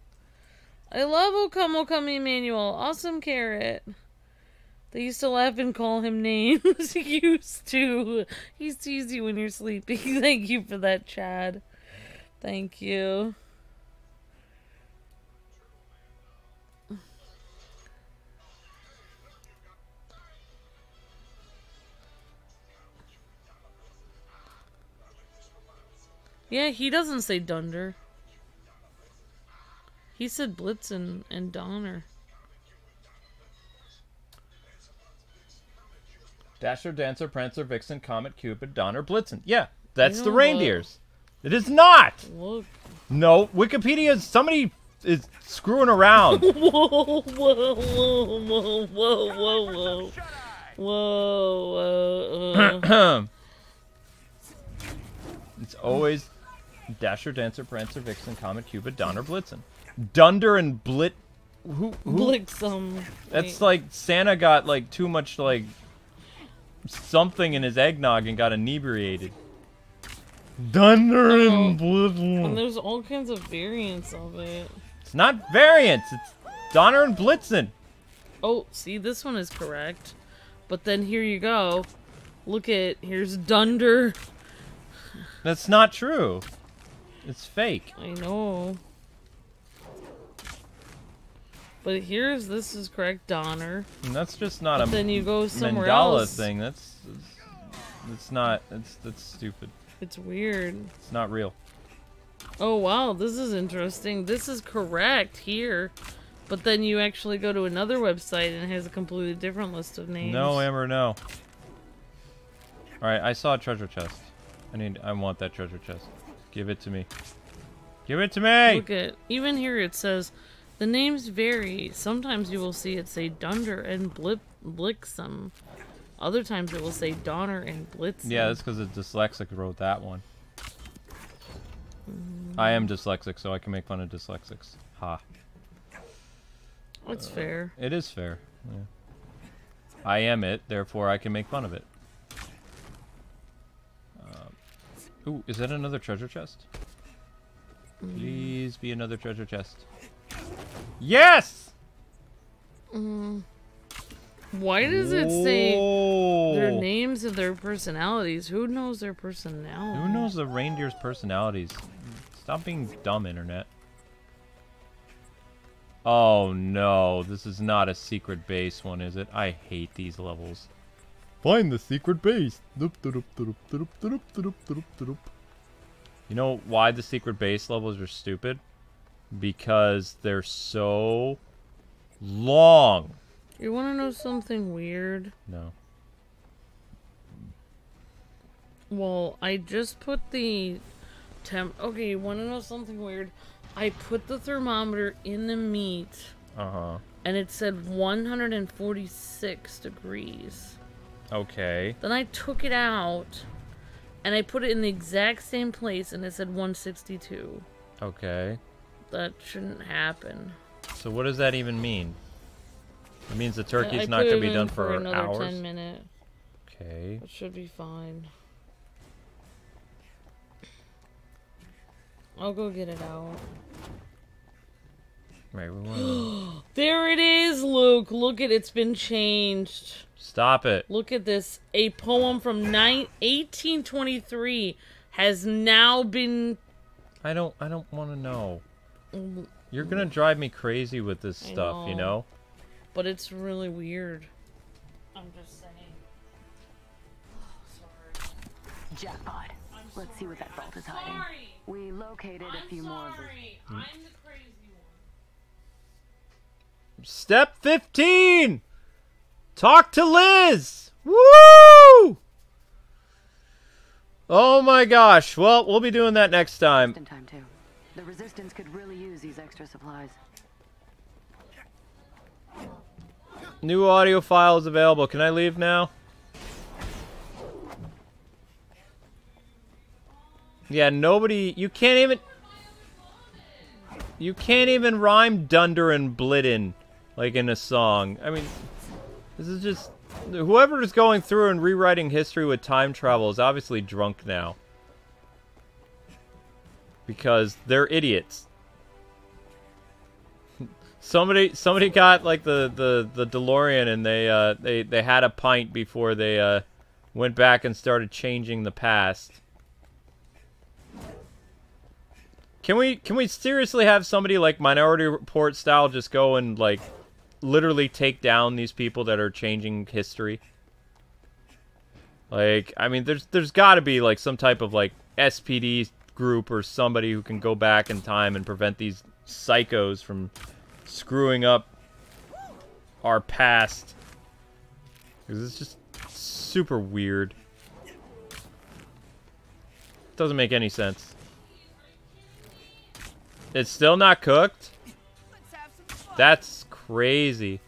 I love O Come, O Come Emmanuel. Awesome, Carrot. They used to laugh and call him names. he used to. He sees you when you're sleeping. Thank you for that, Chad. Thank you. Yeah, he doesn't say Dunder. He said Blitzen and Donner. Dasher, Dancer, Prancer, Vixen, Comet, Cupid, Donner, Blitzen. Yeah, that's the reindeers. It is not. Look. No, Wikipedia. Somebody is screwing around. Whoa, whoa, whoa, whoa, whoa, whoa, whoa. Whoa, uh, it's always Dasher, Dancer, Prancer, Vixen, Comet, Cupid, Donner, Blitzen. Dunder and Blit. Who? who? Blixem. That's Wait. like Santa got like too much like something in his eggnog and got inebriated. Dunder and Oh. And Blitzen. there's all kinds of variants of it. It's not variants. It's Donner and Blitzen. Oh, see, this one is correct. But then here you go. Look at, here's Dunder. That's not true. It's fake. I know. But here's, this is correct, Donner. And that's just not But a then you go somewhere Mandela else. thing. That's it's not. It's that's stupid. It's weird. It's not real. Oh wow, this is interesting. This is correct here. But then you actually go to another website and it has a completely different list of names. No, Amber, no. All right, I saw a treasure chest. I need. I want that treasure chest. Give it to me. Give it to me. Look at even here it says the names vary. Sometimes you will see it say Dunder and Blip Blixem. Other times it will say Donner and Blitz. Yeah, that's because a dyslexic wrote that one. I am dyslexic, so I can make fun of dyslexics. Ha. That's fair. It is fair. Yeah. I am it, therefore I can make fun of it. Um, ooh, is that another treasure chest? Please be another treasure chest. Yes! Mm. Why does it say their names and their personalities? Who knows their personality? Who knows the reindeer's personalities? Stop being dumb, internet. Oh no, this is not a secret base one, is it? I hate these levels. Find the secret base. You know why the secret base levels are stupid? Because they're so long. You want to know something weird? No. Well, I just put the temp. Okay, you want to know something weird? I put the thermometer in the meat, Uh-huh. and it said 146 degrees. Okay. Then I took it out, and I put it in the exact same place, and it said 162. Okay. That shouldn't happen. So what does that even mean? It means the I- turkey's I not going to be done for, another hours. 10 minute. Okay. It should be fine. I'll go get it out. Right, we wanna- There it is, Luke. Look at it's been changed. Stop it. Look at this. A poem from nine, 1823 has now been. I don't I don't want to know. You're going to drive me crazy with this I stuff, you know. know? But it's really weird. I'm just saying. Jackpot. Let's see what that vault is hiding. Sorry. We located a few more of the Sorry. Hmm. I'm the crazy one. Step 15. Talk to Liz. Woo! Oh my gosh. Well, we'll be doing that next time. The resistance could really use these extra supplies. New audio file is available. Can I leave now? Yeah, nobody. You can't even. You can't even rhyme dunder and blitten like in a song. I mean, this is just. Whoever is going through and rewriting history with time travel is obviously drunk now. Because they're idiots. Somebody somebody got like the, the, the DeLorean and they uh they, they had a pint before they uh went back and started changing the past. Can we can we seriously have somebody like Minority Report style just go and like literally take down these people that are changing history? Like, I mean, there's there's got to be like some type of like SPD group or somebody who can go back in time and prevent these psychos from screwing up our past. Because it's just super weird. Doesn't make any sense. It's still not cooked? That's crazy.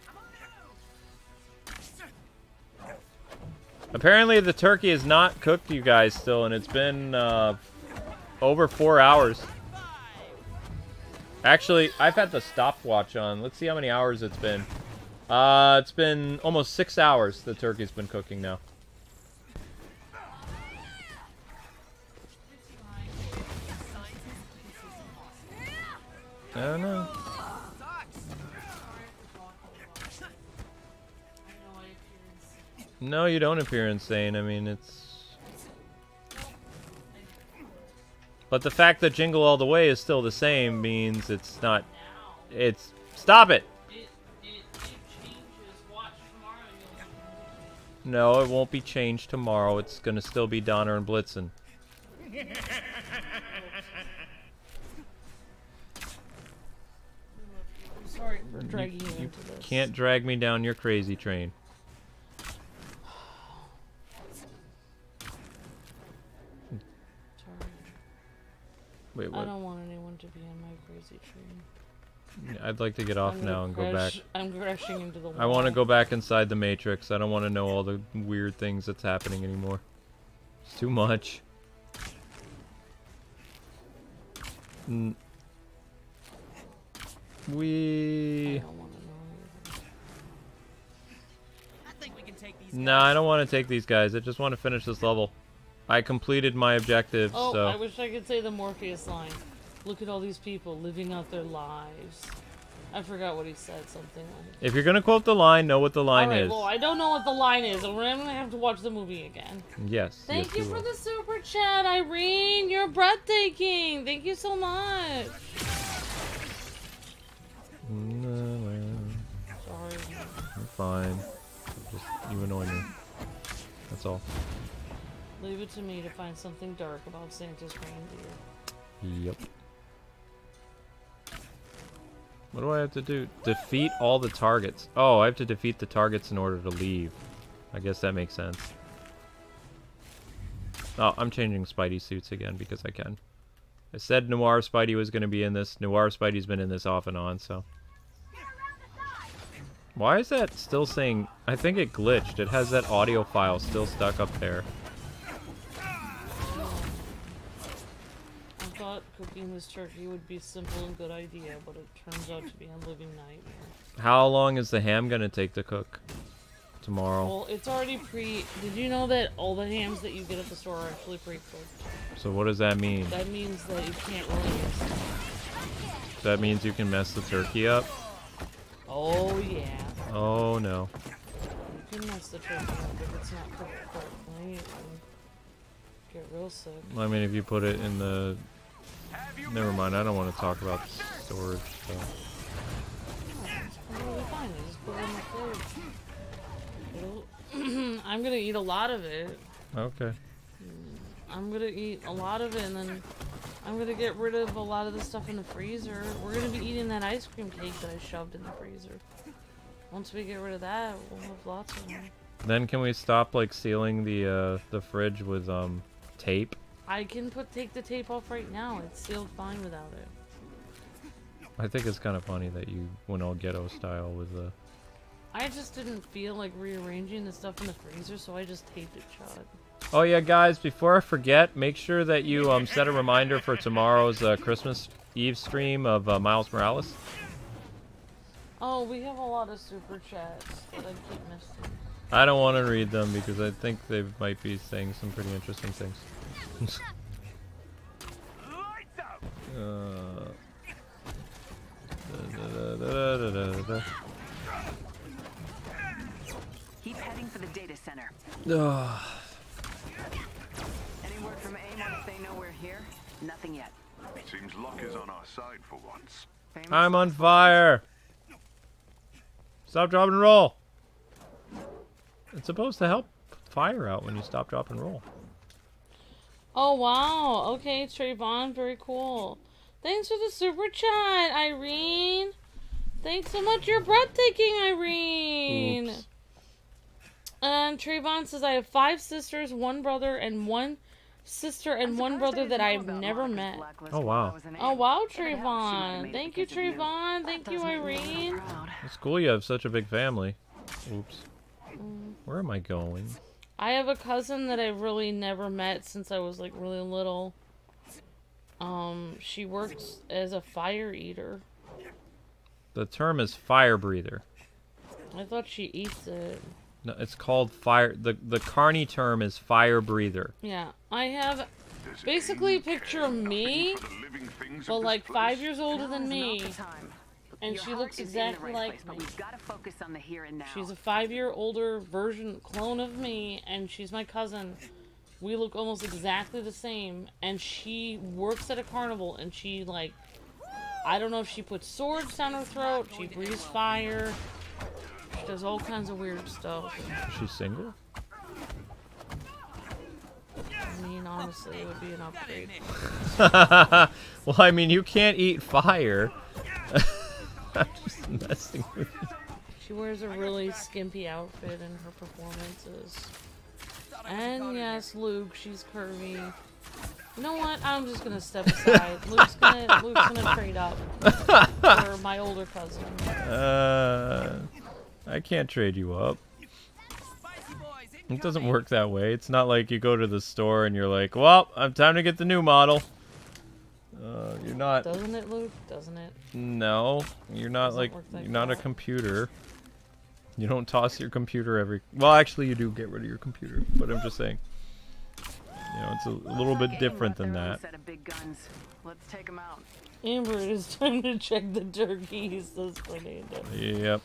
Apparently the turkey is not cooked, you guys, still, and it's been uh, over four hours. Actually, I've had the stopwatch on. Let's see how many hours it's been. Uh, it's been almost six hours the turkey's been cooking now. I don't know. No, you don't appear insane. I mean, it's... But the fact that Jingle All the Way is still the same means it's not... It's... Stop it! It, it, it changes. Watch tomorrow. No, it won't be changed tomorrow. It's gonna still be Donner and Blitzen. Sorry for dragging you, You into this. can't drag me down your crazy train. Wait, what? I don't want anyone to be on my crazy train. I'd like to get off now and go back. I'm crashing into the wall. I want to go back inside the Matrix. I don't want to know all the weird things that's happening anymore. It's too much. N- I we... don't want to know anything. I think we can take these No, I don't want to take these guys. I just want to finish this level. I completed my objective, Oh, so... I wish I could say the Morpheus line. Look at all these people living out their lives. I forgot what he said. Something like. If you're gonna quote the line, know what the line Alright, is. well, I don't know what the line is, and we're gonna have to watch the movie again. Yes. Thank yes, you we for the super chat, Irene. You're breathtaking. Thank you so much. Sorry. You're fine. Just you annoy me. That's all. Leave it to me to find something dark about Santa's reindeer. Yep. What do I have to do? Defeat all the targets. Oh, I have to defeat the targets in order to leave. I guess that makes sense. Oh, I'm changing Spidey suits again because I can. I said Noir Spidey was going to be in this. Noir Spidey's been in this off and on, so. Why is that still saying... I think it glitched. It has that audio file still stuck up there. Cooking this turkey would be a simple and good idea, but it turns out to be a living nightmare. How long is the ham going to take to cook? Tomorrow. Well, it's already pre. Did you know that all the hams that you get at the store are actually pre-cooked? So what does that mean? That means that you can't really. that means you can mess the turkey up. Oh yeah. Oh no. You can mess the turkey up if it's not cooked and get real sick. I mean, if you put it in the... Never mind, I don't want to talk about storage stuff. Totally fine. You just put it in the fridge. It'll- I'm gonna eat a lot of it. Okay. I'm gonna eat a lot of it, and then I'm gonna get rid of a lot of the stuff in the freezer. We're gonna be eating that ice cream cake that I shoved in the freezer. Once we get rid of that, we'll have lots of them. Then can we stop, like, sealing the, uh, the fridge with, um, tape? I can put take the tape off right now. It's sealed fine without it. I think it's kind of funny that you went all ghetto style with the... I just didn't feel like rearranging the stuff in the freezer, so I just taped it shut. Oh yeah, guys, before I forget, make sure that you um, set a reminder for tomorrow's uh, Christmas Eve stream of uh, Miles Morales. Oh, we have a lot of super chats that I keep missing. I don't want to read them because I think they might be saying some pretty interesting things. Lights out! Uh, da, da, da, da, da, da, da. Keep heading for the data center. Ugh. Any word from AIM on if they know we're here? Nothing yet. Seems luck is on our side for once. Famous I'm on fire. Stop, drop, and roll. It's supposed to help fire out when you stop, drop, and roll. Oh wow. Okay, Trayvon, very cool. Thanks for the super chat, Irene. Thanks so much. You're breathtaking, Irene. Oops. And Trayvon says I have five sisters, one brother, and one sister and one brother that I've never met. Oh, wow. Oh wow, If it helps, she might have Trayvon. Thank you, because. Trayvon. Thank you, does make me really Irene. It's cool you have such a big family. Oops. Mm. Where am I going? I have a cousin that I've really never met since I was like really little. Um, she works as a fire eater. The term is fire breather. I thought she eats it. No, it's called fire. The the carny term is fire breather. Yeah, I have basically a picture of me, for the living things but like five years older than me, time. And Your she looks is in the exactly right like place, but me. we've got to focus on the here and now. She's a five-year older version clone of me, and she's my cousin. We look almost exactly the same, and she works at a carnival, and she like, I don't know if she puts swords down her throat, she breathes fire, she does all kinds of weird stuff. She's single. I mean, honestly, it would be an upgrade. well, I mean, you can't eat fire. I'm just messing with you. She wears a really skimpy outfit in her performances. And yes, Luke, she's curvy. You know what? I'm just gonna step aside. Luke's gonna Luke's gonna trade up for my older cousin. Uh, I can't trade you up. It doesn't work that way. It's not like you go to the store and you're like, "Well, I'm time to get the new model." Uh, you're not. Doesn't it, Luke? Doesn't it? No, you're not Doesn't like like you're not a computer. You don't toss your computer every. Well, actually, you do get rid of your computer, but I'm just saying. You know, it's a, a little bit different than that. Set of big guns. Let's take 'em out. Amber, it is time to check the turkeys, says Fernando. Yep.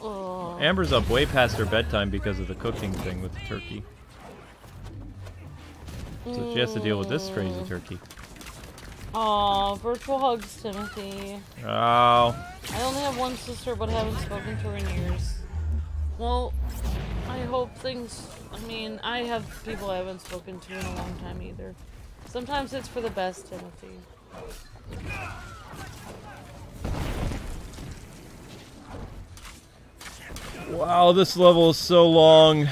Oh, Amber's up way past her bedtime because of the cooking thing with the turkey. So she has to deal with this crazy turkey. Aw, virtual hugs, Timothy. Oh, I only have one sister, but haven't spoken to her in years. Well, I hope things. I mean, I have people I haven't spoken to in a long time either. Sometimes it's for the best, Timothy. wow, this level is so long.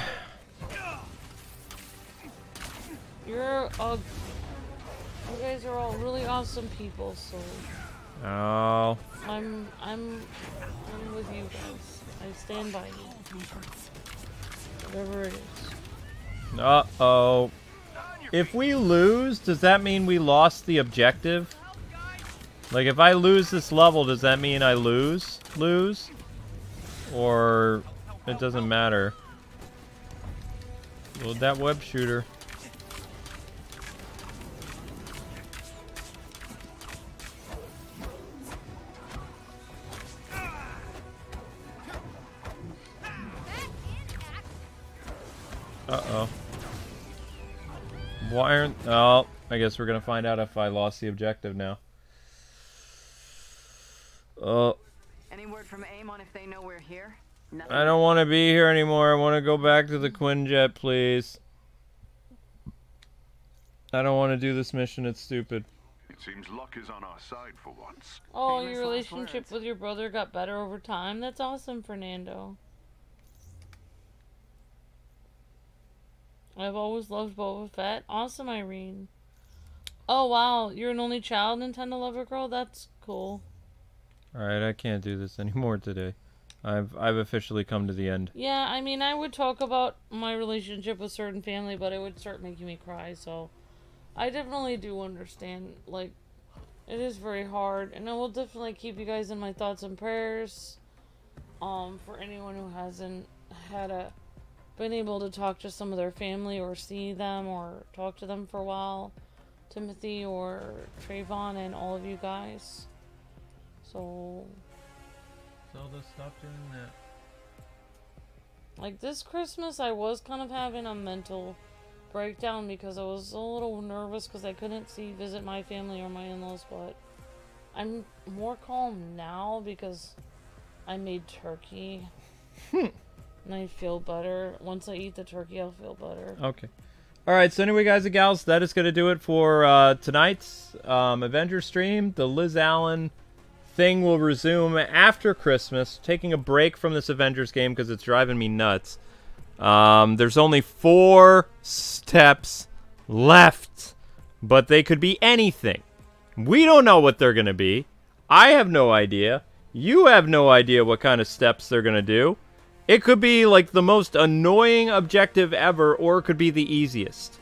You're a. You guys are all really awesome people, so Oh, I'm I'm I'm with you guys. I stand by you. Whatever it is. uh oh. If we lose, does that mean we lost the objective? Like, if I lose this level, does that mean I lose? Lose? Or it doesn't matter? Well, that web shooter. Uh-oh. Why aren't... Oh, I guess we're gonna find out if I lost the objective now. Oh, Any word from AIM on if they know we're here? Nothing. I don't want to be here anymore. I want to go back to the Quinjet, please. I don't want to do this mission. It's stupid. It seems luck is on our side for once. Oh, your relationship with your brother got better over time. That's awesome, Fernando. I've always loved Boba Fett. Awesome, Irene. Oh wow, you're an only child, Nintendo lover girl. That's cool. All right, I can't do this anymore today. I've I've officially come to the end. Yeah, I mean, I would talk about my relationship with certain family, but it would start making me cry. So, I definitely do understand. Like, it is very hard, and I will definitely keep you guys in my thoughts and prayers. Um, for anyone who hasn't had a been able to talk to some of their family or see them or talk to them for a while, Timothy or Trayvon and all of you guys. So Zelda, stop doing that. Like this Christmas, I was kind of having a mental breakdown because I was a little nervous because I couldn't see visit my family or my in-laws, but I'm more calm now because I made turkey. and I feel better. Once I eat the turkey, I'll feel better. Okay. All right. So anyway, guys and gals, that is gonna do it for uh, tonight's um, Avenger stream. The Liz Allen thing will resume after Christmas, taking a break from this Avengers game because it's driving me nuts. Um, there's only four steps left, but they could be anything. We don't know what they're gonna be. I have no idea. You have no idea what kind of steps they're gonna do. It could be like the most annoying objective ever, or it could be the easiest.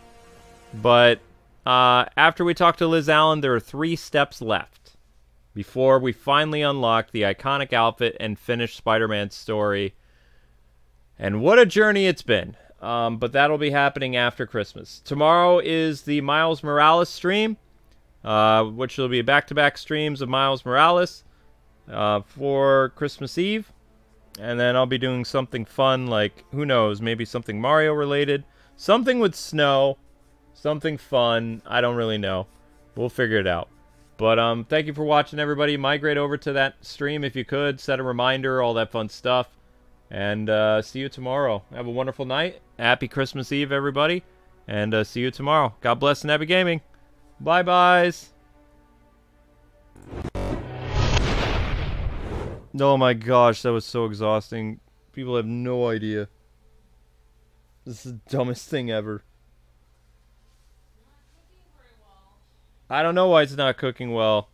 But uh, after we talk to Liz Allen, there are three steps left before we finally unlock the iconic outfit and finish Spider Man's story. And what a journey it's been. Um, but that'll be happening after Christmas. Tomorrow is the Miles Morales stream, uh, which will be back to back streams of Miles Morales uh, for Christmas Eve. And then I'll be doing something fun, like, who knows, maybe something Mario related. Something with snow. Something fun. I don't really know. We'll figure it out. But um, thank you for watching, everybody. Migrate over to that stream if you could. Set a reminder, all that fun stuff. And uh, see you tomorrow. Have a wonderful night. Happy Christmas Eve, everybody. And uh, see you tomorrow. God bless and happy gaming. Bye bye, Oh my gosh, that was so exhausting. People have no idea. This is the dumbest thing ever. I don't know why it's not cooking well.